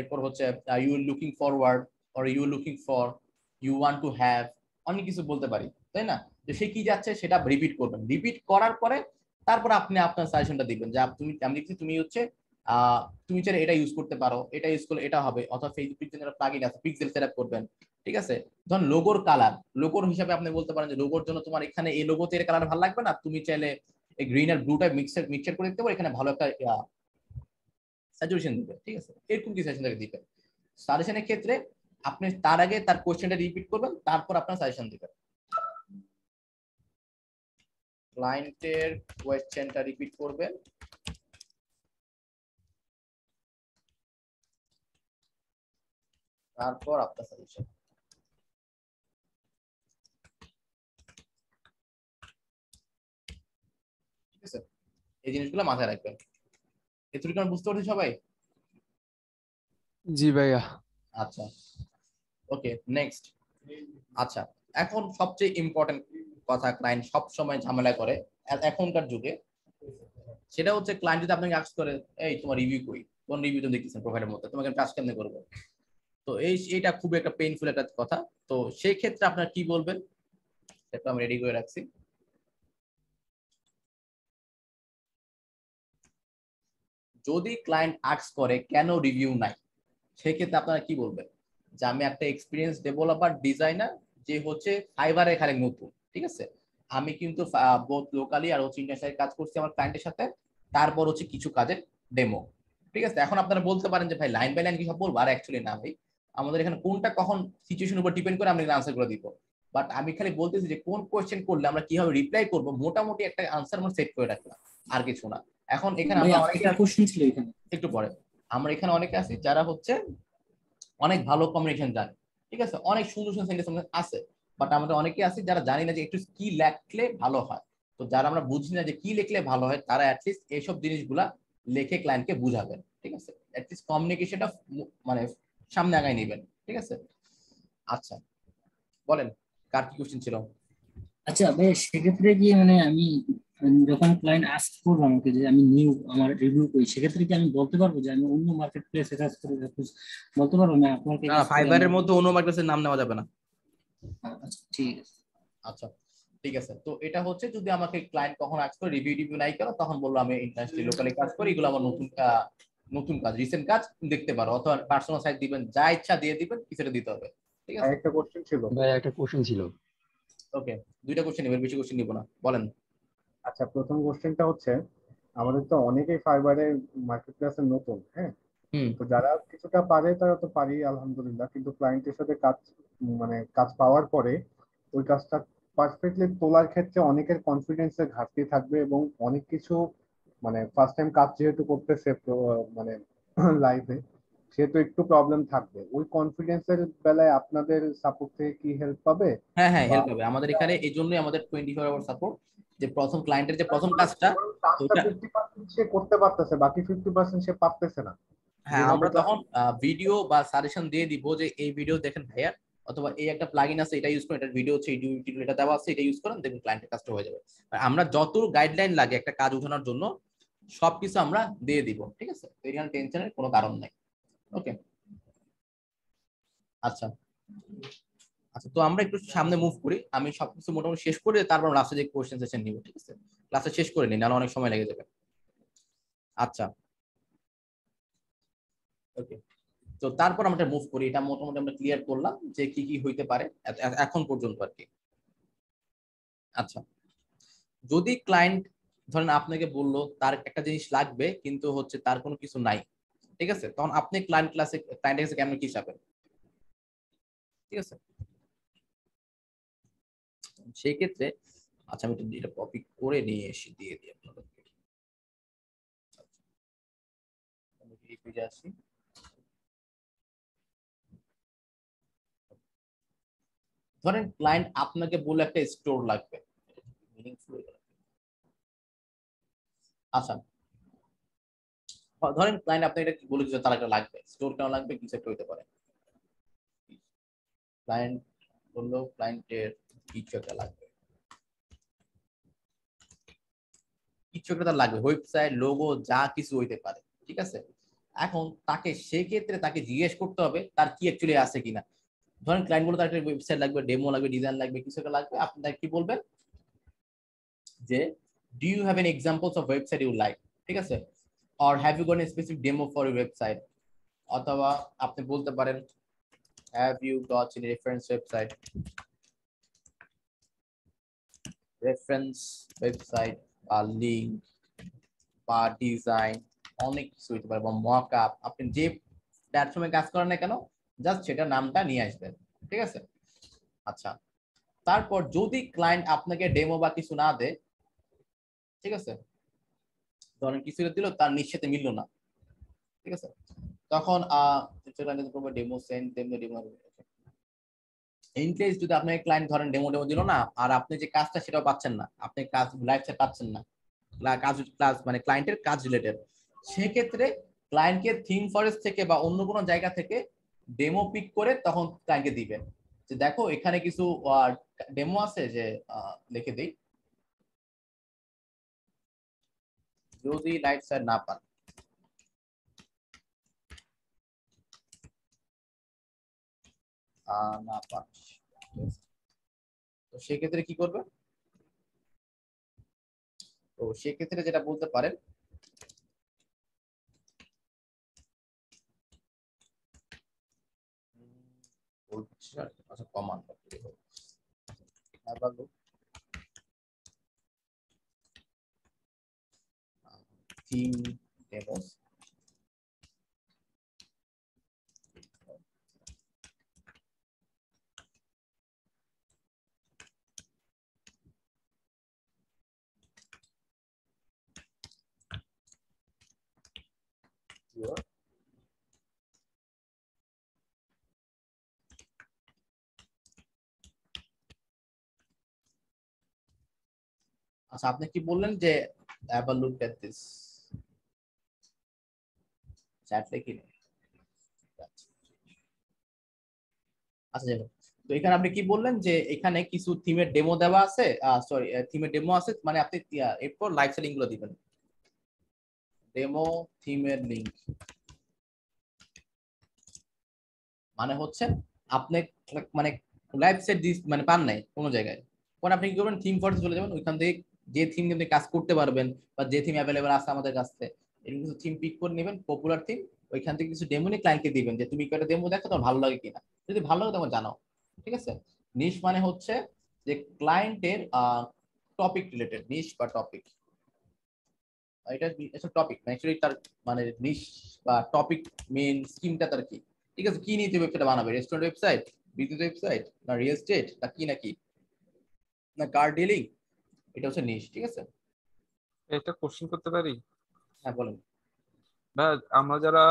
এরপর হচ্ছে you looking forward or you looking for you want to have অনেক কিছু বলতে পারি, তাই না? যে সে কি যাচ্ছে সেটা রিপিট করবেন। রিপিট করার পরে তারপর আপনি আপনার সাজেশনটা দিবেন যে তুমি আমি দেখছি তুমি হচ্ছে তুমি চাইলে এটা ইউজ করতে পারো, এটা ইউজ করলে এটা হবে, অথবা ফেসবুক জন্য প্লাগইন আছে পিক্সেল সেটআপ করবেন, ঠিক আছে? ধরুন লোগোর কালার লোগোর হিসাবে আপনি বলতে পারেন যে লোগোর জন্য তোমার এখানে এই লোগোতে এর কালার ভালো লাগবে না, তুমি চাইলে এই গ্রিন আর ব্লুটা মিক্সার মিক্সচার করে দিতে পারো, এখানে ভালো একটা স্যাচুরেশন দিবে, ঠিক আছে? এরকম কি সাজেশন দিবে সাজেশনের ক্ষেত্রে আপনি তার আগে তার কোশ্চেনটা রিপিট করবেন, তারপর আপনার সাজেশন দিবেন ক্লায়েন্টের কোয়েশ্চেনটা রিপিট করবেন। তারপর আপনার সাজেশন ঠিক আছে এই জিনিসগুলো মাথায় রাখবেন। এতটুকু আমি বুঝতে পারছি সবাই? জি ভাইয়া। আচ্ছা। ওকে নেক্সট আচ্ছা এখন সবচেয়ে ইম্পর্টেন্ট কথা ক্লায়েন্ট সব সময় ঝামেলা করে এখনকার যুগে। সেটা হচ্ছে ক্লায়েন্ট যদি আপনাকে আক্স করে এই তোমার রিভিউ কই? কোন রিভিউ তুমি দেখতেছেন প্রোফাইলের মধ্যে? তোমাকে কাজ কেমনে করব? তো এই এটা খুবই একটা পেইনফুল একটা কথা। তো সেই ক্ষেত্রে আপনার কি বলবেন? সেটা আমি রেডি করে রাখছি। যদি ক্লায়েন্ট আক্স করে, কেন রিভিউ নাই? সেক্ষেত্রে আপনারা কি বলবেন? যে আমি একটা এক্সপিরিয়েন্স ডেভেলপার ডিজাইনার যে হচ্ছে ফাইবারে খালি নতুন, ঠিক আছে? আমি কিন্তু লোকালি আর হচ্ছে ইন্টারন্যাশনাল কাজ করছি আমার ক্লায়েন্টের সাথে, তারপর হচ্ছে কিছু কাজের ডেমো ঠিক আছে? এখন আপনারা বলতে পারেন যে, ভাই লাইন বাই লাইন কি সব বলব? আর অ্যাকচুয়ালি না, ভাই। আমাদের এখানে কোনটা কখন সিচুয়েশন উপর ডিপেন্ড করে আমরা আনসার করে দিব। বাট আমি খালি বলতেছি যে, কোন কোয়েশ্চেন করলে আমরা কীভাবে রিপ্লাই করব? মোটামুটি একটা আনসার আমরা সেট করে রাখলাম, আর কিছু না। এখন এখানে আমরা আজকে অনেকে কোশ্চেন ছিল এখানে। একটু পরে। আমরা এখানে অনেকে আছি যারা হচ্ছে অনেক ভালো কমিউনিকেশন জানে। ঠিক আছে? অনেক সুন্দর সুন্দর সেন্টেন্স আছে। বাট আমাদের অনেকে আছি যারা জানি না যে একটু কি লেখলে ভালো হয়। তো যারা আমরা বুঝি না যে কি লিখলে ভালো হয় তারা অ্যাটলিস্ট এইসব জিনিসগুলা লেখে ক্লায়েন্টকে বুঝাবেন। ঠিক আছে? অ্যাটলিস্ট কমিউনিকেশনটা মানে সামনে আগায় নেবেন। ঠিক আছে? আচ্ছা। বলেন কার কি কোশ্চেন ছিল? আচ্ছা ভাই সেক্ষেত্রে কি মানে আমি যখন ক্লায়েন্ট আস্ক করব আমাকে যে আমি নিউ আমার রিভিউ করি সেক্ষেত্রে কি আমি বলতে পারব যে আমি অন্য মার্কেট প্লেসে কাজ করে বলতে পারব না? আপনার ফাইবারের মধ্যে অন্য মার্কেটের নাম নেওয়া যাবে না। আচ্ছা ঠিক আছে। আচ্ছা ঠিক আছে। তো এটা হচ্ছে যদি আমাকে ক্লায়েন্ট কখন আজ করে রিভিউ রিভিউ নাই করো তখন বলব আমি ইন্টারন্যাশনাল লোকালি কাজ করি এগুলো আমার নতুন নতুন কাজ রিসেন্ট কাজ দেখতে পারো। অথবা পার্সোনাল সাইট দিবেন যা ইচ্ছা দিয়ে দিবেন কিছুটা দিতে হবে। ঠিক আছে? একটা কোশ্চেন ছিল। ভাই একটা কোশ্চেন ছিল। ওকে দুইটা কোশ্চেন নেবেন বেশি কোশ্চেন নিব না। বলেন। আচ্ছা প্রথম কোশ্চেনটা হচ্ছে আমাদের তো অনেকেই ফাইবারে মার্কেট প্লেসে নতুন হ্যাঁ? তো যারা কিছুটা পারে তারা তো পারি আলহামদুলিল্লাহ। কিন্তু ক্লায়েন্টের সাথে কাজ মানে কাজ পাওয়ার পরে ওই কাজটা পারফেক্টলি তোলার ক্ষেত্রে অনেকের কনফিডেন্সের ঘাটতি থাকবে এবং অনেক কিছু মানে ফার্স্ট টাইম কাজ যেহেতু করতেছে মানে লাইফে সেহেতু একটু প্রবলেম থাকবে। ওই কনফিডেন্সের বেলায় আপনাদের সাপোর্ট থেকে কি হেল্প পাবে? হ্যাঁ হ্যাঁ হেল্প হবে আমাদের এখানে এই জন্যই আমাদের টোয়েন্টি ফোর আওয়ার সাপোর্ট যে প্রথম ক্লায়েন্টের যে প্রথম কাজটা ওটা সে করতে পারতেছে বাকি ফিফটি পার্সেন্ট সে পারতেছে না। হ্যাঁ আমরা তখন ভিডিও বা সাজেশন দিয়ে দিব যে এই ভিডিও দেখেন ভাইয়া অথবা এই একটা প্লাগইন আছে এটা ইউজ করেন এটা ভিডিও হচ্ছে এটা দেওয়া আছে এটা ইউজ করেন দেখবেন ক্লায়েন্টের কাজটা হয়ে যাবে। আমরা যত গাইডলাইন লাগে একটা কাজ উঠানোর জন্য সবকিছু আমরা দিয়ে দিব ঠিক আছে? তো এখানে টেনশনের কোনো কারণ নাই। ওকে আচ্ছা। আচ্ছা তো আমরা একটু সামনে মুভ করি। আমি সবকিছু মোটামুটি শেষ করে তারপর লাস্টে যে কোশ্চেন সেশন নিব, ঠিক আছে? ক্লাসে শেষ করে নিই, নাহলে অনেক সময় লেগে যাবে। আচ্ছা। ওকে তো তারপর আমরা মুভ করি। এটা মোটামুটি আমরা ক্লিয়ার করলাম যে কি কি হইতে পারে এখন পর্যন্ত আর কি। আচ্ছা। যদি ক্লায়েন্ট ধরেন আপনাকে বলল, তার একটা জিনিস লাগবে, কিন্তু হচ্ছে তার কোনো কিছু নাই। ঠিক আছে? তখন আপনি ক্লায়েন্ট ক্লাসে ক্লায়েন্টের কাছে কেমন কি চাবেন ঠিক আছে? সেই ক্ষেত্রে আচ্ছা আমি এটা কপি করে নিয়ে এসে দিয়ে দিই আপনাদেরকে। আচ্ছা। আমি এই পেজে আসি। ধরেন ক্লায়েন্ট আপনাকে বলে একটা স্টোর লাগবে। আচ্ছা ধরেন ক্লায়েন্ট আপনি এটা বলে কিছু তার একটা লাগবে? স্টোর কেন লাগবে? কিছু একটা হইতে পারে। ক্লায়েন্ট বলল ক্লায়েন্টের কিছু একটা লাগবে। কিছু একটা লাগবে। ওয়েবসাইট লোগো যা কিছু হইতে পারে। ঠিক আছে? এখন তাকে সেক্ষেত্রে তাকে জিজ্ঞেস করতে হবে, তার কি অ্যাকচুয়ালি আছে কিনা? ধরেন ক্লায়েন্ট বলে তার একটা ওয়েবসাইট লাগবে ডেমো লাগবে ডিজাইন লাগবে, কিছু একটা লাগবে। আপনি তাকে কি বলবেন? যে do you have an examples of website you like ঠিক আছে? Or have you gone specific demo for your website অথবা আপনি বলতে পারেন have you got any reference website reference website বা লিঙ্ক বা ডিজাইন অনেক কিছু হইতে পারে, বা মক আপনি যে প্ল্যাটফর্মে কাজ করেন না কেন জাস্ট সেটা নামটা নিয়ে আসবেন, ঠিক আছে? আচ্ছা তারপর যদি ক্লায়েন্ট আপনাকে ডেমো বা কিছু না দেয়, ঠিক আছে? ধরেন কিছু দিল, তার নিশ্চিতে মিললো না। ঠিক আছে? তখন ডেমো সেন্ড তেমনি ডেমো ইন কেস যদি আপনাকে ক্লায়েন্ট ধরেন ডেমো ডেমো দিল না, আর আপনি যে কাজটা সেটাও পাচ্ছেন না, আপনি কাজ লাইফ পাচ্ছেন না কাজ ক্লাস মানে ক্লায়েন্টের কাজ রিলেটেড সেক্ষেত্রে ক্লায়েন্টকে থিম ফরেস্ট থেকে বা অন্য কোনো জায়গা থেকে ডেমো পিক করে তখন ক্লায়েন্টকে দিবেন। যে দেখো, এখানে কিছু ডেমো আছে যে লিখে দিই। যদি লাইট স্যার না পান। তো সেক্ষেত্রে কি করবে তো সেক্ষেত্রে যেটা বলতে পারেন আচ্ছা কমান্ড theme demos Here. আচ্ছা আপনি কি বললেন যে have a look at this chat লিখি আচ্ছা যাই তো এখানে আপনি কি বললেন যে এখানে কিছু থিমের ডেমো দেওয়া আছে? সরি থিমের ডেমো আছে মানে আপনি এরপর লাইভ সেটিংগুলো দিবেন। ডেমো থিমের লিংক মানে হচ্ছে আপনি মানে দিস মানে পান নাই কোনো জায়গায়। তখন আপনি কি করবেন? থিম ফর্টে চলে যাবেন। ওইখান থেকে যে থিম আপনি কাজ করতে পারবেন বা যে থিম অ্যাভেলেবেল আছে আমাদের কাছে এরকম কিছু থিম পিক করে নেবেন পপুলার থিম ওইখান থেকে কিছু ডেমো ক্লায়েন্টকে দিবেন যে তুমি একটা ডেমো দেখো, তোমার ভালো লাগে কিনা। যদি ভালো লাগে তোমার জানাও, ঠিক আছে? নিশ মানে হচ্ছে যে ক্লায়েন্টের টপিক রিলেটেড নিশ বা টপিক এটা এটা টপিক অ্যাকচুয়ালি তার মানে নিশ বা টপিক মেইন স্কিমটা তার কি? ঠিক আছে, কি নিয়ে ওয়েবসাইট বানাবে? রেস্টুরেন্ট ওয়েবসাইট বিদ্যুৎ ওয়েবসাইট না রিয়েল এস্টেট না কি না কি? না কার ডিলিং এটা হচ্ছে নিশ ঠিক আছে? একটা কোশ্চেন করতে পারি? হ্যাঁ বলেন। আমরা যারা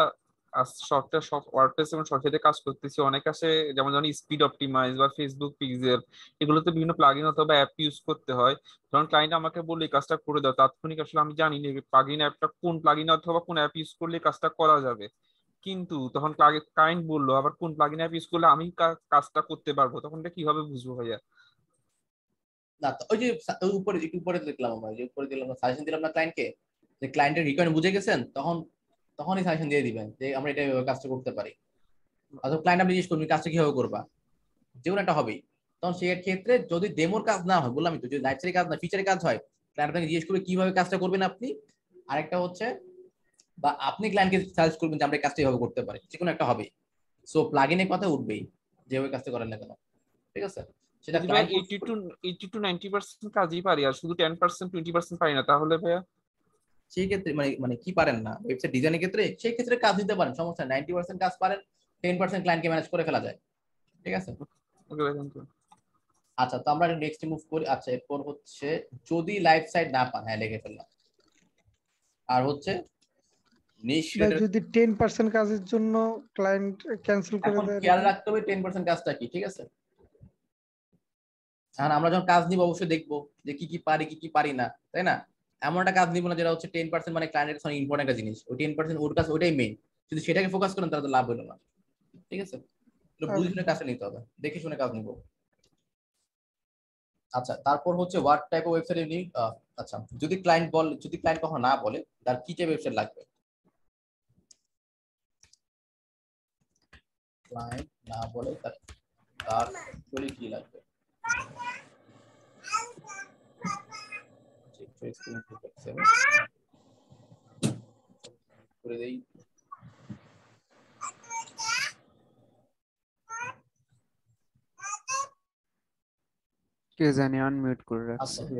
সফটওয়্যার সব ওয়ার্ডপ্রেস এবং সফটওয়্যারে কাজ করতেছি অনেক আসে যেমন যেমন স্পিড অপটিমাইজ বা ফেসবুক পিক্সেল এগুলোতে বিভিন্ন প্লাগইন অথবা অ্যাপ ইউজ করতে হয়। ধরুন ক্লায়েন্ট আমাকে বললে এই কাজটা করে দাও। তাৎক্ষণিক আসলে আমি জানি না প্লাগইন অ্যাপটা কোন প্লাগইন অথবা কোন অ্যাপ ইউজ করলে কাজটা করা যাবে। কিন্তু তখন ক্লায়েন্ট বলল আবার কোন প্লাগইন অ্যাপ ইউজ করলে আমি কাজটা করতে পারব? তখন এটা কীভাবে বুঝব ভাইয়া? না তো ওই যে উপরে উপরে দেখলাম আমরা যে উপরে দিলাম সাজেশন দিলাম না ক্লায়েন্টকে যে ক্লায়েন্টের রিকোয়ারমেন্ট বুঝে গেছেন তখন তখনই সাজেশন দিয়ে দিবেন যে আমরা এটা এভাবে কাজটা করতে পারি। অথবা ক্লায়েন্ট আপনি জিজ্ঞেস করবেন কাজটা কীভাবে করবা? যে কোনো একটা হবেই। তখন সেই ক্ষেত্রে যদি ডেমোর কাজ না হয় বললাম তো যদি লাইটসারি কাজ না ফিচারের কাজ হয় ক্লায়েন্ট আপনাকে জিজ্ঞেস করবে কীভাবে কাজটা করবেন আপনি? আরেকটা হচ্ছে বা আপনি ক্লায়েন্টকে সাজেস্ট করবেন যে আমরা এই কাজটা এভাবে করতে পারি। যে কোনো একটা হবে সো প্লাগইনের কথা উঠবেই যেভাবে কাজটা করেন না কেন। ঠিক আছে? সেটা যদি ভাই client eighty to eighty to ninety percent কাজই পারি আর শুধু টেন পার্সেন্ট টোয়েন্টি পার্সেন্ট পারি না তাহলে ভাইয়া সেই ক্ষেত্রে মানে মানে কি পারেন না? ওয়েবসাইট ডিজাইনের ক্ষেত্রে সেই ক্ষেত্রে কাজ দিতে পারেন সমস্যা নাইনটি পার্সেন্ট কাজ পারেন টেন পার্সেন্ট ক্লায়েন্টকে ম্যানেজ করে ফেলা যায়। ঠিক আছে? আচ্ছা তো আমরা নেক্সট মুভ করি। আচ্ছা এরপর হচ্ছে যদি লাইফ সাইড না পান হ্যাঁ লিখে ফেললাম। আর হচ্ছে যদি টেন পার্সেন্ট কাজের জন্য ক্লায়েন্ট ক্যান্সেল করে দেয় খেয়াল রাখতে হবে টেন পার্সেন্ট কাজটা কি ঠিক আছে? এখন আমরা যখন কাজ নিব অবশ্যই দেখব যে কি কি পারি কি কি পারি না তাই না? এমন একটা কাজ নিব না যেটা হচ্ছে টেন পার্সেন্ট মানে ক্লায়েন্টের কাছে ইম্পর্টেন্ট একটা জিনিস। ওই টেন পার্সেন্ট ওর কাছে ওইটাই মেইন যদি সেটাকে ফোকাস করেন তাহলে তো লাভ হলো না। ঠিক আছে? এগুলো বুঝে শুনে কাজটা নিতে হবে। দেখে শুনে কাজ নিব। আচ্ছা তারপর হচ্ছে হোয়াট টাইপ অফ ওয়েবসাইট ইউনি আচ্ছা যদি ক্লায়েন্ট বল যদি ক্লায়েন্ট কখনো না বলে তার কি টাইপ ওয়েবসাইট লাগবে? ক্লায়েন্ট না বলে তার তার কি লাগবে? আচ্ছা, একটু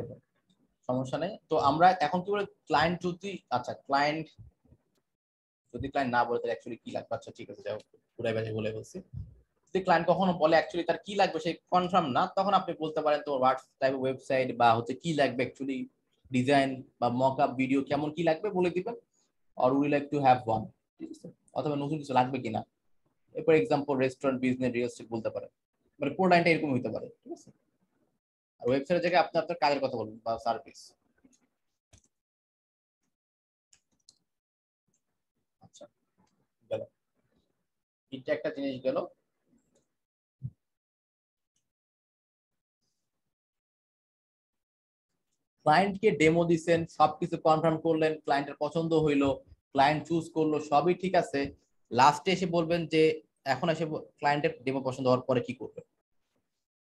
আচ্ছা তো কি ক্লায়েন্ট যদি আচ্ছা ক্লায়েন্ট যদি না বলে অ্যাকচুয়ালি কি লাগবে? আচ্ছা ঠিক আছে বলে বলছি। ক্লায়েন্ট কখনো বলে অ্যাকচুয়ালি তার কি লাগবে সে কনফার্ম না তখন আপনি বলতে পারেন তোমার হোয়াটস টাইপ ওয়েবসাইট বা হচ্ছে কি লাগবে ডিজাইন বা মক আপ ভিডিও কেমন কি লাগবে বলে দিবেন? Or we like to have one ঠিক আছে? অথবা নতুন কিছু লাগবে কিনা? এরপর example restaurant business real estate বলতে পারে মানে পুরো লাইনটা এরকম হতে পারে, ঠিক আছে? আর ওয়েবসাইটের জায়গায় আপনি আপনার কাজের কথা বলুন বা সার্ভিস আচ্ছা গেল। এটা একটা জিনিস গেল। ক্লায়েন্টকে ডেমো দিছেন, সবকিছু কনফার্ম করলেন ক্লায়েন্টের পছন্দ হইল ক্লায়েন্ট চুজ করল, সবই ঠিক আছে। লাস্টে এসে বলবেন যে, এখন এসে ক্লায়েন্টের ডেমো পছন্দ হওয়ার পরে কি করবে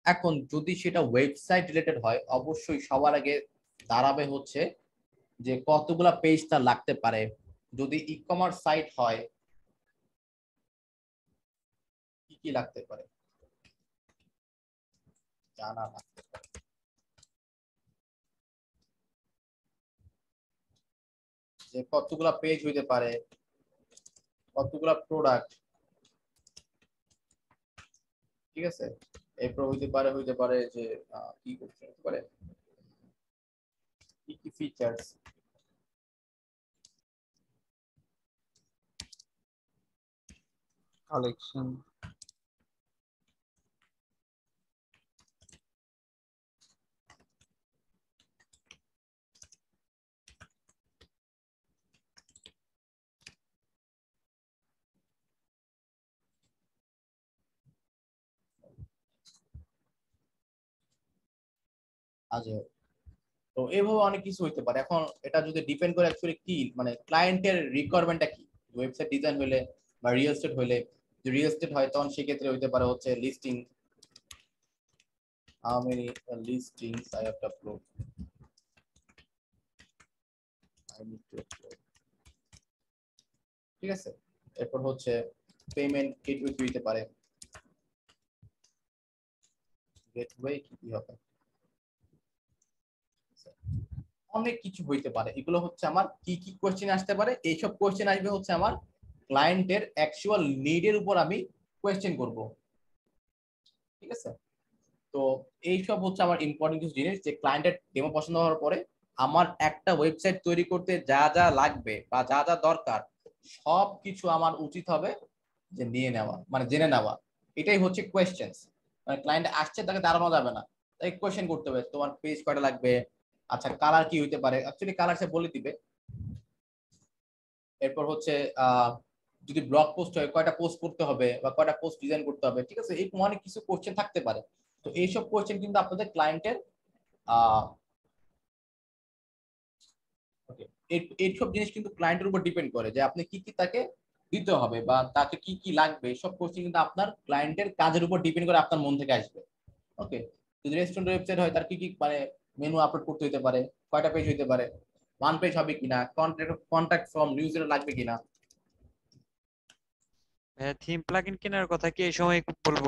এখন যদি সেটা ওয়েবসাইট রিলেটেড হয়, অবশ্যই সবার আগে দাঁড়াবে হচ্ছে যে কতগুলা পেজ তার লাগতে পারে। যদি ই কমার্স সাইট হয়, কি কি লাগতে পারে? জানা লাগতে পারে যে কতগুলা পেজ হইতে পারে, কতগুলা প্রোডাক্ট ঠিক আছে? এরপর হইতে পারে হইতে পারে যে কি করতে পারে? কি কি ফিচার্স কালেকশন আজও তো এইভাবে অনেক কিছু হইতে পারে। এখন এটা যদি ডিপেন্ড করে অ্যাকচুয়ালি কি? মানে ক্লায়েন্টের রিকোয়ারমেন্টটা কি? ওয়েবসাইট ডিজাইন হলে বা রিয়েল এস্টেট হলে যদি রিয়েল এস্টেট হয় তখন সেক্ষেত্রে হইতে পারে হচ্ছে listing how many listings I have to upload. I need to. ঠিক আছে? এরপর হচ্ছে পেমেন্ট গেটওয়ে হইতে পারে? গেটওয়ে কি হবে? অনেক কিছু হইতে পারে। এগুলো হচ্ছে আমার কি কি কোশ্চেন আসতে পারে? এইসব কোশ্চেন আসবে হচ্ছে আমার ক্লায়েন্টের অ্যাকচুয়াল নিডের উপর আমি কোয়েশ্চেন করব। ঠিক আছে? তো এইসব হচ্ছে আমার ইম্পর্টেন্ট কিছু জিনিস যে ক্লায়েন্টের ডেমো পছন্দ হওয়ার পরে আমার একটা ওয়েবসাইট তৈরি করতে যা যা লাগবে বা যা যা দরকার সব কিছু আমার উচিত হবে যে নিয়ে নেওয়া মানে জেনে নেওয়া। এটাই হচ্ছে কোয়েশ্চেন্স মানে ক্লায়েন্ট আসছে, তাকে দাঁড়ানো যাবে না। তাই কোয়েশ্চেন করতে হবে, তোমার পেজ কয়টা লাগবে? আচ্ছা কালার কি হইতে পারে? অ্যাকচুয়ালি কালার সে বলে দিবে। এরপর হচ্ছে যদি ব্লগ পোস্ট হয়, কয়টা পোস্ট করতে হবে বা কয়টা পোস্ট ডিজাইন করতে হবে, ঠিক আছে? এই অনেক কিছু কোশ্চেন থাকতে পারে। তো এইসব কোশ্চেন কিন্তু আপনাদের ক্লায়েন্টের এইসব জিনিস কিন্তু ক্লায়েন্টের উপর ডিপেন্ড করে যে আপনি কি কি তাকে দিতে হবে বা তাকে কি কি লাগবে। সব কোশ্চেন কিন্তু আপনার ক্লায়েন্টের কাজের উপর ডিপেন্ড করে আপনার মন থেকে আসবে। ওকে যদি রেস্টুরেন্ট ওয়েবসাইট হয়, তার কি কি মানে মেনু আপলোড করতে হতে পারে কয়টা পেজ হইতে পারে ওয়ান পেজ হবে কিনা কন্ট্যাক্ট কন্ট্যাক্ট ফর্ম নিউজলেটার লাগবে কিনা। হ্যাঁ থিম প্লাগইন কেনার কথা কি এই সময় বলব?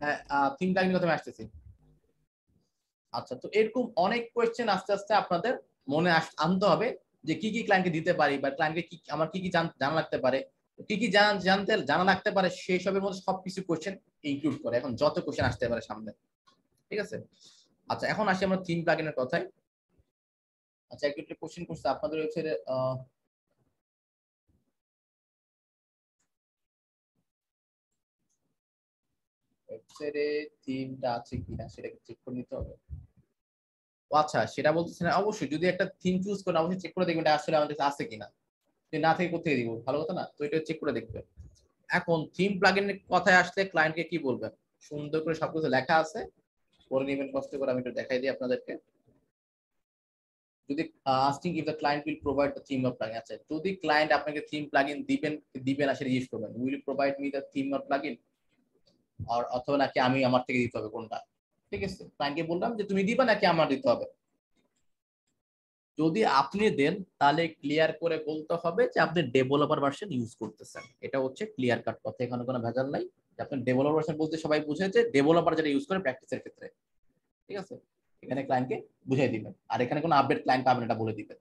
হ্যাঁ থিম প্লাগইন কথা আমি আসতেছি। আচ্ছা তো এরকম অনেক কোয়েশ্চেন আস্তে আস্তে আপনাদের মনে আনতে হবে যে কি কি ক্লায়েন্টকে দিতে পারি বা ক্লায়েন্টকে কি আমার কি কি জানা লাগতে পারে। কি কি জানতে জানা লাগতে পারে সেই সবের মধ্যে সবকিছু কোয়েশ্চেন ইনক্লুড করে। এখন যত কোয়েশ্চেন আসতে পারে সামনে। ঠিক আছে? আচ্ছা এখন আসি আমরা থিম প্লাগইনের কথায়। আচ্ছা একটু একটা কোশ্চেন করছে, আপনাদের ওয়েবসাইটে ওয়েবসাইটে থিমটা আছে কিনা সেটাকে চেক করে নিতে হবে। আচ্ছা সেটা বলতেছেন, অবশ্যই, যদি একটা থিম চুজ করেন, অবশ্যই চেক করে দেখবেন আসলে আমাদের কাছে আছে কিনা। যদি না থেকে কোথেকে দিব? ভালো কথা না? তো এটা চেক করে দেখবে এখন থিম প্লাগইনের কথায় আসলে ক্লায়েন্টকে কি বলবেন? সুন্দর করে সবকিছু লেখা আছে। করে নেবেন কষ্ট করে আমি একটু দেখাই দিই আপনাদেরকে। যদি asking if the client will provide the theme of plugin আচ্ছা যদি ক্লায়েন্ট আপনাকে থিম প্লাগইন দিবেন দিবেন আসলে ইউজ করবেন will provide me the theme of plugin আর অথবা নাকি আমি আমার থেকে দিতে হবে কোনটা? ঠিক আছে ক্লায়েন্টকে বললাম যে তুমি দিবা নাকি আমার দিতে হবে। যদি আপনি দেন, তাহলে ক্লিয়ার করে বলতে হবে যে আপনি ডেভেলপার ভার্সন ইউজ করতেছেন। এটা হচ্ছে ক্লিয়ার কাট কথা, এখানে কোনো ভেজাল নাই। যে আপনি ডেভেলপার ভার্সন বলতে সবাই বুঝেছে ডেভেলপার যেটা ইউজ করে প্র্যাকটিসের ক্ষেত্রে। ঠিক আছে? এখানে ক্লায়েন্টকে বুঝাই দিবেন। আর এখানে কোনো আপডেট ক্লায়েন্ট পাবেন এটা বলে দিবেন।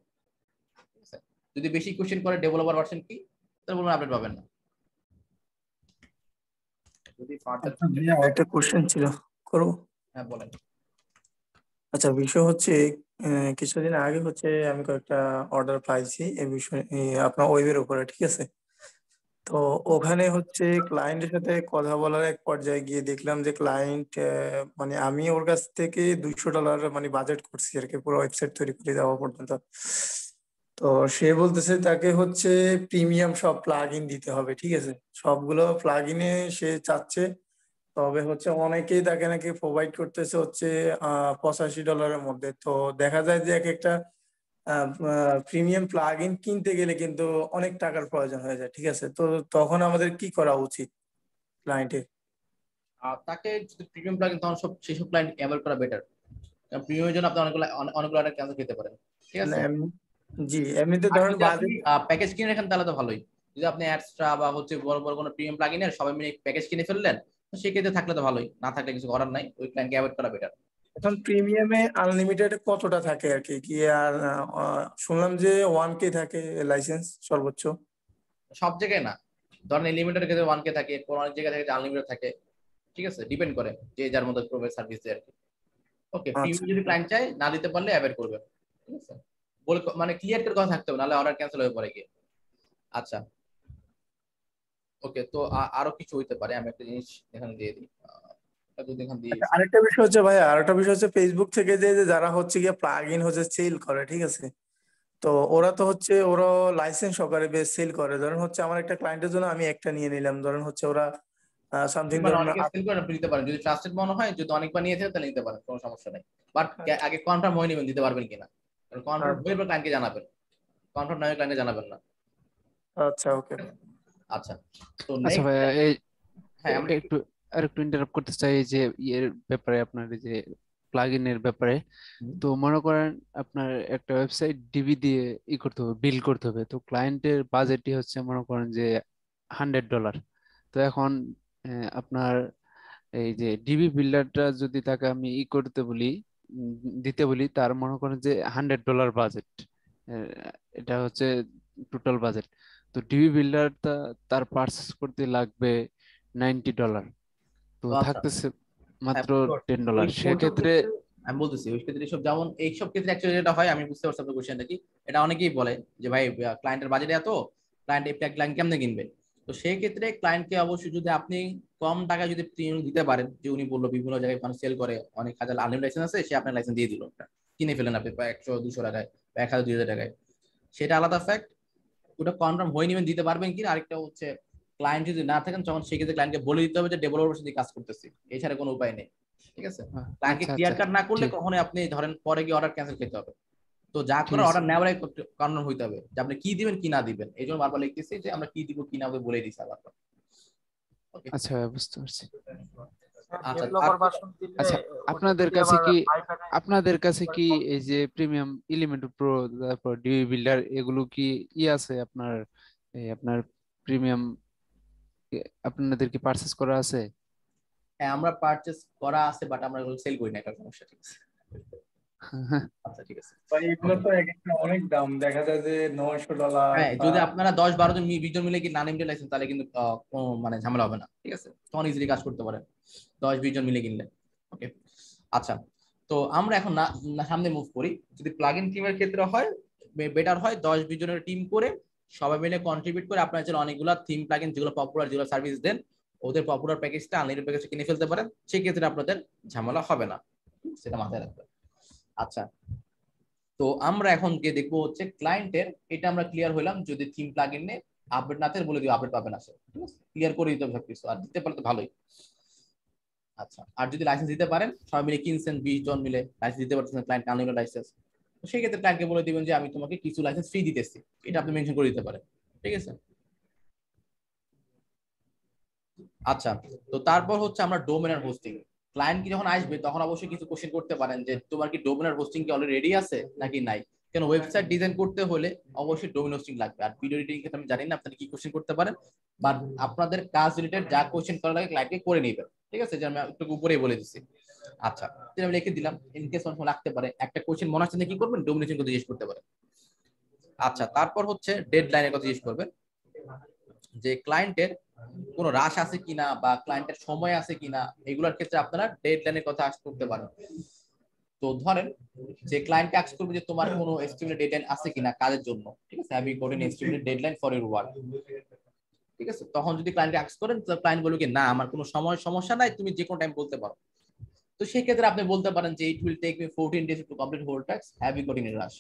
ঠিক আছে? যদি বেশি কোশ্চেন করে ডেভেলপার ভার্সন কি তাহলে বলবেন আপডেট পাবেন না। যদি ফার্দার একটা কোশ্চেন ছিল। করব? হ্যাঁ বলেন। আচ্ছা বিষয় হচ্ছে কিছুদিন আগে হচ্ছে আমি কয়েকটা অর্ডার পাইছি। এই বিষয়ে আপনার ওয়েবের উপরে ঠিক আছে? তো ওখানে হচ্ছে ক্লায়েন্টের সাথে কথা বলার এক পর্যায়ে গিয়ে দেখলাম যে ক্লায়েন্ট মানে আমি ওর কাছ থেকে দুইশো ডলার মানে বাজেট করছি আর কি, পুরো ওয়েবসাইট তৈরি করে দেওয়া পর্যন্ত। তো সে বলতেছে তাকে হচ্ছে প্রিমিয়াম সব প্লাগ ইন দিতে হবে, ঠিক আছে? সবগুলো প্লাগ ইনে সে চাচ্ছে। তবে হচ্ছে অনেকেই তাকে নাকি প্রোভাইড করতেছে হচ্ছে, আহ, পঁচাশি ডলারের মধ্যে। তো দেখা যায় যে এক একটা প্রিমিয়াম প্লাগ ইন কিনতে গেলে কিন্তু অনেক টাকার প্রয়োজন হয়ে যায় ঠিক আছে? তো তখন আমাদের কি করা উচিত ক্লায়েন্টের তাকে যদি প্রিমিয়াম প্লাগইন তখন সব সেসব ক্লায়েন্ট অ্যাভয়েড করা বেটার কারণ প্রিমিয়ামের জন্য আপনি অনেকগুলো অনেকগুলো অর্ডার ক্যান্সেল খেতে পারেন ঠিক আছে? জি এমনিতে ধরুন প্যাকেজ কিনে রাখেন তাহলে তো ভালোই। যদি আপনি অ্যাডস্ট্রা বা হচ্ছে বড় বড় কোনো প্রিমিয়াম প্লাগইনের সবাই মিলে প্যাকেজ কিনে ফেললেন তো সেক্ষেত্রে থাকলে তো ভালোই। না থাকলে কিছু করার নাই ওই ক্লায়েন্টকে অ্যাভয়েড করা বেটার এখন প্রিমিয়ামে আনলিমিটেড কতটা থাকে আর কি কি আর শুনলাম যে ওয়ান কে থাকে লাইসেন্স সর্বোচ্চ। সব জায়গায় না। ধরেন লিমিটেড ক্ষেত্রে ওয়ান কে থাকে কোন অনেক জায়গায় থাকে আনলিমিটেড থাকে। ঠিক আছে? ডিপেন্ড করে যে যার মধ্যে প্রোভাইড সার্ভিস দেয় আর কি ওকে প্রিমিয়াম যদি ক্লায়েন্ট চাই না দিতে পারলে অ্যাভয়েড করবে। ঠিক আছে? বলে মানে ক্লিয়ার করে কথা থাকতে হবে নাহলে অর্ডার ক্যান্সেল হয়ে পড়ে গিয়ে। আচ্ছা। ওকে তো আরও কিছু হইতে পারে। আমি একটা জিনিস এখানে দিয়ে দিই। আরেকটা বিষয় হচ্ছে ভাই আরেকটা বিষয় হচ্ছে ফেসবুক থেকে যে যারা হচ্ছে গিয়ে প্লাগ ইন হচ্ছে সেল করে ঠিক আছে? তো ওরা তো হচ্ছে ওরা লাইসেন্স সহকারে বেশ সেল করে। ধরেন হচ্ছে আমার একটা ক্লায়েন্টের জন্য আমি একটা নিয়ে নিলাম। ধরেন হচ্ছে ওরা সামথিং সেল করে আপনি নিতে পারেন। যদি ট্রাস্টেড মনে হয় যদি অনেকবার নিয়েছে তাহলে নিতে পারেন কোনো সমস্যা নেই। বাট আগে কনফার্ম হয়ে নেবেন দিতে পারবেন কিনা। কনফার্ম হয়ে ক্লায়েন্টকে জানাবেন। কনফার্ম না হয়ে ক্লায়েন্টকে জানাবেন না। আচ্ছা ওকে আচ্ছা তো আচ্ছা নেক্সট এই হ্যাঁ, আমরা- একটু আর একটু ইন্টারাপ্ট করতে চাই যে ইয়ের ব্যাপারে আপনার এই যে প্লাগইনের ব্যাপারে। তো মনে করেন আপনার একটা ওয়েবসাইট ডিবি দিয়ে ই করতে হবে বিল করতে হবে। তো ক্লায়েন্টের বাজেটই হচ্ছে মনে করেন যে হান্ড্রেড ডলার তো এখন আপনার এই যে ডিবি বিল্ডারটা যদি তাকে আমি ই করতে বলি দিতে বলি তার মনে করেন যে হান্ড্রেড ডলার বাজেট এটা হচ্ছে টোটাল বাজেট তো ডিবি বিল্ডারটা তার পারচেস করতে লাগবে নাইনটি ডলার তো আচ্ছা। থাকতেছে মাত্র হ্যাঁ, টেন ডলার সেক্ষেত্রে ক্ষেত্রে আমি বলতেছি ওই ক্ষেত্রে এসব যেমন এইসব ক্ষেত্রে অ্যাকচুয়ালি যেটা হয় আমি বুঝতে পারছি আপনার কোশ্চেনটা কি। এটা অনেকেই বলে যে ভাই ক্লায়েন্টের বাজেট এত ক্লায়েন্ট এই প্যাক ক্লায়েন্ট কেমনে কিনবে? তো সেই ক্ষেত্রে ক্লায়েন্টকে অবশ্যই যদি আপনি কম টাকা যদি প্রিমিয়াম দিতে পারেন যে উনি বলল বিভিন্ন জায়গায় মানুষ সেল করে অনেক হাজার আনলিমিটেড লাইসেন্স আছে সে আপনার লাইসেন্স দিয়ে দিল কিনে ফেলেন আপনি একশো দুশো টাকায় বা এক হাজার দুই হাজার টাকায়। সেটা আলাদা ফ্যাক্ট ওটা কনফার্ম হয়ে নেবেন দিতে পারবেন কিনা আরেকটা হচ্ছে ক্লায়েন্ট যদি না থাকেন তখন সেক্ষেত্রে ক্লায়েন্টকে বলে দিতে হবে যে ডেভেলপার সাথে কাজ করতেছি। এছাড়া কোনো উপায় নেই ঠিক আছে? ক্লায়েন্টকে আচ্ছা, ক্লিয়ার আচ্ছা, কাট না করলে ঠিক। কখনোই আপনি ধরেন পরে গিয়ে অর্ডার ক্যান্সেল খেতে হবে। তো যা করে অর্ডার নেওয়ার কনফার্ম হইতে হবে যে আপনি কি দিবেন কি না দিবেন। এই জন্য বারবার লিখতেছি যে আমরা কি দিব কি না বলে দিছি আবার। আচ্ছা বুঝতে পারছি। আচ্ছা দিলে আচ্ছা আপনাদের কাছে কি আপনাদের কাছে কি এই যে প্রিমিয়াম এলিমেন্ট প্রো তারপর ডিবি বিল্ডার এগুলো কি ই আছে আপনার এই আপনার প্রিমিয়াম আপনাদের কি পারচেস করা আছে? হ্যাঁ আমরা পারচেজ করা আছে বাট আমরা এগুলো সেল করি না একটা সমস্যা ঠিক আছে। আচ্ছা ঠিক আছে। এগুলো তো একটা অনেক দাম দেখা যায় যে নয়শো ডলার হ্যাঁ যদি আপনারা জন বিশ জন মিলে কি লাইসেন্স তাহলে কিন্তু মানে ঝামেলা হবে না ঠিক আছে? তখন ইজিলি কাজ করতে পারেন। দশ বিশ জন মিলে কিনলে ওকে আচ্ছা তো আমরা এখন না সামনে মুভ করি। যদি প্লাগ ইন টিমের ক্ষেত্রে হয় বেটার হয় দশ বিশ জনের টিম করে সবাই মিলে কন্ট্রিবিউট করে আপনার জন্য অনেকগুলো থিম প্লাগ ইন যেগুলো পপুলার যেগুলো সার্ভিস দেন, ওদের পপুলার প্যাকেজটা আনলিমিটেড প্যাকেজটা কিনে ফেলতে পারেন সেক্ষেত্রে আপনাদের ঝামেলা হবে না। সেটা মাথায় রাখবেন। আচ্ছা তো আমরা এখন গিয়ে দেখব হচ্ছে ক্লায়েন্টের এটা আমরা ক্লিয়ার হলাম যদি থিম প্লাগ ইনে আপডেট না বলে দিও আপডেট পাবেন আসে ক্লিয়ার করে দিতে হবে সবকিছু। আর দিতে পারলে তো ভালোই। আচ্ছা আর যদি লাইসেন্স দিতে পারেন, সবাই মিলে কিনছেন, বিশ জন মিলে লাইসেন্স দিতে পারছেন ক্লায়েন্ট আনলিমিটেড লাইসেন্স সেই ক্ষেত্রে ক্লায়েন্টকে বলে দিবেন যে আমি তোমাকে কিছু লাইসেন্স ফ্রি দিতেছি। এটা আপনি মেনশন করে দিতে পারেন। ঠিক আছে? আচ্ছা তো তারপর হচ্ছে আমরা ডোমেনার হোস্টিং ক্লায়েন্ট কি যখন আসবে, তখন অবশ্যই কিছু কোশ্চেন করতে পারেন যে, তোমার কি ডোমেনার হোস্টিং কি অলরেডি রেডি আছে নাকি নাই? কেন ওয়েবসাইট ডিজাইন করতে হলে অবশ্যই ডোমেন হোস্টিং লাগবে। আর ভিডিও এডিটিং ক্ষেত্রে আমি জানি না আপনারা কি কোশ্চেন করতে পারেন। বাট আপনাদের কাজ রিলেটেড যা কোশ্চেন করা লাগে ক্লায়েন্টকে করে নেবেন। ঠিক আছে? যে আমি একটু উপরেই বলে দিচ্ছি আচ্ছা আমি লিখে দিলাম। ইন কেস অনেক লাগতে পারে, একটা কোশ্চেন মনে আসছে কি করবেন? ডোমিনেশন কথা জিজ্ঞেস করতে পারেন আচ্ছা তারপর হচ্ছে ডেড লাইনের কথা জিজ্ঞেস করবেন। যে ক্লায়েন্টের কোনো রাশ আছে কিনা বা ক্লায়েন্টের সময় আছে কিনা, এগুলোর ক্ষেত্রে আপনারা ডেড লাইনের কথা আস করতে পারেন। তো ধরেন যে ক্লায়েন্টকে আক্স করবে যে তোমার কোনো এস্টিমেটেড ডেডলাইন আছে কিনা কাজের জন্য, ঠিক আছে? Have you got an estimated for your work ঠিক আছে? তখন যদি ক্লায়েন্টকে আক্স করেন, তো ক্লায়েন্ট বলবে কি, না, আমার কোনো সময়, সমস্যা নাই, তুমি যে কোনো টাইম বলতে পারো। তো সেই ক্ষেত্রে আপনি বলতে পারেন যে it will take me 14 days to complete whole task have you got rush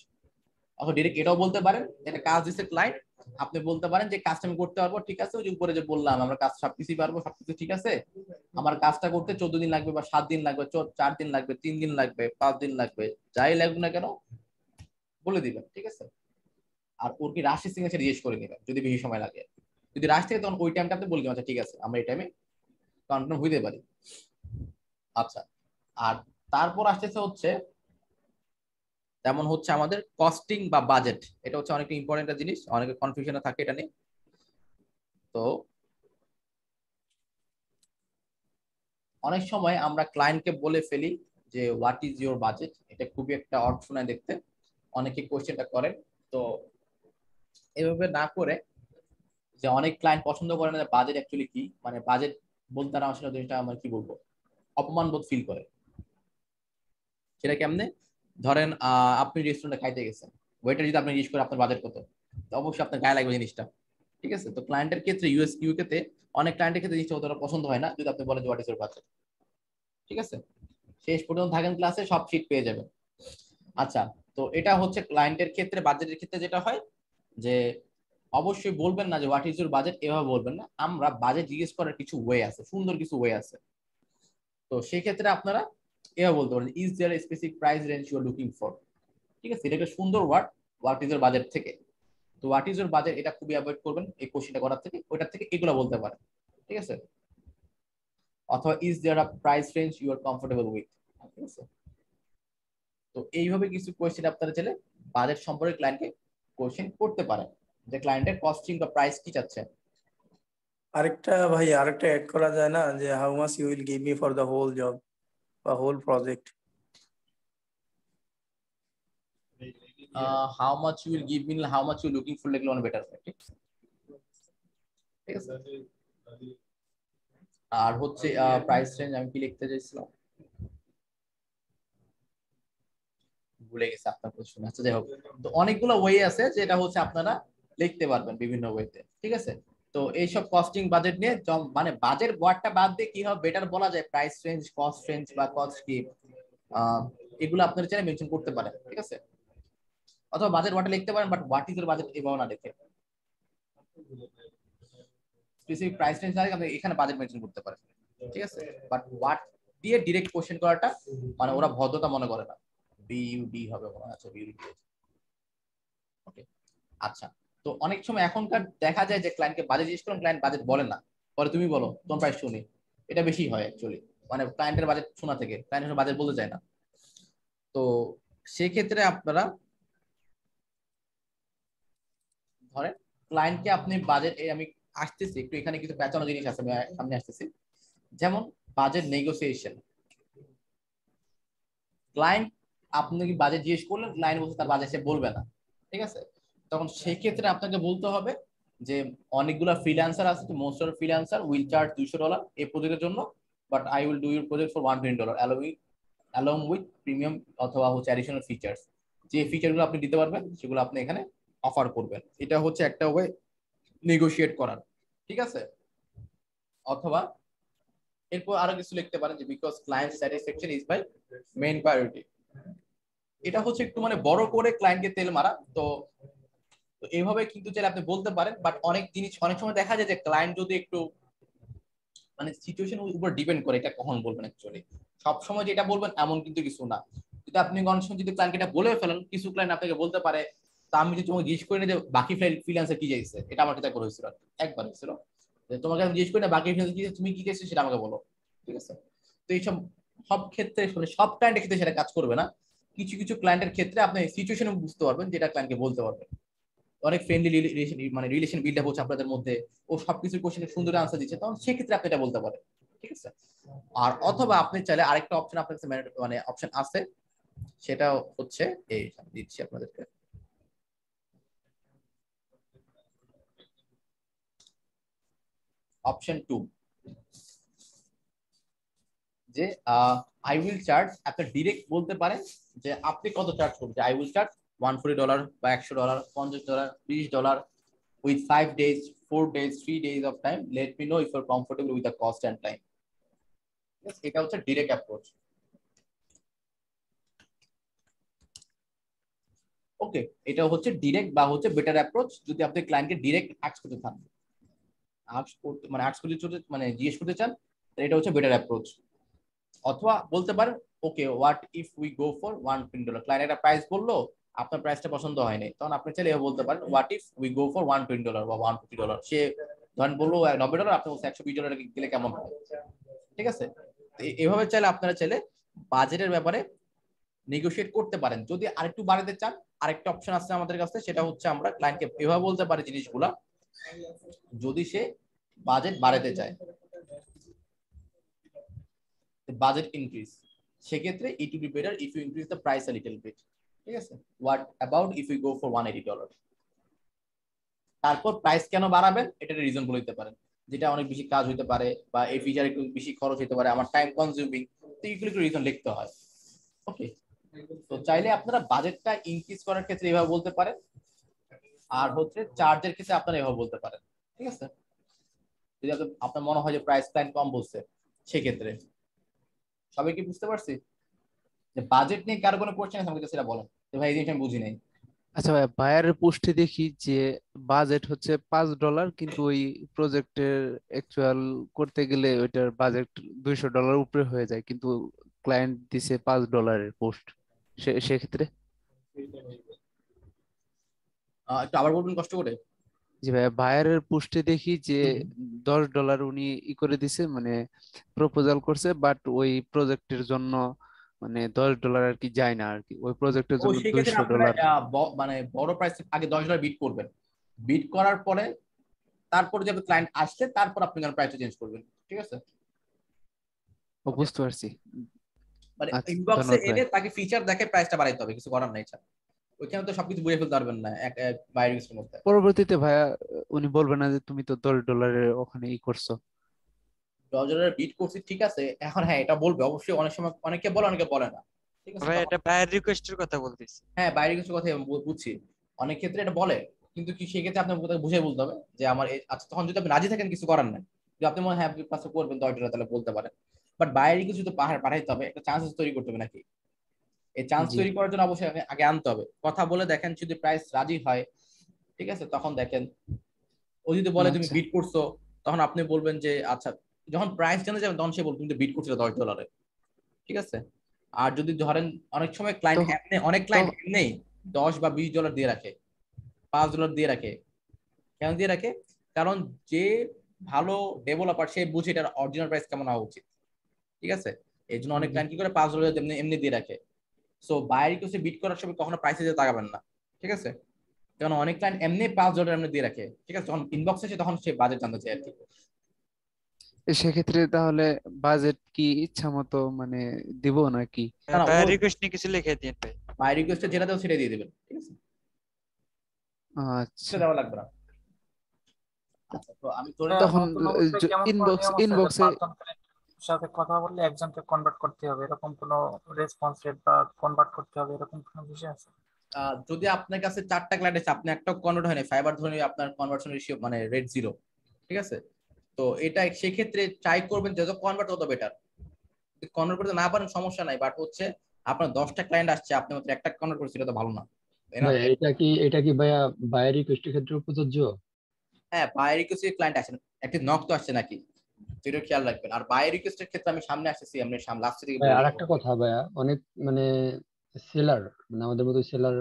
এখন ডিরেক্ট এটাও বলতে পারেন, এটা কাজ দিচ্ছে ক্লায়েন্ট আপনি বলতে পারেন যে কাজটা আমি করতে পারব, ঠিক আছে, ওই যে উপরে যে বললাম, আমরা কাজ সবকিছুই পারব, সবকিছু ঠিক আছে, আমার কাজটা করতে চোদ্দ দিন লাগবে বা সাত দিন লাগবে চার দিন লাগবে, তিন দিন লাগবে, পাঁচ দিন লাগবে, যাই লাগবে না কেন, বলে দিবেন, ঠিক আছে? আর ওর কি রাশি সিগনেচার জিজ্ঞেস করে নেবেন, যদি বেশি সময় লাগে। যদি রাশ থেকে, তখন ওই টাইমটা আপনি বলে দিবেন আচ্ছা ঠিক আছে, আমরা এই টাইমে কনফার্ম হইতে পারি। আচ্ছা আর তারপর আসতেছে হচ্ছে, যেমন হচ্ছে আমাদের কস্টিং বা বাজেট এটা হচ্ছে অনেকটা ইম্পর্টেন্ট জিনিস অনেকে কনফিউশনে থাকে এটা নিয়ে। তো অনেক সময় আমরা ক্লায়েন্টকে বলে ফেলি যে হোয়াট ইজ ইউর বাজেট এটা খুবই একটা অর্থ শোনায় দেখতে। অনেকে কোয়েশ্চেনটা করেন। তো এভাবে না করে যে অনেক ক্লায়েন্ট পছন্দ করে না বাজেট অ্যাকচুয়ালি কি মানে বাজেট বলতে তারা আসলে জিনিসটা আমার কি বলব? অপমান বোধ ফিল করে। সেটা কেমনে? ধরেন আপনি রেস্টুরেন্টে খাইতে গেছেন। ওয়েটার যদি আপনি জিজ্ঞেস করে আপনার বাজেট কত, তো অবশ্যই আপনার গায়ে লাগবে জিনিসটা। ঠিক আছে? তো ক্লায়েন্টের ক্ষেত্রে ইউএস ইউকে তে অনেক ক্লায়েন্টের ক্ষেত্রে জিনিসটা অতটা পছন্দ হয় না, যদি আপনি বলেন যে হোয়াট ইজ ইউর বাজেট ঠিক আছে? শেষ পর্যন্ত থাকেন ক্লাসে সব শিট পেয়ে যাবেন। আচ্ছা তো এটা হচ্ছে ক্লায়েন্টের ক্ষেত্রে বাজেটের ক্ষেত্রে যেটা হয়, যে অবশ্যই বলবেন না যে হোয়াট ইজ ইউর বাজেট এভাবে বলবেন না। আমরা বাজেট জিজ্ঞেস করার কিছু ওয়ে আছে, সুন্দর কিছু ওয়ে আছে। তো সেই ক্ষেত্রে আপনারা এভাবে বলতে পারেন is there specific price range you are looking for ঠিক আছে, এটা একটা সুন্দর word what is your budget থেকে। তো হোয়াট ইজ ইউর বাজেট এটা খুবই অ্যাভয়েড করবেন, এই কোশ্চেনটা করার থেকে, ওইটার থেকে এগুলো বলতে পারেন, ঠিক আছে? অথবা is there a price range you are comfortable with ঠিক আছে? তো এইভাবে কিছু কোয়েশ্চেন আপনারা চাইলে বাজেট সম্পর্কে ক্লায়েন্টকে কোয়েশ্চেন করতে পারেন, যে ক্লায়েন্টের কস্টিং বা প্রাইস কি চাচ্ছে। আরেকটা ভাই, আরেকটা অ্যাড করা যায় না, যে how much you will give me for the whole job project how much you will give me how much you looking for লিখলে অনেক বেটার ঠিক আছে ঠিক আছে? আর হচ্ছে প্রাইস রেঞ্জ আমি কি লিখতে চাইছিলাম? ভুলে গেছে আপনার প্রশ্ন। আচ্ছা যাই হোক। তো অনেকগুলো ওয়ে আছে যেটা হচ্ছে আপনারা লিখতে পারবেন বিভিন্ন ওয়েতে ঠিক আছে? তো এইসব কস্টিং বাজেট নিয়ে মানে বাজেট ওয়ার্ডটা বাদ দিয়ে কি হবে? বেটার বলা যায় প্রাইস রেঞ্জ কস্ট রেঞ্জ বা কস্ট কি? এগুলো আপনারা চাইলে মেনশন করতে পারেন, ঠিক আছে? অথবা বাজেট ওয়ার্ডটা লিখতে পারেন বাট হোয়াট ইজ এর বাজেট এভাবে না লিখে স্পেসিফিক প্রাইস রেঞ্জ না আপনি এখানে বাজেট মেনশন করতে পারেন, ঠিক আছে? বাট হোয়াট দিয়ে ডিরেক্ট কোশ্চেন করাটা মানে ওরা ভদ্রতা মনে করে না। বিইউডি হবে মনে আছে বিইউডি ওকে আচ্ছা। তো অনেক সময় এখনকার দেখা যায় যে ক্লায়েন্টকে বাজেট জিজ্ঞেস করেন ক্লায়েন্ট বাজেট বলে না। পরে তুমি বলো, তোমার প্রাইস শুনি। এটা বেশি হয় অ্যাকচুয়ালি মানে ক্লায়েন্টের বাজেট শোনা থেকে ক্লায়েন্টের বাজেট বলতে চায় না। তো সেক্ষেত্রে আপনারা ধরেন ক্লায়েন্টকে আপনি বাজেট আমি আসতেছি, একটু এখানে কিছু পেঁচানো জিনিস আছে সামনে আসতেছি। যেমন বাজেট নেগোসিয়েশন ক্লায়েন্ট আপনি কি বাজেট জিজ্ঞেস করলেন? ক্লায়েন্ট বলছে তার বাজেট সে বলবে না। ঠিক আছে? তখন সেই ক্ষেত্রে আপনাকে বলতে হবে যে অনেকগুলো ফ্রিল্যান্সার আছে, তো most of freelancer will charge দুইশো ডলার এই প্রজেক্টের জন্য but I will do your project for one twenty dollar allowing along with premium অথবা হচ্ছে অ্যাডিশনাল ফিচার্স যে ফিচারগুলো আপনি দিতে পারবেন, সেগুলো আপনি এখানে অফার করবেন। এটা হচ্ছে একটা ওয়ে নেগোশিয়েট করার, ঠিক আছে? অথবা এরপর আরও কিছু লিখতে পারেন যে because client satisfaction is my main priority এটা হচ্ছে একটু মানে বড় করে ক্লায়েন্টকে তেল মারা, তো এইভাবে কিন্তু চাইলে আপনি বলতে পারেন বাট অনেক জিনিস, অনেক সময় দেখা যায় যে ক্লায়েন্ট যদি একটু মানে সিচুয়েশন উপর ডিপেন্ড করে, এটা কখন বলবেন অ্যাকচুয়ালি সব সময় যেটা বলবেন এমন কিন্তু কিছু না। যদি আপনি অনেক সময় যদি ক্লায়েন্টকে এটা বলে ফেলেন, কিছু ক্লায়েন্ট আপনাকে বলতে পারে, তা আমি যদি তোমাকে জিজ্ঞেস করি না যে বাকি ফ্রিল্যান্সার কি চাইছে? এটা আমার করে হয়েছিল একবার হয়েছিল। তোমাকে আমি জিজ্ঞেস করি, না, বাকি ফ্রিল্যান্সার কি তুমি কি চাইছো? সেটা আমাকে বলো, ঠিক আছে? তো এইসব, সব ক্ষেত্রে মানে সব ক্লায়েন্টের ক্ষেত্রে সেটা কাজ করবে না। কিছু কিছু ক্লায়েন্টের ক্ষেত্রে আপনি সিচুয়েশন বুঝতে পারবেন, যেটা ক্লায়েন্টকে বলতে পারবেন। অনেক ফ্রেন্ডলি রিলেশন মানে রিলেশন বিল্ড আপ হচ্ছে আপনাদের মধ্যে। ও সবকিছু কোশ্চেনের সুন্দর আনসার দিচ্ছে। তখন সেক্ষেত্রে আপনি এটা বলতে পারেন। ঠিক আছে? আর অথবা আপনি চাইলে আরেকটা অপশন আপনার কাছে মানে অপশন আছে। সেটা হচ্ছে এই দিচ্ছি আপনাদেরকে। অপশন টু যে আই উইল চার্জ আপনি ডিরেক্ট বলতে পারেন যে, আপনি কত চার্জ করবেন? I will charge one forty dollar বা একশো ডলার পঞ্চাশ ডলার তিরিশ dollar with five days four days three days of time let me know if your comfortable with the cost and time এটা হচ্ছে ডিরেক্ট অ্যাপ্রোচ ওকে এটা হচ্ছে direct বা হচ্ছে বেটার অ্যাপ্রোচ যদি আপনি ক্লায়েন্টকে ডিরেক্ট আক্স করতে চান। আক্স করতে মানে আক্স করতে মানে জিজ্ঞেস করতে চান, তাহলে এটা হচ্ছে বেটার অ্যাপ্রোচ অথবা বলতে পারেন okay what if we go for one twenty dollar client একটা প্রাইস বলল আপনার প্রাইসটা পছন্দ হয়নি, তখন আপনি চাইলে এভাবে বলতে পারেন what if we go for one twenty dollar বা ওয়ান ফিফটি ডলার সে ধরেন বলল নব্বই ডলার আপনি একশো বিশ ডলার গেলে কেমন হয়? ঠিক আছে? এভাবে চাইলে আপনারা চাইলে বাজেটের ব্যাপারে নেগোশিয়েট করতে পারেন। যদি আরেকটু বাড়াতে চান, আরেকটা অপশন আছে আমাদের কাছে, সেটা হচ্ছে আমরা ক্লায়েন্টকে এভাবে বলতে পারি জিনিসগুলা, যদি সে বাজেট বাড়াতে চায়। বাজেট ইনক্রিজ সেক্ষেত্রে it will be better if you increase the price a little bit ঠিক আছে? What about if you go for one তারপর প্রাইস কেন বাড়াবেন? এটা রিজন বলে দিতে পারেন। যেটা অনেক বেশি কাজ হইতে পারে বা এই ফিচার একটু বেশি খরচ হতে পারে, আমার টাইম কনজিউমিং তো এগুলো একটু রিজন লিখতে হয়। ওকে তো চাইলে আপনারা বাজেটটা ইনক্রিজ করার ক্ষেত্রে এভাবে বলতে পারেন। আর হচ্ছে চার্জের ক্ষেত্রে আপনারা এভাবে বলতে পারেন। ঠিক আছে? যদি আপনার মনে হয় যে প্রাইস প্ল্যান কম বলছে, সেক্ষেত্রে। সবাই কি বুঝতে পারছি? যে বাজেট নিয়ে কারও কোনো কোশ্চেন আছে আমাকে সেটা বলেন যে ভাই এই জিনিসটা আমি বুঝি নাই। আচ্ছা ভাই বায়ারের পোস্টে দেখি যে বাজেট হচ্ছে পাঁচ ডলার কিন্তু ওই প্রজেক্টের অ্যাকচুয়াল করতে গেলে ওইটার বাজেট দুইশো ডলার উপরে হয়ে যায় কিন্তু ক্লায়েন্ট দিছে পাঁচ ডলারের পোস্ট সেক্ষেত্রে? একটু আবার বলবেন কষ্ট করে? জি ভাই বায়ারের পোস্টে দেখি যে দশ ডলার উনি ই করে দিছে মানে প্রপোজাল করছে বাট ওই প্রজেক্টের জন্য মানে দশ ডলার আর কি যায় না আর কি ওই প্রজেক্টের জন্য দুইশো ডলার মানে বড় প্রাইস আগে দশ ডলার বিট করবেন। বিট করার পরে তারপরে যে ক্লায়েন্ট আসছে তারপর আপনি প্রাইসটা চেঞ্জ করবেন। ঠিক আছে? ও বুঝতে পারছি। মানে আচ্ছা ইনবক্সে এনে তাকে ফিচার দেখে প্রাইসটা বাড়াইতে হবে কিছু করার নাই স্যার ওইখানে তো সবকিছু বুঝে ফেলতে পারবেন না এক এক বাইরের মধ্যে। পরবর্তীতে ভাইয়া উনি বলবেন না যে তুমি তো দশ ডলারের ওখানে ই করছ। দশ বিট করছি ঠিক আছে? এখন হ্যাঁ এটা বলবে। অবশ্যই অনেক সময় অনেকে বলে অনেকে বলে না। ঠিক আছে এটা বায়ার রিকোয়েস্টের কথা বলতেছি। হ্যাঁ বাইরে কিছু কথা বুঝছি। অনেক ক্ষেত্রে এটা বলে কিন্তু কি সেক্ষেত্রে আপনার বুঝে বলতে হবে যে আমার আচ্ছা তখন যদি আপনি রাজি থাকেন কিছু করার নাই। যদি আপনি মনে হয় হ্যাঁ আপনি কাজটা করবেন দশ ডলার তাহলে বলতে পারেন। বাট বাইরে কিছু তো পাহাড় পাঠাইতে হবে একটা চান্সেস তৈরি করতে হবে নাকি? এই চান্স তৈরি করার জন্য অবশ্যই আগে- আনতে হবে। কথা বলে দেখেন যদি প্রাইস রাজি হয় ঠিক আছে তখন দেখেন। ও যদি বলে তুমি আচ্ছা। বিট করছ তখন আপনি বলবেন যে আচ্ছা যখন প্রাইস জানা যাবে তখন সে বলবে তুমি তো বিট করছ দশ ডলারে ঠিক আছে? আর যদি ধরেন অনেক সময় ক্লায়েন্ট এমনি অনেক ক্লায়েন্ট এমনি দশ বা বিশ ডলার দিয়ে রাখে পাঁচ ডলার দিয়ে রাখে। কেন দিয়ে রাখে? কারণ যে ভালো ডেভেলপার সে বুঝে এটার অরিজিনাল প্রাইস কেমন হওয়া উচিত। ঠিক আছে? এই জন্য অনেক ক্লায়েন্ট কি করে পাঁচ ডলার এমনি এমনি দিয়ে রাখে। সো বাইরে কিছু বিট করার সময় কখনো প্রাইসে যে তাকাবেন না। ঠিক আছে? কারণ অনেক ক্লায়েন্ট এমনি পাঁচ ডলার এমনি দিয়ে রাখে। ঠিক আছে? যখন ইনবক্স আসে তখন সে বাজেট জানতে চায় আর কি। সেক্ষেত্রে তাহলে বাজেট কি ইচ্ছা মতো মানে দিব নাকি? না রিকোয়েস্ট নিয়ে কিছু লিখে দিন ভাই। বাই রিকোয়েস্টে যেটা দেও সেটা দিয়ে দেবেন ঠিক আছে? আচ্ছা। সেটা দেওয়া লাগবে না। আচ্ছা তখন ইনবক্স ইনবক্সে সাথে কথা বললে একজনকে কনভার্ট করতে হবে এরকম কোনো রেসপন্স রেট বা কনভার্ট করতে হবে এরকম কোনো বিষয় আছে? যদি আপনার কাছে চারটা ক্লায়েন্ট আছে আপনি একটা কনভার্ট হয়নি ফাইবার ধরে আপনার কনভার্সন রেশিও মানে রেট জিরো ঠিক আছে? তো এটা সেক্ষেত্রে ট্রাই করবেন যত কনভার্ট তত বেটার কনভার্ট করতে না পারেন সমস্যা নাই। বাট হচ্ছে আপনার দশটা ক্লায়েন্ট আসছে আপনি মাত্র একটা কনভার্ট করছেন এটা তো ভালো না। এটা কি এটা কি ভাইয়া বায়ার রিকোয়েস্টের ক্ষেত্রে প্রযোজ্য হ্যাঁ বাই রিকোয়েস্ট ক্লায়েন্ট আসেন। একটি নক তো আসছে নাকি? এটা খেয়াল রাখবেন। আর বাই রিকোয়েস্টের ক্ষেত্রে আমি সামনে আসতেছি আমি সামনে দিকে ভাই বলব। আরেকটা কথা ভাইয়া অনেক মানে সেলার মানে আমাদের মতো সেলার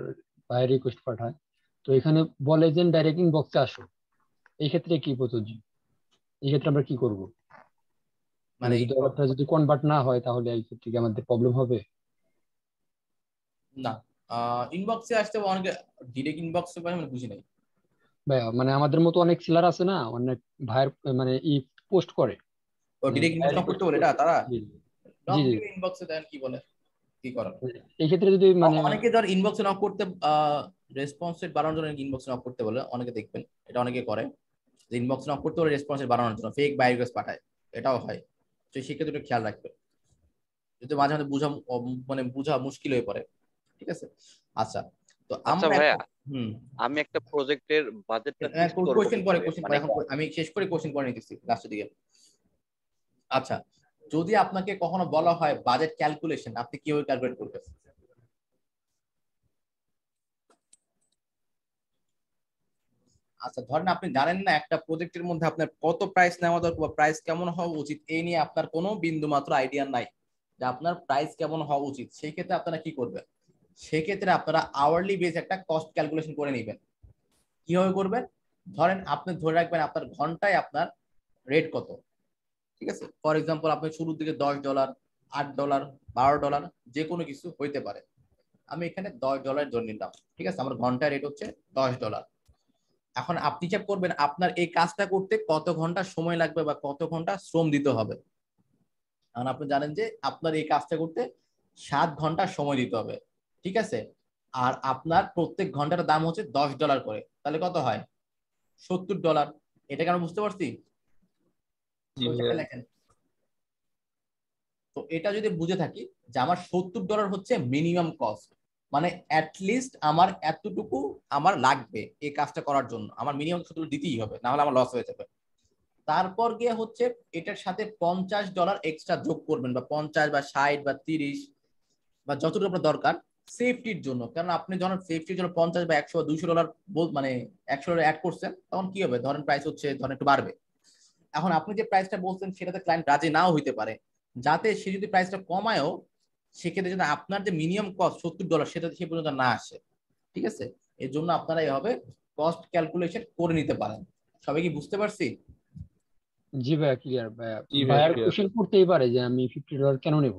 বায়ার রিকোয়েস্ট পাঠায়। তো এখানে বলে যে ডাইরেক্ট ইনবক্সে আসো এই ক্ষেত্রে কি প্রযোজ্য এই ক্ষেত্রে আমরা কি করব? মানে মানে যদি অর্ডারটা যদি কনভার্ট না হয় তাহলে এই ক্ষেত্রে কি আমাদের প্রবলেম হবে? না। ইনবক্সে আসতে অনেকে ডিরেক্ট ইনবক্সে পাই আমি বুঝি নাই। ভাইয়া মানে আমাদের মতো অনেক সেলার আছে না অনেক ভাইয়ের মানে ই পোস্ট করে। ও মানে ডিরেক্ট ইনবক্স করতে বলে এটা তারা? জি জি। ইনবক্সে দেন কি বলে কি করার এই ক্ষেত্রে যদি মানে অনেকে ধর ইনবক্সে নক করতে রেসপন্স রেট বাড়ানোর জন্য ইনবক্সে নক করতে বলে অনেকে দেখবেন এটা অনেকে করে। যে ইনবক্সে নক করতে বলে রেসপন্স বাড়ানোর জন্য ফেক বাই রিকোয়েস্ট পাঠায় এটাও হয়। তো সেক্ষেত্রে একটু খেয়াল রাখবেন যদি মাঝে মাঝে বোঝা মানে বোঝা মুশকিল হয়ে পড়ে ঠিক আছে? আচ্ছা তো আচ্ছা আমরা আমি একটা প্রজেক্টের বাজেটটা কোশ্চেন পরে কোশ্চেন মানে পরে এখন আমি শেষ করে কোশ্চেন পরে নিতেছি লাস্টের দিকে। আচ্ছা যদি আপনাকে কখনো বলা হয় বাজেট ক্যালকুলেশন আপনি কীভাবে ক্যালকুলেট করবেন? আচ্ছা ধরেন আপনি জানেন না একটা প্রজেক্টের মধ্যে আপনার কত প্রাইস নেওয়া দরকার বা প্রাইস কেমন হওয়া উচিত এই নিয়ে আপনার কোনো বিন্দু মাত্র আইডিয়া নাই যে আপনার প্রাইস কেমন হওয়া উচিত। সেই ক্ষেত্রে আপনারা কি করবেন? সেক্ষেত্রে আপনারা আওয়ারলি বেস একটা কস্ট ক্যালকুলেশন করে নেবেন। কীভাবে করবেন? ধরেন আপনি ধরে রাখবেন আপনার ঘন্টায় আপনার রেট কত? ঠিক আছে? ফর এক্সাম্পল আপনি শুরুর দিকে দশ ডলার আট ডলার বারো ডলার যে কোনো কিছু হইতে পারে। আমি এখানে দশ ডলার ধরে নিলাম। ঠিক আছে? আমার ঘন্টায় রেট হচ্ছে দশ ডলার এখন আপনি হিসাব করবেন আপনার এই কাজটা করতে কত ঘণ্টা সময় লাগবে বা কত ঘণ্টা শ্রম দিতে হবে? কারণ আপনি জানেন যে আপনার এই কাজটা করতে সাত ঘণ্টা সময় দিতে হবে ঠিক আছে? আর আপনার প্রত্যেক ঘণ্টার দাম হচ্ছে দশ ডলার করে তাহলে কত হয়? সত্তর ডলার। এটা কেন বুঝতে পারছি? লেখেন তো এটা যদি বুঝে থাকি যে আমার সত্তর ডলার হচ্ছে মিনিমাম কস্ট মানে অ্যাটলিস্ট আমার এতটুকু আমার লাগবে এই কাজটা করার জন্য। আমার মিনিমাম সত্তর দিতেই হবে না হলে আমার লস হয়ে যাবে। তারপর গিয়ে হচ্ছে এটার সাথে পঞ্চাশ ডলার এক্সট্রা যোগ করবেন বা পঞ্চাশ বা ষাট বা তিরিশ বা যতটুকু আপনার দরকার সেফটির জন্য। কারণ আপনি যখন সেফটির জন্য পঞ্চাশ বা একশো বা দুইশো ডলার মানে একশো ডলার অ্যাড করছেন, তখন কি হবে? ধরেন প্রাইস হচ্ছে, ধরেন একটু বাড়বে। এখন আপনি যে প্রাইসটা বলছেন সেটাতে ক্লায়েন্ট রাজি নাও হইতে পারে। যাতে সে যদি প্রাইসটা কমায়ও সেক্ষেত্রে যদি আপনার যে মিনিমাম কস্ট সত্তর ডলার সেটা সে পর্যন্ত না আসে ঠিক আছে? এর জন্য আপনারা এভাবে কস্ট ক্যালকুলেশন করে নিতে পারেন। সবাই কি বুঝতে পারছি? জি ভাইয়া ক্লিয়ার ভাইয়ার কোশ্চেন করতেই পারে যে আমি ফিফটি ডলার কেন নেব?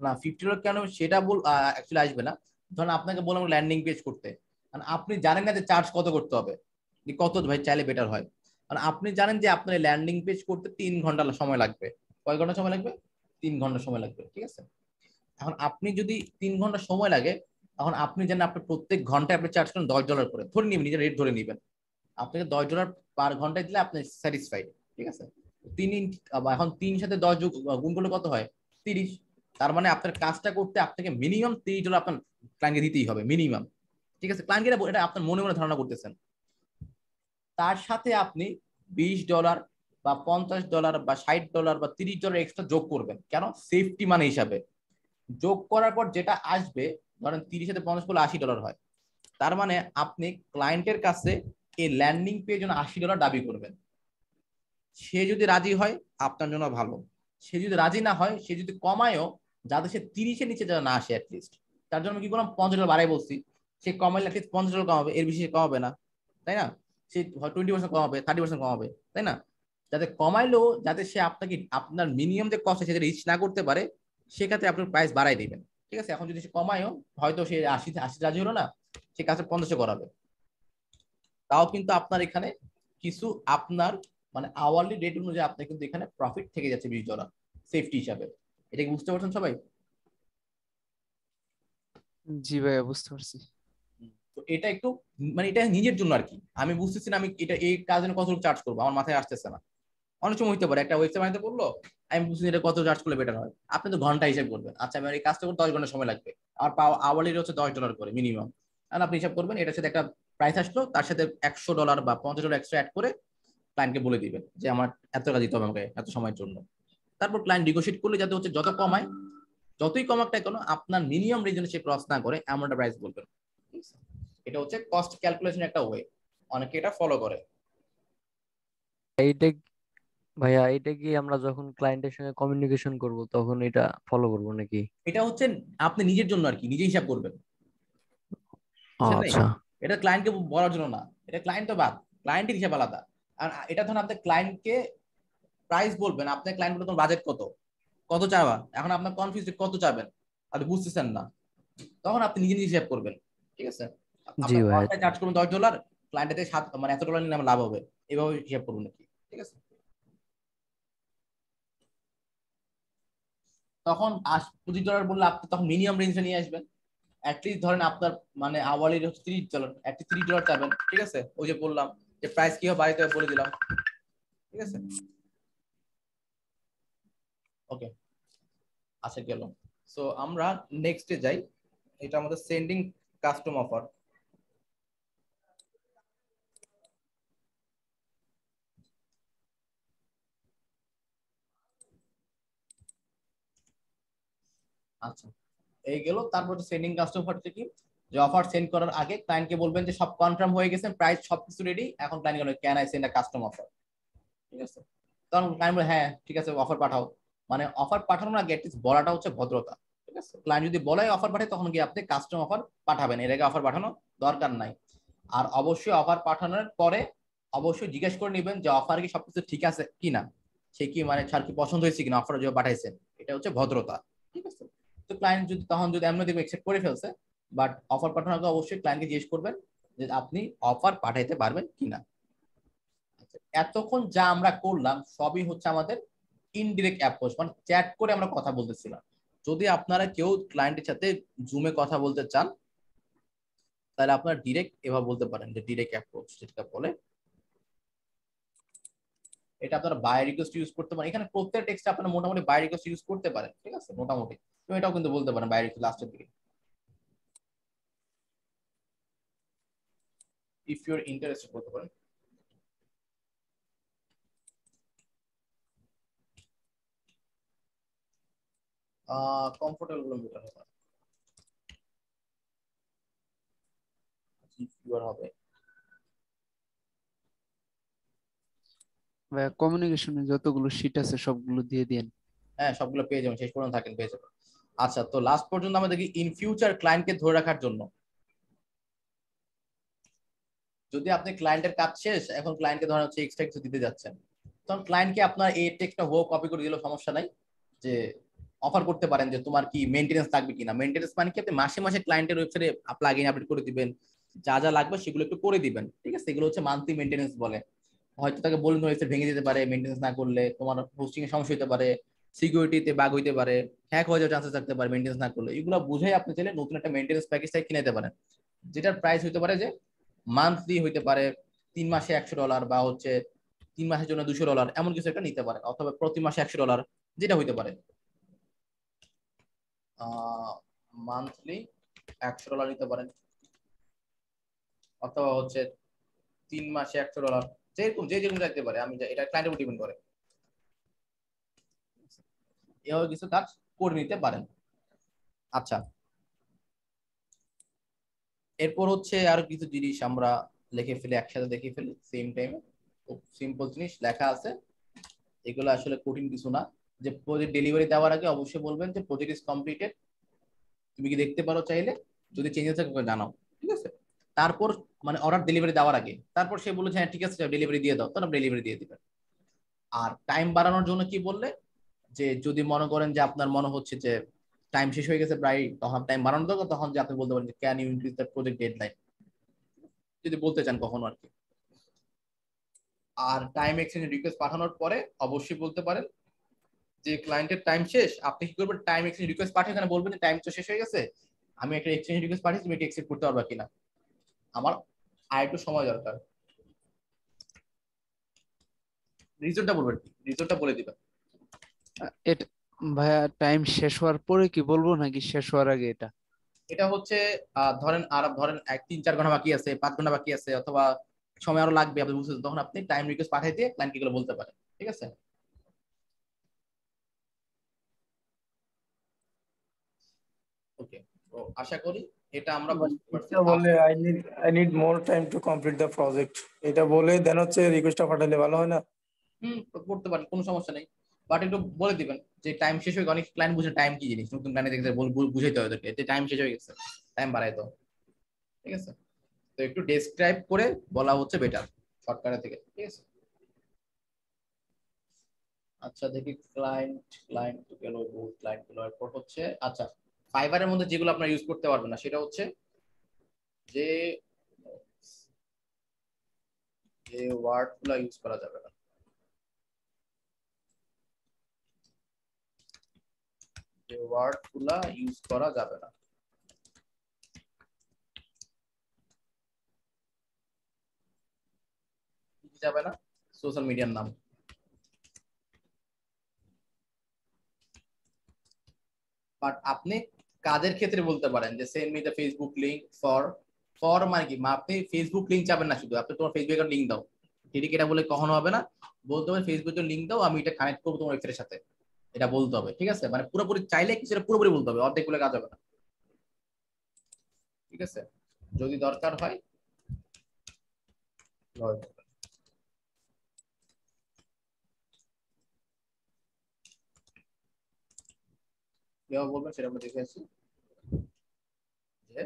না ফিফটি ডলার কেন সেটা বল অ্যাকচুয়ালি আসবে না। ধরুন আপনাকে বললাম ল্যান্ডিং পেজ করতে। কারণ আপনি জানেন না যে চার্জ কত করতে হবে। কত ভাই চাইলে বেটার হয়। কারণ আপনি জানেন যে আপনার ল্যান্ডিং পেজ করতে তিন ঘণ্টা সময় লাগবে। কয় ঘণ্টা সময় লাগবে? তিন ঘণ্টা সময় লাগবে, ঠিক আছে? এখন আপনি যদি তিন ঘণ্টা সময় লাগে, এখন আপনি জানেন আপনি প্রত্যেক ঘন্টায় আপনি চার্জ করেন দশ ডলার করে, ধরে নিবেন, নিজের রেট ধরে নিবেন। আপনাকে দশ ডলার পার ঘন্টায় দিলে আপনি স্যাটিসফাইড ঠিক আছে? তিন এখন তিন সাথে দশ যোগ গুণ করলে কত হয়? তিরিশ। তার মানে আপনার কাজটা করতে আপনাকে মিনিমাম তিরিশ ডলার আপনার ক্লায়েন্টকে দিতেই হবে মিনিমাম ঠিক আছে? ক্লায়েন্টকে এটা আপনার মনে মনে ধারণা করতেছেন। তার সাথে আপনি বিশ ডলার বা পঞ্চাশ ডলার বা ষাট ডলার বা তিরিশ ডলার এক্সট্রা যোগ করবেন। কেন? সেফটি মানে হিসাবে। যোগ করার পর যেটা আসবে, ধরেন তিরিশ সাথে পঞ্চাশ করলে আশি ডলার হয়। তার মানে আপনি ক্লায়েন্টের কাছে এই ল্যান্ডিং পেয়ে জন্য আশি ডলার দাবি করবেন। সে যদি রাজি হয়, আপনার জন্য ভালো। সে যদি রাজি না হয়, সে যদি কমায়ও, যাতে সে তিরিশের নিচে যেন না আসে অ্যাটলিস্ট তার জন্য কি করলাম? পঞ্চাশ ডলার বাড়াই বলছি। সে কমাইলে অ্যাটলিস্ট পঞ্চাশ ডলার কমাবে, এর বেশি কমাবে না। তাই না? সে টোয়েন্টি পার্সেন্ট কমাবে থার্টি পার্সেন্ট কমাবে। তাই না? যাতে কমাইলেও যাতে সে আপনাকে আপনার মিনিমাম যে কস্ট সেটা রিচ না করতে পারে সেক্ষেত্রে আপনার প্রাইস বাড়াই দিবেন। ঠিক আছে? এখন যদি সে কমায়ও হয়তো সে আশি আশি রাজি হলো না সে কাছে পঞ্চাশে করাবে। তাও কিন্তু আপনার এখানে কিছু আপনার মানে আওয়ারলি রেট অনুযায়ী আপনার কিন্তু এখানে প্রফিট থেকে যাচ্ছে বিশ ডলার সেফটি হিসাবে। এটা কি বুঝতে পারছেন সবাই? জি ভাইয়া বুঝতে পারছি। তো এটা একটু মানে এটা নিজের জন্য আর কি। আমি বুঝতেছি না আমি এটা এই কাজের কত চার্জ করব? আমার মাথায় আসতেছে না। অনেক সময় হইতে পারে, একটা ওয়েবসাইট বানাতে বলল, আমি বুঝছি এটা কত চার্জ করলে বেটার হয়। আপনি তো ঘণ্টা হিসাব করবেন। আচ্ছা আমার এই কাজটা করতে দশ ঘণ্টা সময় লাগবে। আর পাওয়া আওয়ারলি হচ্ছে দশ ডলার করে মিনিমাম আর আপনি হিসাব করবেন, এটার সাথে একটা প্রাইস আসলো, তার সাথে একশো ডলার বা পঞ্চাশ ডলার এক্সট্রা অ্যাড করে ক্লায়েন্টকে বলে দিবেন যে, আমার এত টাকা দিতে হবে আমাকে এত সময়ের জন্য। তারপর ক্লায়েন্ট নেগোশিয়েট করলে যাতে হচ্ছে যত কমায়, যতই কমাক কেন, আপনার মিনিমাম রিজনে সে ক্রস না করে এমন একটা প্রাইস বলবেন এটা হচ্ছে কস্ট ক্যালকুলেশন একটা ওয়ে অনেকে এটা ফলো করে। এইটা ভাইয়া এটা কি আমরা যখন ক্লায়েন্টের সঙ্গে কমিউনিকেশন করব তখন এটা ফলো করব নাকি? এটা হচ্ছে আপনি নিজের জন্য আর কি নিজে হিসাব করবেন? আচ্ছা। এটা ক্লায়েন্টকে বলার জন্য না এটা ক্লায়েন্ট তো বাদ ক্লায়েন্টের হিসাব আলাদা। আর এটা ধরুন আপনি ক্লায়েন্টকে প্রাইস বলবেন আপনার ক্লায়েন্ট বলতে বাজেট কত? কত চাওয়া? এখন আপনার কনফিউজ কত চাবেন আপনি বুঝতেছেন না। তখন আপনি নিজে নিজে হিসাব করবেন ঠিক আছে? জি ভাই চার্জ করবেন দশ ডলার ক্লায়েন্টের সাত মানে এত ডলার নিলে আমার লাভ হবে। এভাবে হিসাব করুন নাকি ঠিক আছে? তখন পঁচিশ ডলার বললে আপনি তখন মিনিমাম রেঞ্জে নিয়ে আসবেন। অ্যাটলিস্ট ধরেন আপনার মানে আওয়ারলি হচ্ছে তিরিশ ডলার অ্যাটলিস্ট তিরিশ ডলার চাবেন, ঠিক আছে? ওই যে বললাম যে প্রাইস কি হবে বাড়িতে বলে দিলাম, ঠিক আছে? ওকে আচ্ছা গেল। সো আমরা নেক্সটে যাই। এটা আমাদের সেন্ডিং কাস্টম অফার আচ্ছা। এই গেল, তারপর সেন্ডিং কাস্টমার কি? যে অফার সেন্ড করার আগে ক্লায়েন্টকে বলবেন যে সব কনফার্ম হয়ে গেছে প্রাইস সবকিছু রেডি এখন ক্লায়েন্ট বলে can I send a custom offer ঠিক আছে? তখন ক্লায়েন্ট বলে হ্যাঁ ঠিক আছে অফার পাঠাও। মানে অফার পাঠানোর আগে অ্যাটলিস্ট বলাটা হচ্ছে ভদ্রতা। ঠিক আছে? ক্লায়েন্ট যদি বলে অফার পাঠায়, তখন গিয়ে আপনি কাস্টম অফার পাঠাবেন? এর আগে অফার পাঠানো দরকার নাই। আর অবশ্যই অফার পাঠানোর পরে অবশ্যই জিজ্ঞেস করে নেবেন যে অফার কি সবকিছু ঠিক আছে কিনা? সে কি মানে ছাড় কি পছন্দ হয়েছে কিনা অফার যে পাঠাইছেন? এটা হচ্ছে ভদ্রতা। ঠিক আছে? তো ক্লায়েন্ট যদি তখন যদি এমনি দেখবে একসেপ্ট করে ফেলছে বাট অফার পাঠানোর আগে অবশ্যই ক্লায়েন্টকে জিজ্ঞেস করবেন যে আপনি অফার পাঠাইতে পারবেন কিনা। আচ্ছা, এতক্ষণ যা আমরা করলাম সবই হচ্ছে আমাদের ইনডিরেক্ট অ্যাপ্রোচ মানে চ্যাট করে আমরা কথা বলতেছিলাম। যদি আপনারা কেউ ক্লায়েন্টের সাথে জুমে কথা বলতে চান তাহলে আপনারা ডিরেক্ট এভাবে বলতে পারেন যে ডিরেক্ট অ্যাপ্রোচ যেটা বলে। এটা আপনারা বাই রিকোয়েস্ট ইউজ করতে পারেন। এখানে প্রত্যেক টেক্সটে আপনারা মোটামুটি বাই রিকোয়েস্ট ইউজ করতে পারেন ঠিক আছে? মোটামুটি। তো এটাও কিন্তু বলতে পারেন বাইরে লাস্টের দিকে। ইফ ইউ আর ইন্টারেস্টেড বলতে পারেন কমফোর্টেবলগুলো বেটার হবে। কি হবে। কমিউনিকেশনে যতগুলো শিট আছে সবগুলো দিয়ে দিন হ্যাঁ সবগুলো পেয়ে যাবেন শেষ পর্যন্ত থাকেন পেয়ে যাবেন। আচ্ছা তো লাস্ট পর্যন্ত দেখি ইন ফিউচার ক্লায়েন্টকে ধরে রাখার জন্য। যদি আপনি ক্লায়েন্টের কাজ শেষ, এখন ক্লায়েন্টকে ধরেন হচ্ছে এক্সট্রা কিছু দিতে যাচ্ছেন। তখন ক্লায়েন্টকে আপনার এই টেক্সটটা হোক কপি করে দিলেও সমস্যা নাই। যে অফার করতে পারেন যে তোমার কি মেনটেনেন্স লাগবে কিনা। মেনটেনেন্স মানে কি? আপনি মাসে মাসে ক্লায়েন্টের ওয়েবসাইটে প্লাগ ইন আপডেট করে দিবেন। যা যা লাগবে সেগুলো একটু করে দিবেন। ঠিক আছে? এগুলো হচ্ছে মান্থলি মেনটেনেন্স বলে। হয়তো তাকে বলুন ওয়েবসাইট ভেঙে যেতে পারে মেনটেনেন্স না করলে তোমার হোস্টিং এর সমস্যা হতে পারে। সিকিউরিটিতে বাগ হইতে পারে হ্যাক হয়ে যাওয়ার চান্সেস থাকতে পারে মেনটেনেন্স না করলে, এগুলো বুঝে আপনি চাইলে নতুন একটা মেনটেনেন্স প্যাকেজ থেকে কিনে নিতে পারেন। যেটার প্রাইস হইতে পারে যে মান্থলি হইতে পারে তিন মাসে একশো ডলার বা হচ্ছে তিন মাসের জন্য দুশো ডলার এমন কিছু একটা নিতে পারে অথবা প্রতি মাসে একশো ডলার যেটা হইতে পারে। মান্থলি একশো ডলার নিতে পারেন, অথবা হচ্ছে তিন মাসে একশো ডলার যেরকম, যে যেরকম চাইতে পারে, আমি এটা ক্লায়েন্টের উপর ডিপেন্ড করে। এভাবে কিছু কাজ করে নিতে পারেন। আচ্ছা। এরপর হচ্ছে আরও কিছু জিনিস আমরা লিখে ফেলি, একসাথে দেখে ফেলি সেম টাইমে খুব সিম্পল জিনিস লেখা আছে। এগুলো আসলে কঠিন কিছু না। যে প্রজেক্ট ডেলিভারি দেওয়ার আগে অবশ্যই বলবেন যে প্রজেক্ট ইজ কমপ্লিটেড তুমি কি দেখতে পারো চাইলে? যদি চেঞ্জেস থাকে জানাও, ঠিক আছে? তারপর মানে অর্ডার ডেলিভারি দেওয়ার আগে, তারপর সে বলেছে হ্যাঁ ঠিক আছে ডেলিভারি দিয়ে দাও। তখন ডেলিভারি দিয়ে দিবেন আর টাইম বাড়ানোর জন্য কি বললে? যে যদি মনে করেন যে আপনার মনে হচ্ছে যে টাইম শেষ হয়ে গেছে প্রায়, তখন টাইম বাড়ানো দরকার, তখন যে আপনি বলতে পারেন যে can you increase the project deadline যদি বলতে চান কখনো আর কি। আর টাইম এক্সচেঞ্জ রিকোয়েস্ট পাঠানোর পরে অবশ্যই বলতে পারেন যে ক্লায়েন্টের টাইম শেষ, আপনি কি করবেন? টাইম এক্সচেঞ্জ রিকোয়েস্ট পাঠিয়ে এখানে বলবেন টাইম তো শেষ হয়ে গেছে, আমি একটা এক্সচেঞ্জ রিকোয়েস্ট পাঠিয়েছি, তুমি এটা অ্যাকসেপ্ট করতে পারবা কিনা? আমার আর একটু সময় দরকার। রিজনটা বলবেন রিজনটা বলে দিবেন। এটা ভাইয়া টাইম শেষ হওয়ার পরে কি বলব নাকি শেষ হওয়ার আগে এটা? এটা হচ্ছে আহ, ধরেন আর ধরেন এক তিন চার ঘণ্টা বাকি আছে পাঁচ ঘণ্টা বাকি আছে অথবা সময় আরও লাগবে আপনি বুঝতে তখন আপনি টাইম রিকোয়েস্ট পাঠিয়ে দিয়ে ক্লায়েন্টকে বলতে পারেন ঠিক আছে? ওকে তো আশা করি এটা আমরা বুঝতে পারছি। বলে I need I need more time to complete the project এটা বলে দেন হচ্ছে রিকোয়েস্টটা পাঠালে ভালো হয় না? হুম করতে পারেন কোনো সমস্যা নেই। বাট একটু বলে দিবেন যে টাইম শেষ হয়ে। অনেক ক্লায়েন্ট বুঝে টাইম কি জিনিস? নতুন ক্লায়েন্ট দেখতে বুঝাইতে হবে ওদেরকে যে টাইম শেষ হয়ে গেছে টাইম বাড়াই তো ঠিক আছে? তো একটু ডেসক্রাইব করে বলা হচ্ছে বেটার শর্টকাটের থেকে। ঠিক আছে? আচ্ছা দেখি ক্লায়েন্ট ক্লায়েন্ট গেল ক্লায়েন্ট গেল। এরপর হচ্ছে আচ্ছা ফাইবারের মধ্যে যেগুলো আপনারা ইউজ করতে পারবেন না, সেটা হচ্ছে যে যে ওয়ার্ডগুলো ইউজ করা যাবে না। যে ওয়ার্ডগুলা ইউজ করা যাবে না। যাবে না? সোশ্যাল মিডিয়ার নাম। বাট আপনি কাজের ক্ষেত্রে বলতে পারেন যে send me the Facebook link for for মানে কি? আপনি ফেসবুক লিংক চাবেন না শুধু, আপনি তোমার ফেসবুক লিংক দাও। ঠিক এটা বলে কখনো হবে না। বলতে হবে ফেসবুকের লিংক দাও, আমি এটা কানেক্ট করব তোমার ওয়েবসাইটের সাথে। এটা বলতে হবে, ঠিক আছে? মানে পুরোপুরি চাইলে কিছু পুরোপুরি বলতে হবে অর্ধেকগুলো কাজ হবে না। ঠিক আছে? যদি দরকার হয় বলবেন সেটা আমরা দেখে যে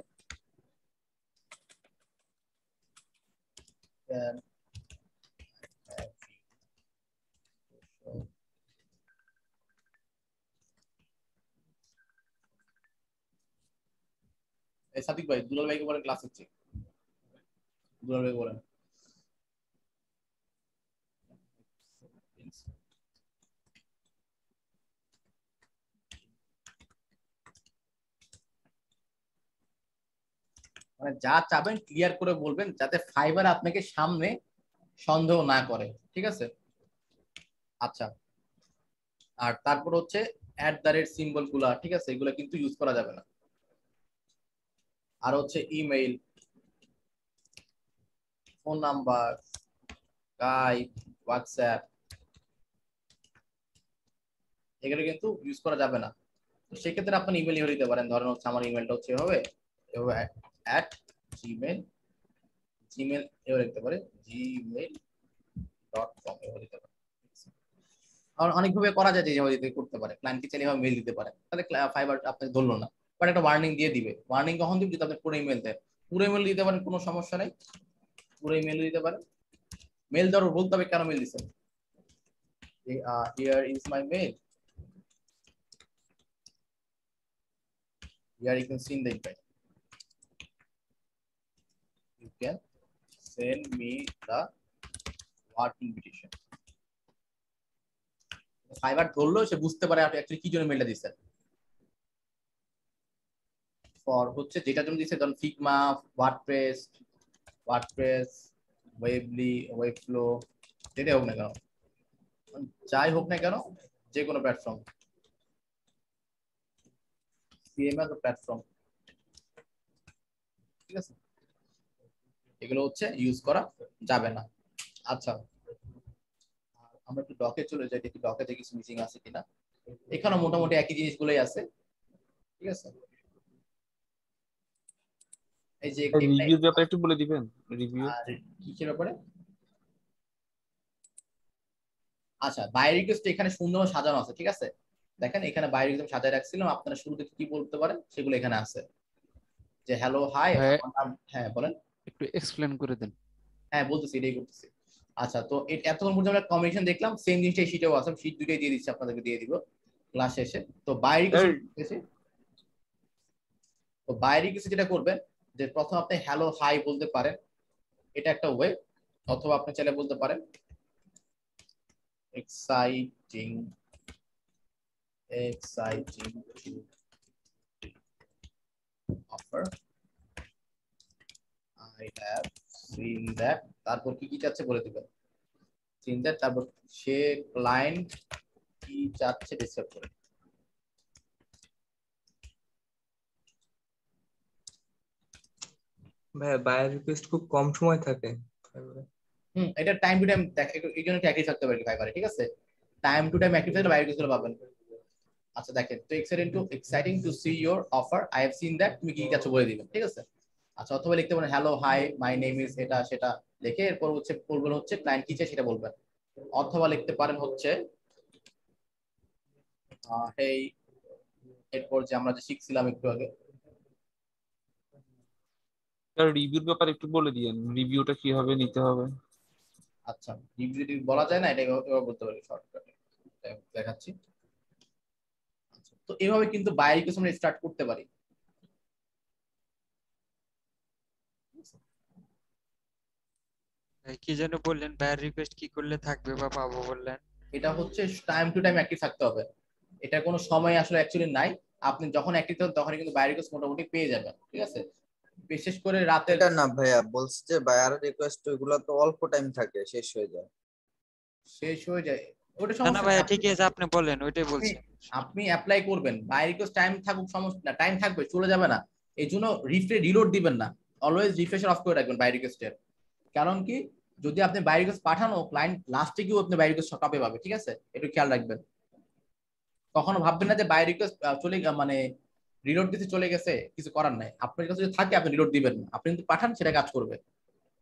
can have social এই সাদিক ভাই, দুলাল ভাইকে বলেন ক্লাস হচ্ছে। দুলাল ভাই বলেন মানে যা চাবেন ক্লিয়ার করে বলবেন, যাতে ফাইবার আপনাকে সামনে সন্দেহ না করে। ঠিক আছে? আচ্ছা। আর তারপর হচ্ছে অ্যাট দ্য রেট সিম্বলগুলা, ঠিক আছে? এগুলো কিন্তু ইউজ করা যাবে না। আর হচ্ছে email phone number Skype WhatsApp এগুলো কিন্তু ইউজ করা যাবে না। তো সেক্ষেত্রে আপনি ইমেল ইউজ দিতে পারেন। ধরেন হচ্ছে আমার ইমেলটা হচ্ছে এভাবে এভাবে অ্যাট জিমেল জিমেল এও লিখতে পারে জিমেল ডট কম এও লিখতে পারে। আর অনেকভাবে করা যায় যে যেভাবে দিতে করতে পারে। ক্লায়েন্টকে চাইলে এভাবে মেল দিতে পারে। তাহলে ফাইবার আপনাকে ধরলো না। বাট একটা ওয়ার্নিং দিয়ে দিবে। ওয়ার্নিং কখন দিবে? যদি আপনি পুরো ইমেল দেন পুরো ইমেল দিতে পারেন, কোনো সমস্যা নেই। পুরো ইমেল দিতে পারেন। মেল দেওয়ার বলতে হবে কেন মেল দিচ্ছেন here is my mail here you can see in the invite. You can send me the work invitation. Fiverr ধরলো, সে বুঝতে পারে আপনি অ্যাকচুয়ালি কি জন্য মেলটা দিচ্ছেন। ফর হচ্ছে যেটার জন্য দিচ্ছে ধরুন Figma WordPress WordPress Weebly Webflow যেটাই হোক না কেন। যাই হোক না কেন যে কোনো প্ল্যাটফর্ম সিএমএস প্ল্যাটফর্ম ঠিক আছে? এগুলো হচ্ছে ইউজ করা যাবে না। আচ্ছা। আমরা একটু ডকে চলে যাই, দেখি ডকে কিছু মিসিং আছে কিনা। এখানে মোটামুটি একই জিনিসগুলোই আছে। ঠিক আছে? এই যে রিভিউ ব্যাপারে একটু বলে দিবেন রিভিউ কিসের ব্যাপারে? আচ্ছা বাই রিকোয়েস্ট এখানে সুন্দর সাজানো আছে ঠিক আছে? দেখেন এখানে বাইরে একদম সাজায় রাখছিলাম আপনারা শুরুতে কি বলতে পারেন? সেগুলো এখানে আছে। যে হ্যালো হাই হ্যাঁ। বলেন। একটু এক্সপ্লেন করে দেন। হ্যাঁ বলতেছি এটাই করতেছি। আচ্ছা তো এতক্ষণ পর্যন্ত আমরা কম্বিনেশন দেখলাম সেম জিনিসটা এই শিটেও আছে শিট দুইটাই দিয়ে দিচ্ছি আপনাদেরকে দিয়ে দিব ক্লাস শেষে। তো বাইরে তো বাইরে কিছু যেটা করবেন যে প্রথম আপনি হ্যালো হাই বলতে পারেন, এটা একটা ওয়ে অথবা আপনি চাইলে বলতে পারেন exciting to offer. I have seen that. তারপর কি কি চাচ্ছে বলে দিবেন seen that, তারপর সে ক্লায়েন্ট কি চাচ্ছে ডিসক্রাইব করে ভাই বায়ার রিকোয়েস্ট খুব কম সময় থাকে। হুম, এটা টাইম টু টাইম এই জন্য অ্যাক্টিভ থাকতে পারে ফাইবারে ঠিক আছে? টাইম টু টাইম অ্যাক্টিভ থাকলে বায়ার রিকোয়েস্ট পাবেন। আচ্ছা দেখেন, তো exciting to exciting to see your offer I have seen that তুমি কি কি চাচ্ছ বলে দিবেন ঠিক আছে? আচ্ছা অথবা লিখতে পারেন hello hi my name is এটা, সেটা লিখে এরপর হচ্ছে বলবেন হচ্ছে ক্লায়েন্ট কি চাই সেটা বলবেন। অথবা লিখতে পারেন হচ্ছে হেই এরপর যে আমরা যে শিখছিলাম একটু আগে রিভিউর ব্যাপারে একটু বলে দিয়েন রিভিউটা কীভাবে নিতে হবে? আচ্ছা রিভিউ যদি বলা যায় না এটা এভাবে বলতে পারি শর্টকাটে দেখাচ্ছি। তো এভাবে কিন্তু বাইরে কিছু আমরা স্টার্ট করতে পারি। কি যেন বললেন বায়ার রিকোয়েস্ট কি করলে থাকবে বা পাবো বললেন। এটা হচ্ছে টাইম টু টাইম অ্যাক্টিভ থাকতে হবে। এটা কোনো সময় আসলে অ্যাকচুয়ালি নাই। আপনি যখন অ্যাক্টিভ থাকবেন তখন কিন্তু বায়ার রিকোয়েস্ট মোটামুটি পেয়ে যাবেন ঠিক আছে? বিশেষ করে রাতে এটা না ভাইয়া বলছে যে বায়ার রিকোয়েস্ট ওইগুলো তো অল্প টাইম থাকে শেষ হয়ে যায়। শেষ হয়ে যায়। ওটা না ভাইয়া ঠিক আছে আপনি বলেন ওইটাই বলছি। আপনি অ্যাপ্লাই করবেন। বাই রিকোয়েস্ট টাইম থাকুক সমস্যা না টাইম থাকবে চলে যাবে না। এই জন্য রিফ্রে রিলোড দিবেন না। অলওয়েজ রিফ্রেশার অফ করে রাখবেন বাই রিকোয়েস্টের কারণ কি যদি আপনি বাই রিকোয়েস্ট পাঠানো ক্লায়েন্ট লাস্টে গিয়েও আপনি বাই রিকোয়েস্ট টপে পাবে ঠিক আছে? একটু খেয়াল রাখবেন। কখনো ভাববেন না যে বাই রিকোয়েস্ট চলে মানে রিলোড দিতে চলে গেছে, কিছু করার নাই। আপনার কাছে যদি থাকে, আপনি রিলোড দিবেন না। আপনি যদি পাঠান, সেটা কাজ করবে।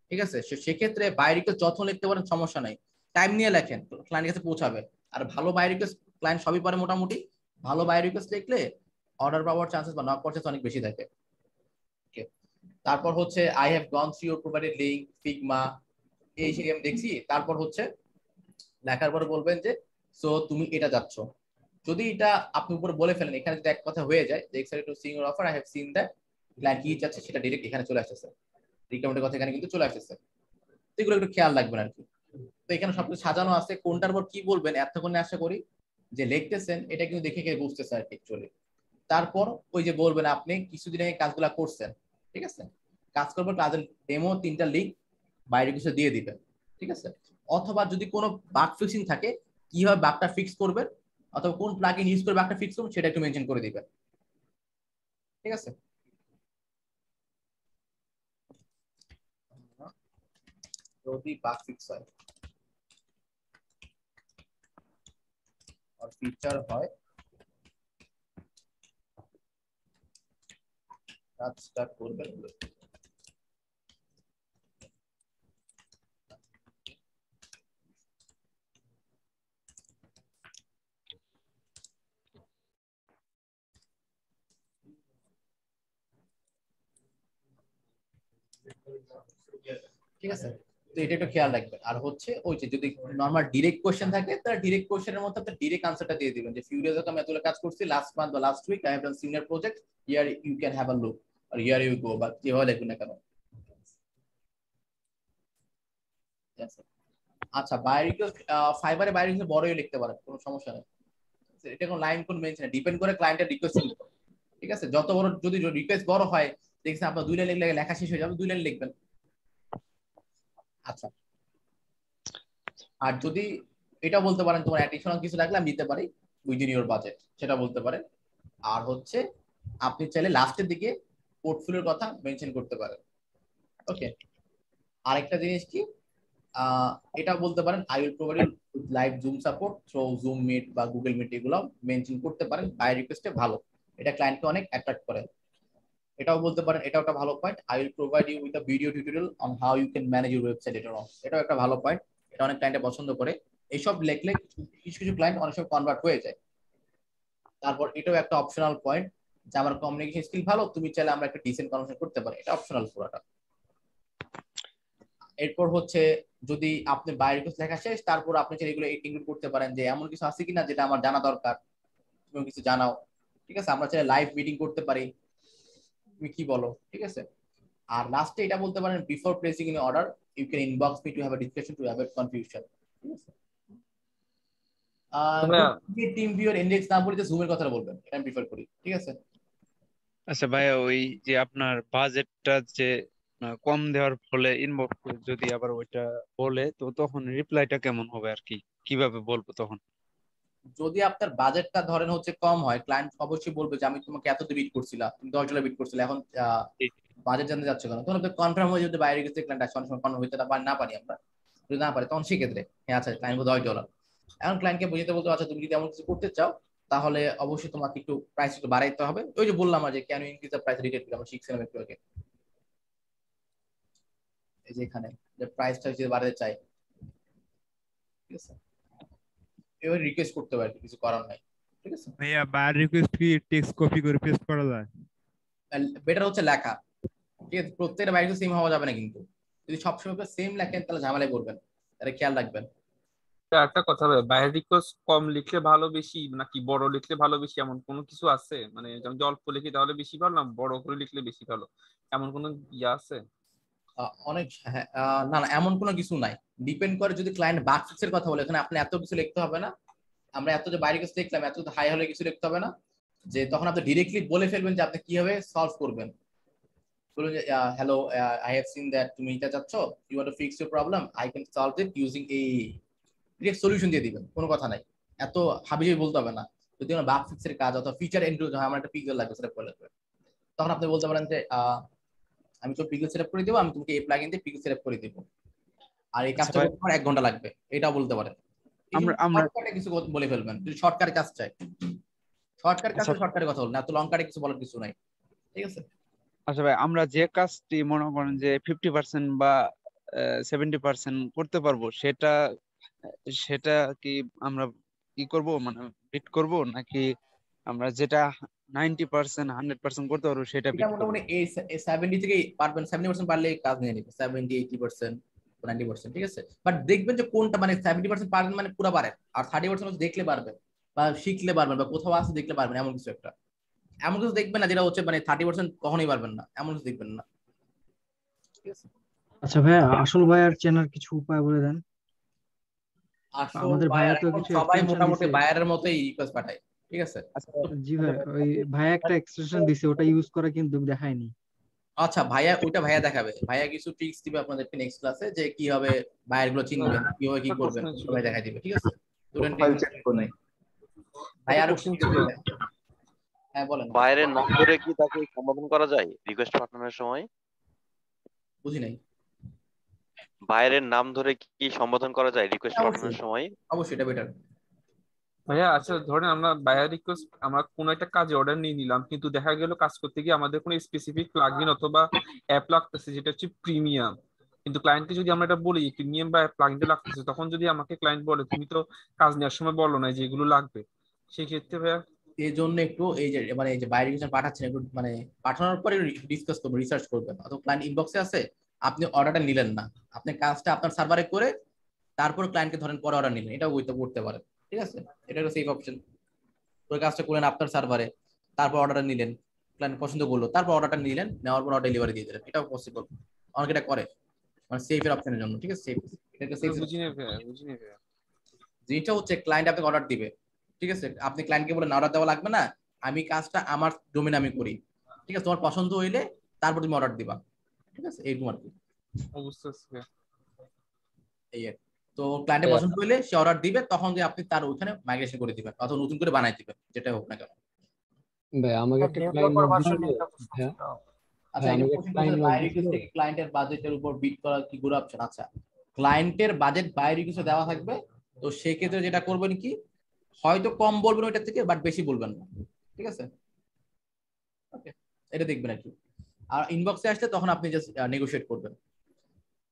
ঠিক আছে? সেক্ষেত্রে বাই রিকোয়েস্ট যত লিখতে পারেন, সমস্যা নাই। টাইম নিয়ে লেখেন ক্লায়েন্টের কাছে পৌঁছাবে আর ভালো বাই রিকোয়েস্ট ক্লায়েন্ট সবই পারে মোটামুটি। ভালো বাই রিকোয়েস্ট লিখলে অর্ডার পাওয়ার চান্সেস বা নক চান্স অনেক বেশি থাকে। তারপর হচ্ছে I have gone through your provided link Figma এই সেই আমি দেখছি। তারপর হচ্ছে, লেখার পরে বলবেন যে সো তুমি এটা যাচ্ছ। যদি এটা আপনি উপরে বলে ফেলেন, এখানে যদি এক কথা হয়ে যায়, যে excited to see your offer I have seen that client কি যাচ্ছে সেটা ডিরেক্ট এখানে চলে আসতেছে। রিকমেন্ডের কথা এখানে কিন্তু চলে আসতেছে। তো এগুলো একটু খেয়াল রাখবেন আর কি। তো এখানে সবকিছু সাজানো আছে। কোনটার পর কি বলবেন, এতক্ষণে আশা করি যে লিখতেছেন, এটা কিন্তু দেখে কে বুঝতেছে আর কি অ্যাকচুয়ালি তারপর ওই যে বলবেন আপনি, কিছুদিন আগে কাজগুলো করছেন, ঠিক আছে? কাজ করবার কাজের ডেমো তিনটা লিঙ্ক বাইরে কিছু দিয়ে দিবেন, ঠিক আছে? অথবা যদি কোনো বাগ ফিক্সিং থাকে, কীভাবে বাগটা ফিক্স করবেন অথবা কোন প্লাগইন ইউজ করে বাগটা ফিক্স করবেন সেটা একটু মেনশন করে দিবেন। ঠিক আছে? যদি বাগ ফিক্স হয়, আর ফিচার হয়, কাজটা করবেন। ঠিক আছে? তো এটা একটু খেয়াল রাখবেন। আর হচ্ছে ওই যে যদি নর্মাল ডিরেক্ট কোশ্চেন থাকে, তাহলে ডিরেক্ট কোশ্চেনের মধ্যে আপনি ডিরেক্ট আনসারটা দিয়ে দিবেন যে ফিউ ডেজ আমি এতগুলো কাজ করছি লাস্ট মান্থ বা last week I have done senior project here you can have a look R here you go বা যেভাবে লিখবেন না কেন। আচ্ছা বায়োরিকল ফাইবারে বায়োরিকল বড়ই লিখতে পারেন, কোনো সমস্যা নেই। এটা কোনো লাইন কোন মেনশন ডিপেন্ড করে ক্লায়েন্টের রিকোয়েস্ট ঠিক আছে? যত বড় যদি রিকোয়েস্ট বড় হয় দেখছেন আপনার দুই লাইন লিখলে লেখা শেষ হয়ে যাবে, দুই লাইন লিখবেন। আচ্ছা। আর যদি এটা বলতে পারেন তোমার অ্যাডিশনাল কিছু লাগলে আমি দিতে পারি উইদিন ইউর বাজেট সেটা বলতে পারেন। আর হচ্ছে আপনি চাইলে লাস্টের দিকে পোর্টফোলিওর কথা মেনশন করতে পারেন। ওকে আরেকটা জিনিস কি? এটা বলতে পারেন I will provide live Zoom support through Zoom meet বা গুগল মিট এগুলো মেনশন করতে পারেন। বাই রিকোয়েস্টে ভালো। এটা ক্লায়েন্টকে অনেক অ্যাট্রাক্ট করে। এটাও বলতে পারেন, এটাও একটা ভালো point I will provide you with a video tutorial on how you can manage your website এটা এটাও একটা ভালো পয়েন্ট এটা অনেক ক্লায়েন্টে পছন্দ করে। এইসব লেখলে কিছু কিছু ক্লায়েন্ট অনেক সময় কনভার্ট হয়ে যায়। তারপর এটাও একটা অপশনাল পয়েন্ট যে আমার কমিউনিকেশন স্কিল ভালো, তুমি চাইলে আমরা একটা ডিসেন্ট কনভারসেশন করতে পারি। এটা অপশনাল পুরোটা। এরপর হচ্ছে যদি আপনি বাইরে কিছু লেখা শেষ, তারপর আপনি চাইলে এগুলো ইনক্লুড করতে পারেন যে এমন কিছু আছে কিনা যেটা আমার জানা দরকার। তুমি কিছু জানাও। ঠিক আছে? আমরা চাইলে লাইভ মিটিং করতে পারি। তুমি কি বলো? ঠিক আছে? আর লাস্টে এটা বলতে পারেন before placing in order you can inbox me to have a discussion to avoid confusion ঠিক আছে? টিম ভিউর ইন্ডেক্স না বলে জুমের কথা বলবেন এটা আমি প্রিফার করি ঠিক আছে? আচ্ছা ভাইয়া ওই যে আপনার বাজেটটা যে কম দেওয়ার ফলে ইনবক্স যদি আবার ওইটা বলে তো তখন রিপ্লাইটা কেমন হবে আর কি? কীভাবে বলব তখন? যদি আপনার বাজেটটা ধরেন হচ্ছে কম হয় ক্লায়েন্ট অবশ্যই বলবে যে আমি তোমাকে এত বিট করছিলাম তুমি দশ ডলার বিট করছিলে এখন বাজেট জানতে যাচ্ছে কেন? তখন কনফার্ম হয়ে যদি বাইরে গেছে ক্লায়েন্ট আসে অনেক সময় কনফার্ম হইতে না পারি আমরা যদি না পারি তখন সেক্ষেত্রে হ্যাঁ আচ্ছা ক্লায়েন্ট দশ ডলার এখন ক্লায়েন্টকে বুঝতে বলতে আচ্ছা তুমি যদি এমন কিছু করতে চাও তাহলে অবশ্যই তোমাকে একটু প্রাইস একটু বাড়াইতে হবে। ওই যে বললাম যে কেন ইনক্রিজ দ্য প্রাইস রিটেট আমরা শিখছিলাম একটু আগে এই যে এখানে যে প্রাইসটা যদি বাড়াতে চাই। ঠিক আছে? এবার রিকোয়েস্ট করতে পারে কিছু করার নাই ঠিক আছে? ভাইয়া বার রিকোয়েস্ট কি টেক্সট কপি করে পেস্ট করা যায়? বেটার হচ্ছে লেখা ঠিক আছে? প্রত্যেকটা বাইরে সেম হওয়া যাবে না কিন্তু। যদি সবসময় সেম লেখেন তাহলে ঝামেলায় পড়বেন এটা খেয়াল রাখবেন। একটা কথা ভাই বাইরে রিকোয়েস্ট কম লিখলে ভালো বেশি নাকি বড় লিখলে ভালো বেশি? এমন কোনো কিছু আছে? মানে যেমন অল্প লিখি তাহলে বেশি ভালো না বড় করে লিখলে বেশি ভালো? এমন কোনো ইয়ে আছে? অনেক হ্যাঁ না না, এমন কোনো কিছু নাই। ডিপেন্ড করে যদি ক্লায়েন্ট বাকফিক্স এর কথা বলে, এখানে আপনি এত কিছু লিখতে হবে না। আমরা এত যে বাইরে কিছু লিখলাম এত হাই হলে কিছু লিখতে হবে না। যে তখন আপনি ডিরেক্টলি বলে ফেলবেন যে আপনি কীভাবে সলভ করবেন। বলুন যে hello I have seen that তুমি এটা চাচ্ছ you want to fix your problem I can solve it using এই ডিরেক্ট সলিউশন দিয়ে দিবেন, কোনো কথা নাই। এত হাবিজাবি বলতে হবে না। যদি আমার বাগ ফিক্সের কাজ অথবা ফিচার এন্ট্রি আমার একটা পিক্সেল লাগবে, সেটা করে তখন আপনি বলতে পারেন যে আমি তো পিক্সেল সেটআপ করে দেবো আমি তোমাকে এই প্লাগইন দিয়ে পিক্সেল সেটআপ করে দেবো। আর এই কাজটা করতে আমার এক ঘণ্টা লাগবে এটাও বলতে পারে। আমরা আমরা কিছু বলে ফেলবেন যদি শর্টকাট কাজ চাই। শর্টকাট কাজ শর্টকাটে কথা বলবেন এত লং কাটে কিছু বলার কিছু নাই। ঠিক আছে? আচ্ছা ভাই আমরা যে কাজটি মনে করেন যে ফিফটি পার্সেন্ট বা সেভেন্টি পার্সেন্ট করতে পারব সেটা সেটা কি আমরা কি করব মানে বিট করব নাকি আমরা যেটা নাইনটি পার্সেন্ট হান্ড্রেড পার্সেন্ট করতে পারব সেটা মোটামুটি এই সেভেন্টি থেকে পারবেন সেভেন্টি পার্সেন্ট পারলে কাজ নিয়ে নেবে seventy eighty percent ninety percent ঠিক আছে? বাট দেখবেন যে কোনটা মানে সেভেন্টি পার্সেন্ট পারবেন মানে পুরো পারেন আর থার্টি পার্সেন্ট দেখলে পারবেন বা শিখলে পারবেন বা কোথাও আছে দেখলে পারবেন এমন কিছু একটা। এমন কিছু দেখবেন না যেটা হচ্ছে মানে থার্টি পার্সেন্ট কখনোই পারবেন না এমন কিছু দেখবেন না। ঠিক আছে? আচ্ছা ভাইয়া আসল ভাইয়ার চেনার কিছু উপায় বলে দেন। আমাদের ভাইয়া তো কিছু সবাই মোটামুটি বায়ারের মতোই রিকোয়েস্ট পাঠায়। ঠিক আছে? জি ভাই ওই ভাইয়া একটা এক্সটেনশন দিছে ওটা ইউজ করা কিন্তু দেখায়নি। আচ্ছা ভাইয়া ওইটা ভাইয়া দেখাবে। ভাইয়া কিছু ট্রিক্স দিবে আপনাদেরকে নেক্সট ক্লাসে যে কীভাবে বায়ারগুলো চিনবেন কীভাবে কি করবেন সবাই দেখাই দিবে ঠিক আছে? স্টুডেন্ট ভাই আর হ্যাঁ বলেন। বাইরের নম্বরে কি তাকে সম্বোধন করা যায়? রিকোয়েস্ট পাঠানোর সময়? বুঝি নাই। বাইরের নাম ধরে কি সম্বোধন করা যায়? রিকোয়েস্ট পাঠানোর সময়? অবশ্যই এটা বেটার ভাইয়া আচ্ছা ধরেন আমরা বায়ার রিকোয়েস্ট আমরা কোন একটা কাজে অর্ডার নিয়ে নিলাম, কিন্তু দেখা গেল কাজ করতে গিয়ে আমাদের কোনো স্পেসিফিক প্লাগইন অথবা অ্যাপ লাগতেছে যেটা হচ্ছে প্রিমিয়াম কিন্তু ক্লায়েন্টকে যদি আমরা এটা বলি প্রিমিয়াম বা প্লাগইনটা লাগতেছে, তখন যদি আমাকে ক্লায়েন্ট বলে, তুমি তো কাজ নেওয়ার সময় বলো না যে এগুলো লাগবে। সেই ক্ষেত্রে ভাইয়া? এই জন্য একটু এই যে মানে এই যে বাইরে কিছু পাঠাচ্ছেন, একটু মানে পাঠানোর পরে ডিসকাস করবেন রিসার্চ করবেন অথবা ক্লায়েন্ট ইনবক্সে আছে, আপনি অর্ডারটা নিলেন না। আপনি কাজটা আপনার সার্ভারে করে, তারপর ক্লায়েন্টকে ধরেন পরে অর্ডার নিলেন। এটাও করতে পারেন। ঠিক আছে? এটা একটা সেফ অপশন ওই কাজটা করলেন আপনার সার্ভারে তারপর অর্ডারটা নিলেন। ক্লায়েন্ট পছন্দ করল। তারপর অর্ডারটা নিলেন। নেওয়ার পর ডেলিভারি দিয়ে দিলেন। এটাও পসিবল অনেকে এটা করে। মানে সেফের অপশনের জন্য ঠিক আছে? সেফ এটা সেফ জিনিসটা হচ্ছে ক্লায়েন্ট আপনাকে অর্ডার দিবে। ঠিক আছে? আপনি ক্লায়েন্টকে বলে না অর্ডার দেওয়া লাগবে না। আমি কাজটা আমার ডোমেন আমি করি। ঠিক আছে? তোমার পছন্দ হইলে তারপর তুমি অর্ডার দিবা। ঠিক আছে? এইরকম আর কি। বুঝতে এই আর। তো ক্লায়েন্টের পছন্দ হইলে সে অর্ডার দিবে তখন যে আপনি তার ওখানে মাইগ্রেশন করে দিবেন অথবা নতুন করে বানাই দিবেন যেটা হোক না কেন। ভাই আমাকে একটা ক্লায়েন্ট হ্যাঁ। আচ্ছা ক্লায়েন্ট ক্লায়েন্টের বাজেটের উপর বিট করা কি গুলো অপশন আচ্ছা ক্লায়েন্টের বাজেট বাই রিকোয়েস্টে দেওয়া থাকবে তো সেই ক্ষেত্রে যেটা করবেন কি হয়তো কম বলবেন ওইটা থেকে বাট বেশি বলবেন না। ঠিক আছে? ওকে এটা দেখবেন আর কি। আর ইনবক্সে আসলে তখন আপনি জাস্ট নেগোশিয়েট করবেন।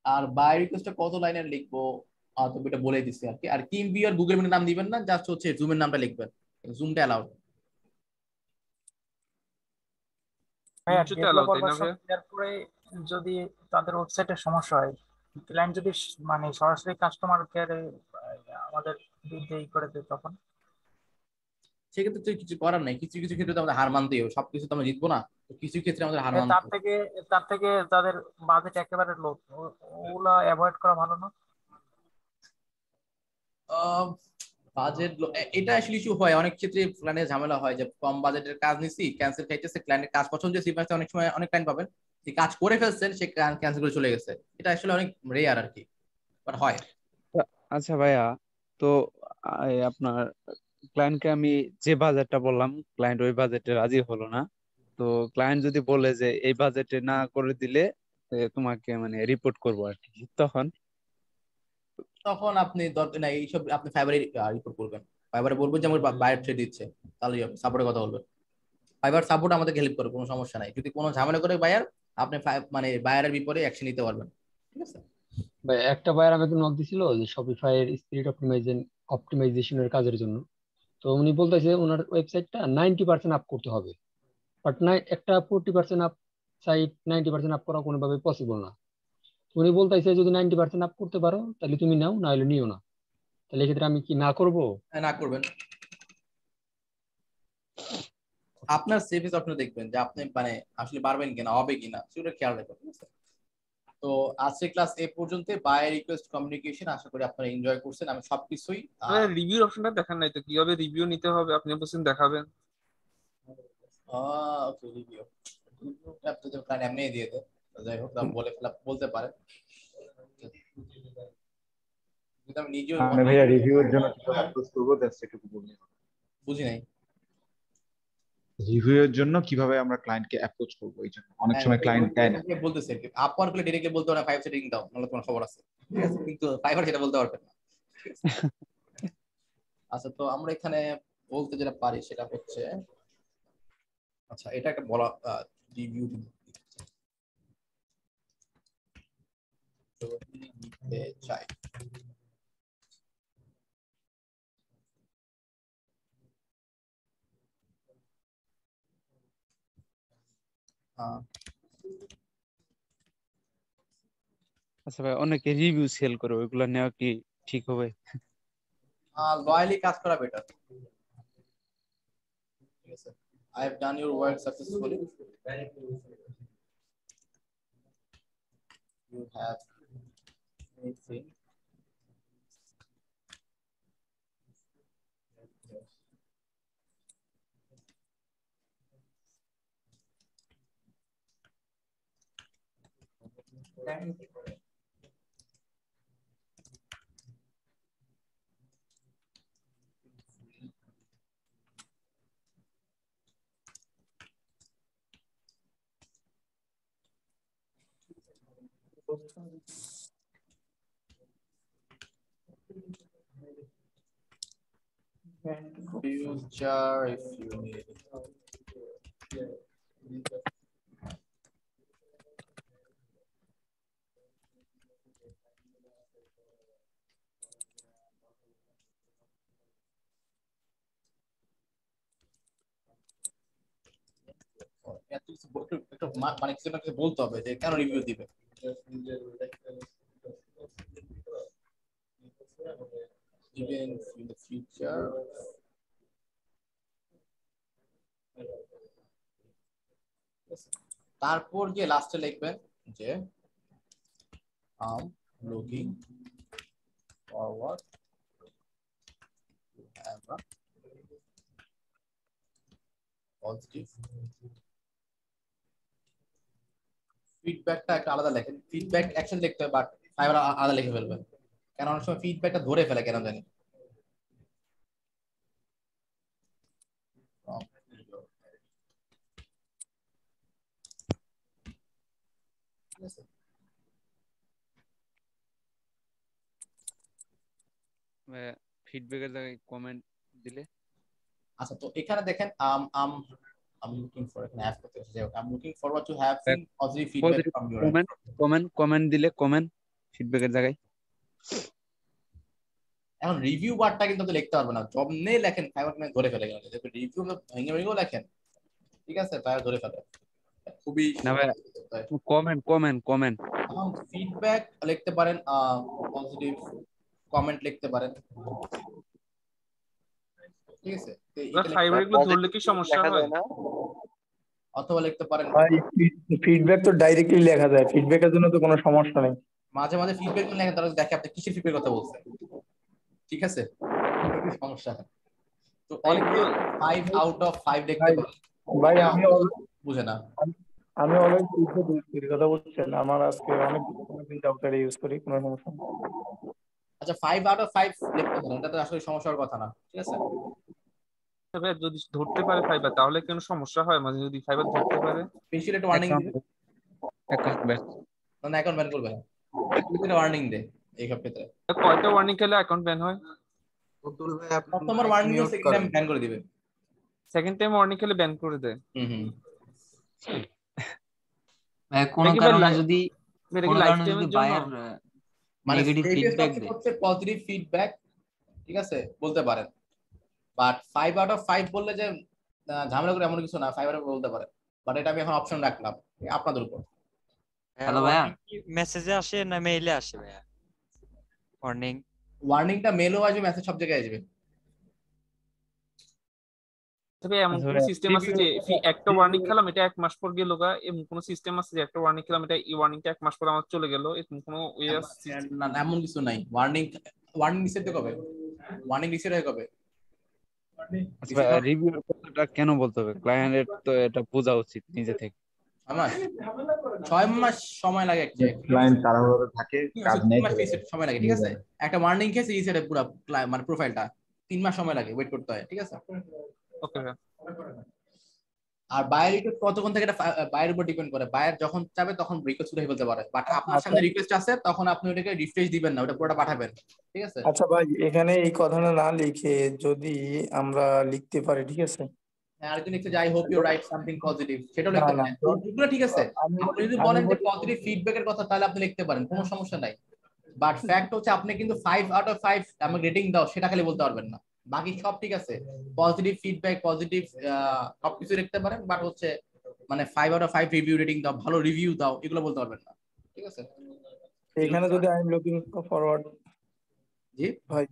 আর বাই রিকোয়েস্টে কত লাইনের লিখব? আহ, তো এটা বলে দিচ্ছি আর কি। আর গুগল মিটের নাম দিবেন না জাস্ট হচ্ছে জুমের নামটা লিখবেন। জুমটা অ্যালাউড পরে যদি তাদের ওয়েবসাইটে সমস্যা হয় ক্লায়েন্ট যদি মানে সরাসরি কাস্টমার কেয়ারে আমাদের বিরুদ্ধে করে দেয় তখন। সেক্ষেত্রে তো কিছু করার নাই। কিছু কিছু ক্ষেত্রে তো আমাদের হার মানতেই হবে। সবকিছু তো আমরা জিতবো না। কিছু ক্ষেত্রে আমাদের হার মানতে তার থেকে তার থেকে তাদের বাজেট একেবারে লো ওগুলা অ্যাভয়েড করা ভালো না। বাজেট এটা আসলে ইস্যু হয়। অনেক ক্ষেত্রে ক্লায়েন্টের ঝামেলা হয় যে কম বাজেটের কাজ নিছি ক্যান্সেল খাইতেছে ক্লায়েন্টের কাজ পছন্দ হয়েছে অনেক সময় অনেক ক্লায়েন্ট পাবেন। যে কাজ করে ফেলছেন, সে ক্যান্সেল করে চলে গেছে। এটা আসলে অনেক রেয়ার আর কি বাট হয়। আচ্ছা ভাইয়া, তো আপনার ক্লায়েন্টকে আমি যে বাজেটটা বললাম ক্লায়েন্ট ওই বাজেটে রাজি হলো না। তো ক্লায়েন্ট যদি বলে যে এই বাজেটে না করে দিলে তোমাকে মানে রিপোর্ট করব আর কি, তখন? তখন আপনি এইসব আপনি ফাইবারে রিপোর্ট করবেন। ফাইবারে বলবেন যে আমার বাইরে ট্রেড দিচ্ছে তাহলে সাপোর্টের কথা বলবেন। ফাইবার সাপোর্ট আমাদেরকে হেল্প করে কোনো সমস্যা নাই। যদি কোনো ঝামেলা করে বায়ার আপনি মানে বায়ারের বিপরীতে অ্যাকশন নিতে পারবেন। ঠিক আছে? ভাই একটা বায়ার আমাকে নক দিছিল যে শপিফাই এর স্পিরিট অপটিমাইজেশন অপটিমাইজেশনের কাজের জন্য। তো উনি বলতেছে ওনার ওয়েবসাইটটা নাইনটি পার্সেন্ট আপ করতে হবে। বাট নাই একটা forty percent up site ninety percent up করা কোনোভাবে পসিবল না। উনি বলতেছে যদি নাইনটি পার্সেন্ট আপ করতে পারো তাহলে তুমি নাও না হলে নিও না। তাহলে এক্ষেত্রে আমি কি না করব? হ্যাঁ, না করবেন। আপনার সেভিংস আপনি দেখবেন যে আপনি মানে আসলে পারবেন কিনা হবে কিনা সেটা খেয়াল রাখবেন ঠিক আছে? তো আজকে ক্লাস এ পর্যন্ত বাই রিকোয়েস্ট কমিউনিকেশন আশা করি আপনারা এনজয় করছেন। আমি সবকিছুই রিভিউ অপশনটা দেখান নাই তো কীভাবে রিভিউ নিতে হবে আপনি বলছেন দেখাবেন। ওকে রিভিউ আপনি তো প্ল্যান এমনি দিয়ে দেন। তো যাই হোক আমি বলে ফেলা বলতে পারে। আমি নিজেও মানে ভাইয়া রিভিউয়ের জন্য কীভাবে অ্যাপ্রোচ করব দ্যাটস এটুকু বললে বুঝি নাই। রিভিউয়ের জন্য কীভাবে আমরা ক্লায়েন্টকে অ্যাপ্রোচ করব এই জন্য? অনেক সময় ক্লায়েন্ট দেয় না। হ্যাঁ, বলতেছে আপওয়ার্ক বলতে পারে ফাইভ সেটিং দাও নাহলে তোমার খবর আছে। কিন্তু ফাইবার সেটা বলতে পারবে না। আচ্ছা তো আমরা এখানে বলতে যেটা পারি সেটা হচ্ছে আচ্ছা এটা একটা বলা রিভিউ নিতে চাই আহ, আচ্ছা ভাই অনেকে রিভিউ সেল করে ওইগুলা নেওয়া কি ঠিক হবে? আহ লয়ালি কাজ করা বেটার ঠিক আছে। I have done your work successfully. You have anything. Future if you need. কিছু বল- একটু- একটু মা- মানে কিছু না কিছু বলতে হবে যে কেন রিভিউ দিবে even in the future. তারপর গিয়ে লাস্টে লিখবেন যে, I'm looking forward to have a positive. ফিডব্যাকটা একটা আলাদা লেখেন। ফিডব্যাক অ্যাকশন লিখতে হবে বাট ফাইবার আলাদা লিখে ফেলবেন। কেন অনেক সময় ফিডব্যাকটা ধরে ফেলে কেন জানি? ফিডব্যাকের জায়গায় কমেন্ট দিলে? আচ্ছা তো এখানে দেখেন I'm I'm I'm looking for এখানে অ্যাড করতে হচ্ছে I'm looking forward to have some positive feedback from your end. Comment comment comment দিলে কমেন্ট ফিডব্যাকের জায়গায়। এখন রিভিউ বারটা কিন্তু আপনি লিখতে পারবেন না। জব নেই লেখেন ফাইবার মানে ধরে ফেলে গেল। রিভিউ ভেঙে ভেঙেও লেখেন। ঠিক আছে ফাইবার ধরে ফেলে। খুবই না ভাই কমেন্ট কমেন্ট কমেন্ট এখন ফিডব্যাক লিখতে পারেন পজিটিভ কমেন্ট লিখতে পারেন। ঠিক আছে? ফাইবার এগুলো ধরলে কি সমস্যা হয়? অথবা লিখতে পারেন। ভাই ফিডব্যাক তো ডাইরেক্টলি লেখা যায়। ফিডব্যাকের জন্য তো কোনো সমস্যা নেই। মাঝে মাঝে ফিডব্যাক লেখেন তারা দেখে আপনি কিসের ফিডব্যাক কথা বলছেন? ঠিক আছে? কি সমস্যা। তো অনেকগুলো ফাইভ আউট অফ ফাইভ লিখতে পারেন। ভাই আমি বুঝে না। আমি অলরেডি ইউজ কথা বলছেন? আমার আজকে অনেক দিন যাবত ইউজ করি কোনো সমস্যা নেই। আচ্ছা ফাইভ আউট অফ ফাইভ লিখতে পারেন। এটা তো আসলে সমস্যার কথা না। ঠিক আছে? তবে যদি ধরতে পারে ফাইবার তাহলে কেন সমস্যা হয়? মানে যদি ফাইবার ধরতে পারে? স্পেশালি একটা ওয়ার্নিং দিবে। অ্যাকাউন্ট ব্যাক না না অ্যাকাউন্ট ব্যান করবে না ওয়ার্নিং দে এই সব ক্ষেত্রে কয়টা ওয়ার্নিং খেলে অ্যাকাউন্ট ব্যান হয়? অতুল ভাই আপনি প্রথমবার ওয়ার্নিং সেকেন্ড টাইম ব্যান করে দিবে। সেকেন্ড টাইম ওয়ার্নিং খেলে ব্যান করে দেয় হুম হুম। ভাই কোনো এটা কি কারণে যদি মানে নেগেটিভ ফিডব্যাক হচ্ছে পজিটিভ ফিডব্যাক ঠিক আছে? বলতে পারেন। বাট আউট অফ ফাইভ বললে যে ঝামেলা করে এমন কিছু না ফাইভ আউট বলতে পারেন। বাট এটা আমি এখন অপশন রাখলাম আপনাদের উপর। হ্যালো ভাইয়া মেসেজে আসে না মেইলে আসে ভাইয়া ওয়ার্নিং ওয়ার্নিংটা মেলও আসবে মেসেজ সব জায়গায় আসবে। তবে এমন কোন সিস্টেম আছে যে একটা ওয়ার্নিং খেলাম এটা এক মাস পর গেল গা। এমন কোন সিস্টেম আছে যে একটা ওয়ার্নিং খেলাম এটা এই ওয়ার্নিংটা এক মাস পর আমার চলে গেল? এরকম কোনো না না, এমন কিছু নাই। ওয়ার্নিং ওয়ার্নিং রিসেট কবে? ওয়ার্নিং রিসেট হয় কবে? আচ্ছা ভাই রিভিউর কথাটা কেন বলতে হবে? ক্লায়েন্টের তো এটা বোঝা উচিত নিজে থেকে। আমার ছয় মাস সময় লাগে ক্লায়েন্ট তাড়াহুড়ো থাকে কাজ নেই সময় লাগে ঠিক আছে? একটা ওয়ার্নিং খেয়েছে রিসেট পুরো মানে প্রোফাইলটা তিন মাস সময় লাগে ওয়েট করতে হয় ঠিক আছে? ওকে আর বায়ার রিকোয়েস্ট কতক্ষণ থেকে এটা বায়ের উপর ডিপেন্ড করে? বায়ার যখন চাবে তখন রিকোয়েস্ট উঠে ফেলতে পারে। বাট আপনার সামনে রিকোয়েস্ট আছে তখন আপনি ওটাকে রিফ্রেশ দিবেন না ওটা পুরোটা পাঠাবেন ঠিক আছে? আচ্ছা ভাই এখানে এই কথাটা না লিখে যদি আমরা লিখতে পারি ঠিক আছে? আরেকজন লিখছে যে I hope you write something positive সেটাও লিখতে পারেন। ওগুলো ঠিক আছে। আপনি যদি বলেন যে পজিটিভ ফিডব্যাকের কথা তাহলে আপনি লিখতে পারেন কোনো সমস্যা নাই। বাট ফ্যাক্ট হচ্ছে আপনি কিন্তু ফাইভ আউট অফ ফাইভ আমাকে রেটিং দাও সেটা খালি বলতে পারবেন না। বাকি সব ঠিক আছে। পজিটিভ ফিডব্যাক পজিটিভ সবকিছু লিখতে পারেন বাট হচ্ছে মানে five out of five review rating দাও ভালো রিভিউ দাও এগুলো বলতে পারবেন না। ঠিক আছে? এখানে যদি আই এম লুকিং ফরওয়ার্ড জি? ভাই।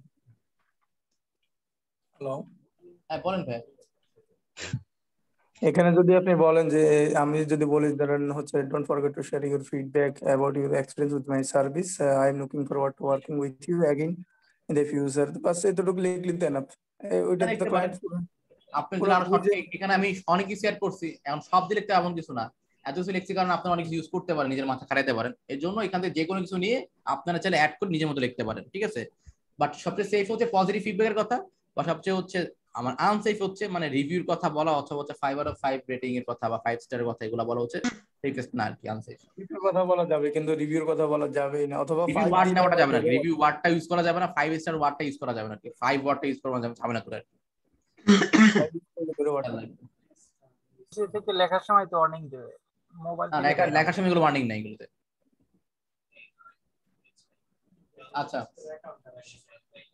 হ্যালো হ্যাঁ বলেন ভাই। এখানে যদি আপনি বলেন যে আমি যদি বলি ধরেন হচ্ছে don't forget to share your feedback about your experience with my service I am looking forward to working with you again in the future বাস এতটুকু লিখলি দেন ওইটা তো ক্লায়েন্ট আপনি এখানে আমি অনেক কিছু অ্যাড করছি। এখন সব দিয়ে লিখতে এমন কিছু না। এত কিছু লিখছি কারণ আপনি অনেক কিছু ইউজ করতে পারেন নিজের মাথা খাটাইতে পারেন। এর জন্য এখান থেকে যে কোনো কিছু নিয়ে আপনারা চাইলে অ্যাড করে নিজের মতো লিখতে পারেন ঠিক আছে? বাট সবচেয়ে সেফ হচ্ছে পজিটিভ ফিডব্যাকের কথা বা সবচেয়ে হচ্ছে আমার আনসেফ হচ্ছে মানে রিভিউর কথা বলা অথবা হচ্ছে five out of five rating এর কথা বা ফাইভ স্টারের কথা এগুলো বলা হচ্ছে সেফেস্ট না আর কি আনসেফ রিভিউর কথা বলা যাবে কিন্তু রিভিউর কথা বলা যাবে না অথবা রিভিউ ওয়ার্ডটা ওটা যাবে না রিভিউ ওয়ার্ডটা ইউজ করা যাবে না ফাইভ স্টার ওয়ার্ডটা ইউজ করা যাবে না ফাইভ ওয়ার্ডটা ইউজ করা যাবে যাবে না করে থেকে লেখার সময় তো ওয়ার্নিং দেবে। মোবাইল লেখার সময় এগুলো ওয়ার্নিং নাই এগুলোতে। আচ্ছা।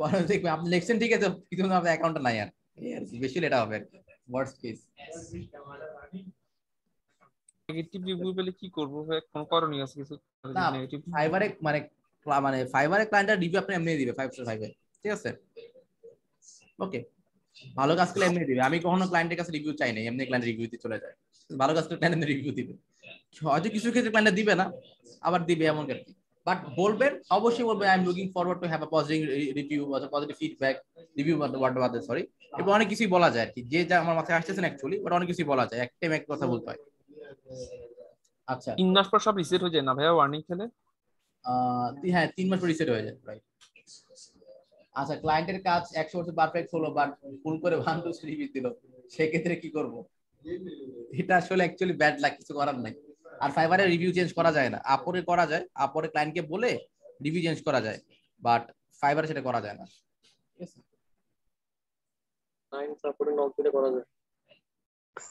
পরে দেখবে আপনি লিখছেন ঠিক আছে কিন্তু আপনার অ্যাকাউন্টে নাই আর। বেশি হবে ওয়ার্ডস কেস নেগেটিভ রিভিউ পেলে কি করব করণীয় আছে কিছু? নেগেটিভ ফাইবারে মানে মানে ফাইবারে ক্লায়েন্টের রিভিউ আপনি এমনি দিবে ফাইভ স্টার ফাইভে ঠিক আছে? ওকে ভালো কাজ করলে এমনি দিবে। আমি কখনো ক্লায়েন্টের কাছে রিভিউ চাই না এমনি ক্লায়েন্ট রিভিউ দিয়ে চলে যায়। ভালো কাজ করলে ক্লায়েন্ট রিভিউ দিবে। হয়তো কিছু ক্ষেত্রে ক্লায়েন্ট দিবে না আবার দিবে এমন আর কি। বাট বলবেন অবশ্যই বলবেন I am looking forward to have a positive review positive feedback review what বাদ সরি এবং অনেক কিছুই বলা যায় আর কি। যে যা আমার মাথায় আসতেছে না অ্যাকচুয়ালি বাট অনেক কিছুই বলা যায়। এক টাইম এক কথা বলতে হয়। আচ্ছা। তিন মাস পর সব রিসেট হয়ে যায় না ভাইয়া ওয়ার্নিং খেলে? হ্যাঁ তিন মাস পর রিসেট হয়ে যায় রাইট আচ্ছা ক্লায়েন্টের কাজ একশো বছর পারফেক্ট হলো বাট ভুল করে ভান টু রিভিউ দিল। সেক্ষেত্রে কি করব? এটা আসলে অ্যাকচুয়ালি ব্যাড লাগ কিছু করার নাই। আর ফাইবারে রিভিউ চেঞ্জ করা যায় না। আপরে করা যায় আপরে ক্লায়েন্টকে বলে রিভিউ চেঞ্জ করা যায় বাট ফাইবারে সেটা করা যায় না।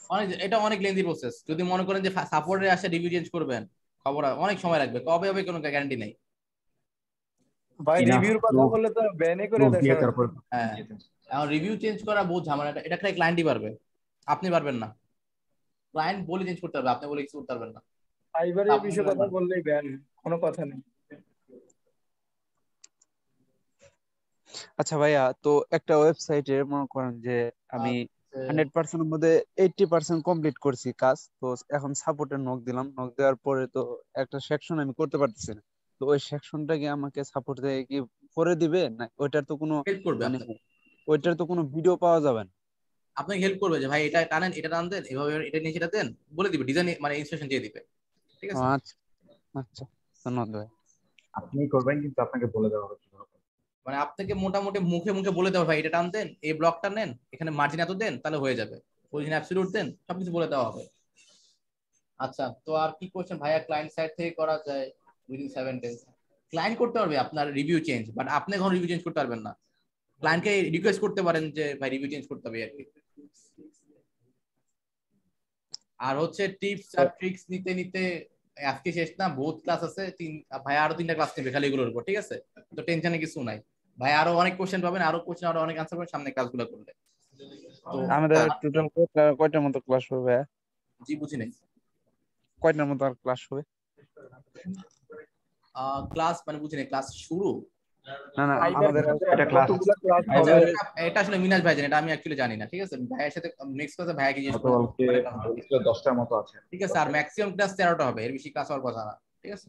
অনেক এটা অনেক লেন্দি প্রসেস যদি মনে করেন যে সাপোর্টে আসে রিভিউ চেঞ্জ করবেন খবর অনেক সময় লাগবে। কবে হবে কোনো গ্যারান্টি নেই। ভাই রিভিউর কথা বললে তো ব্যানই করে proof দিয়ে দেখেন তারপর হ্যাঁ। এখন রিভিউ চেঞ্জ করা বহুত ঝামেলা। এটা- এটা খালি ক্লায়েন্টই পারবে। আপনি পারবেন না। ক্লায়েন্ট বলে চেঞ্জ করতে পারবে। আপনি বলে কিছু করতে পারবেন না। ফাইবারের বিষয়ে কথা বললেই ব্যান কোনো কথা নেই। আচ্ছা ভাইয়া তো একটা ওয়েবসাইটে মনে করেন যে আমি হান্ড্রেড পার্সেন্টের মধ্যে এইটটি পার্সেন্ট কমপ্লিট করছি কাজ তো এখন সাপোর্টে নক দিলাম নক দেওয়ার পরে তো একটা সেকশন আমি করতে পারতেছি না। তো ওই সেকশনটা কি আমাকে সাপোর্ট দিয়ে কি করে দিবে? না ওইটার তো কোনো হেল্প করবে মানে ওইটার তো কোনো ভিডিও পাওয়া যাবে না। আপনাকে হেল্প করবে যে ভাই এটা টানেন এটা টান দেন এভাবে এটা নিয়ে সেটা দেন। বলে দিবে ডিজাইন মানে ইনস্ট্রাকশন দিয়ে দিবে। ঠিক আছে? আচ্ছা আচ্ছা ধন্যবাদ ভাই। আপনি করবেন কিন্তু আপনাকে বলে দেওয়া হবে মানে আপনাকে মোটামুটি মুখে মুখে বলে দেওয়া ভাই এটা টান দেন এই ব্লকটা নেন এখানে মার্জিন এত দেন তাহলে হয়ে যাবে। পজিশন অ্যাবসলিউট দেন সবকিছু বলে দেওয়া হবে। আচ্ছা তো আর কি কোশ্চেন ভাইয়া ক্লায়েন্ট সাইড থেকে করা যায় উইদিন সেভেন ডেজ ক্লায়েন্ট করতে পারবে আপনার রিভিউ চেঞ্জ বাট আপনি এখন রিভিউ চেঞ্জ করতে পারবেন না। ক্লায়েন্টকে রিকোয়েস্ট করতে পারেন যে ভাই রিভিউ চেঞ্জ করতে হবে আর কি। আর হচ্ছে টিপস আর ট্রিক্স নিতে নিতে আজকে শেষ না বহুত ক্লাস আছে তিন ভাই আরও তিনটা ক্লাস নেবে খালি এগুলোর উপর ঠিক আছে? তো টেনশনে কিছু নাই। ভাই আরও অনেক কোশ্চেন পাবেন আরও কোশ্চেন আরও অনেক আনসার পাবেন সামনে ক্লাসগুলো করলে। তো আমাদের টোটাল কয়টার মতো ক্লাস হবে জি বুঝি নাই। কয়টার মতো আর ক্লাস হবে? ক্লাস মানে বুঝি নাই ক্লাস শুরু? না না আমাদের এটা ক্লাস আচ্ছা, এটা- আসলে মিনাজ ভাই জানেন এটা আমি অ্যাকচুয়ালি জানি না ঠিক আছে? ভাইয়ের সাথে নেক্সট ক্লাসে ভাইয়াকে জিজ্ঞেস করব বলছিল দশটার মতো আছে। ঠিক আছে আর ম্যাক্সিমাম ক্লাস তেরোটা হবে এর বেশি ক্লাস হওয়ার কথা না ঠিক আছে?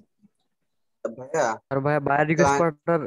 ভাইয়া আর ভাইয়া বায়ার রিকোয়েস্ট করাটার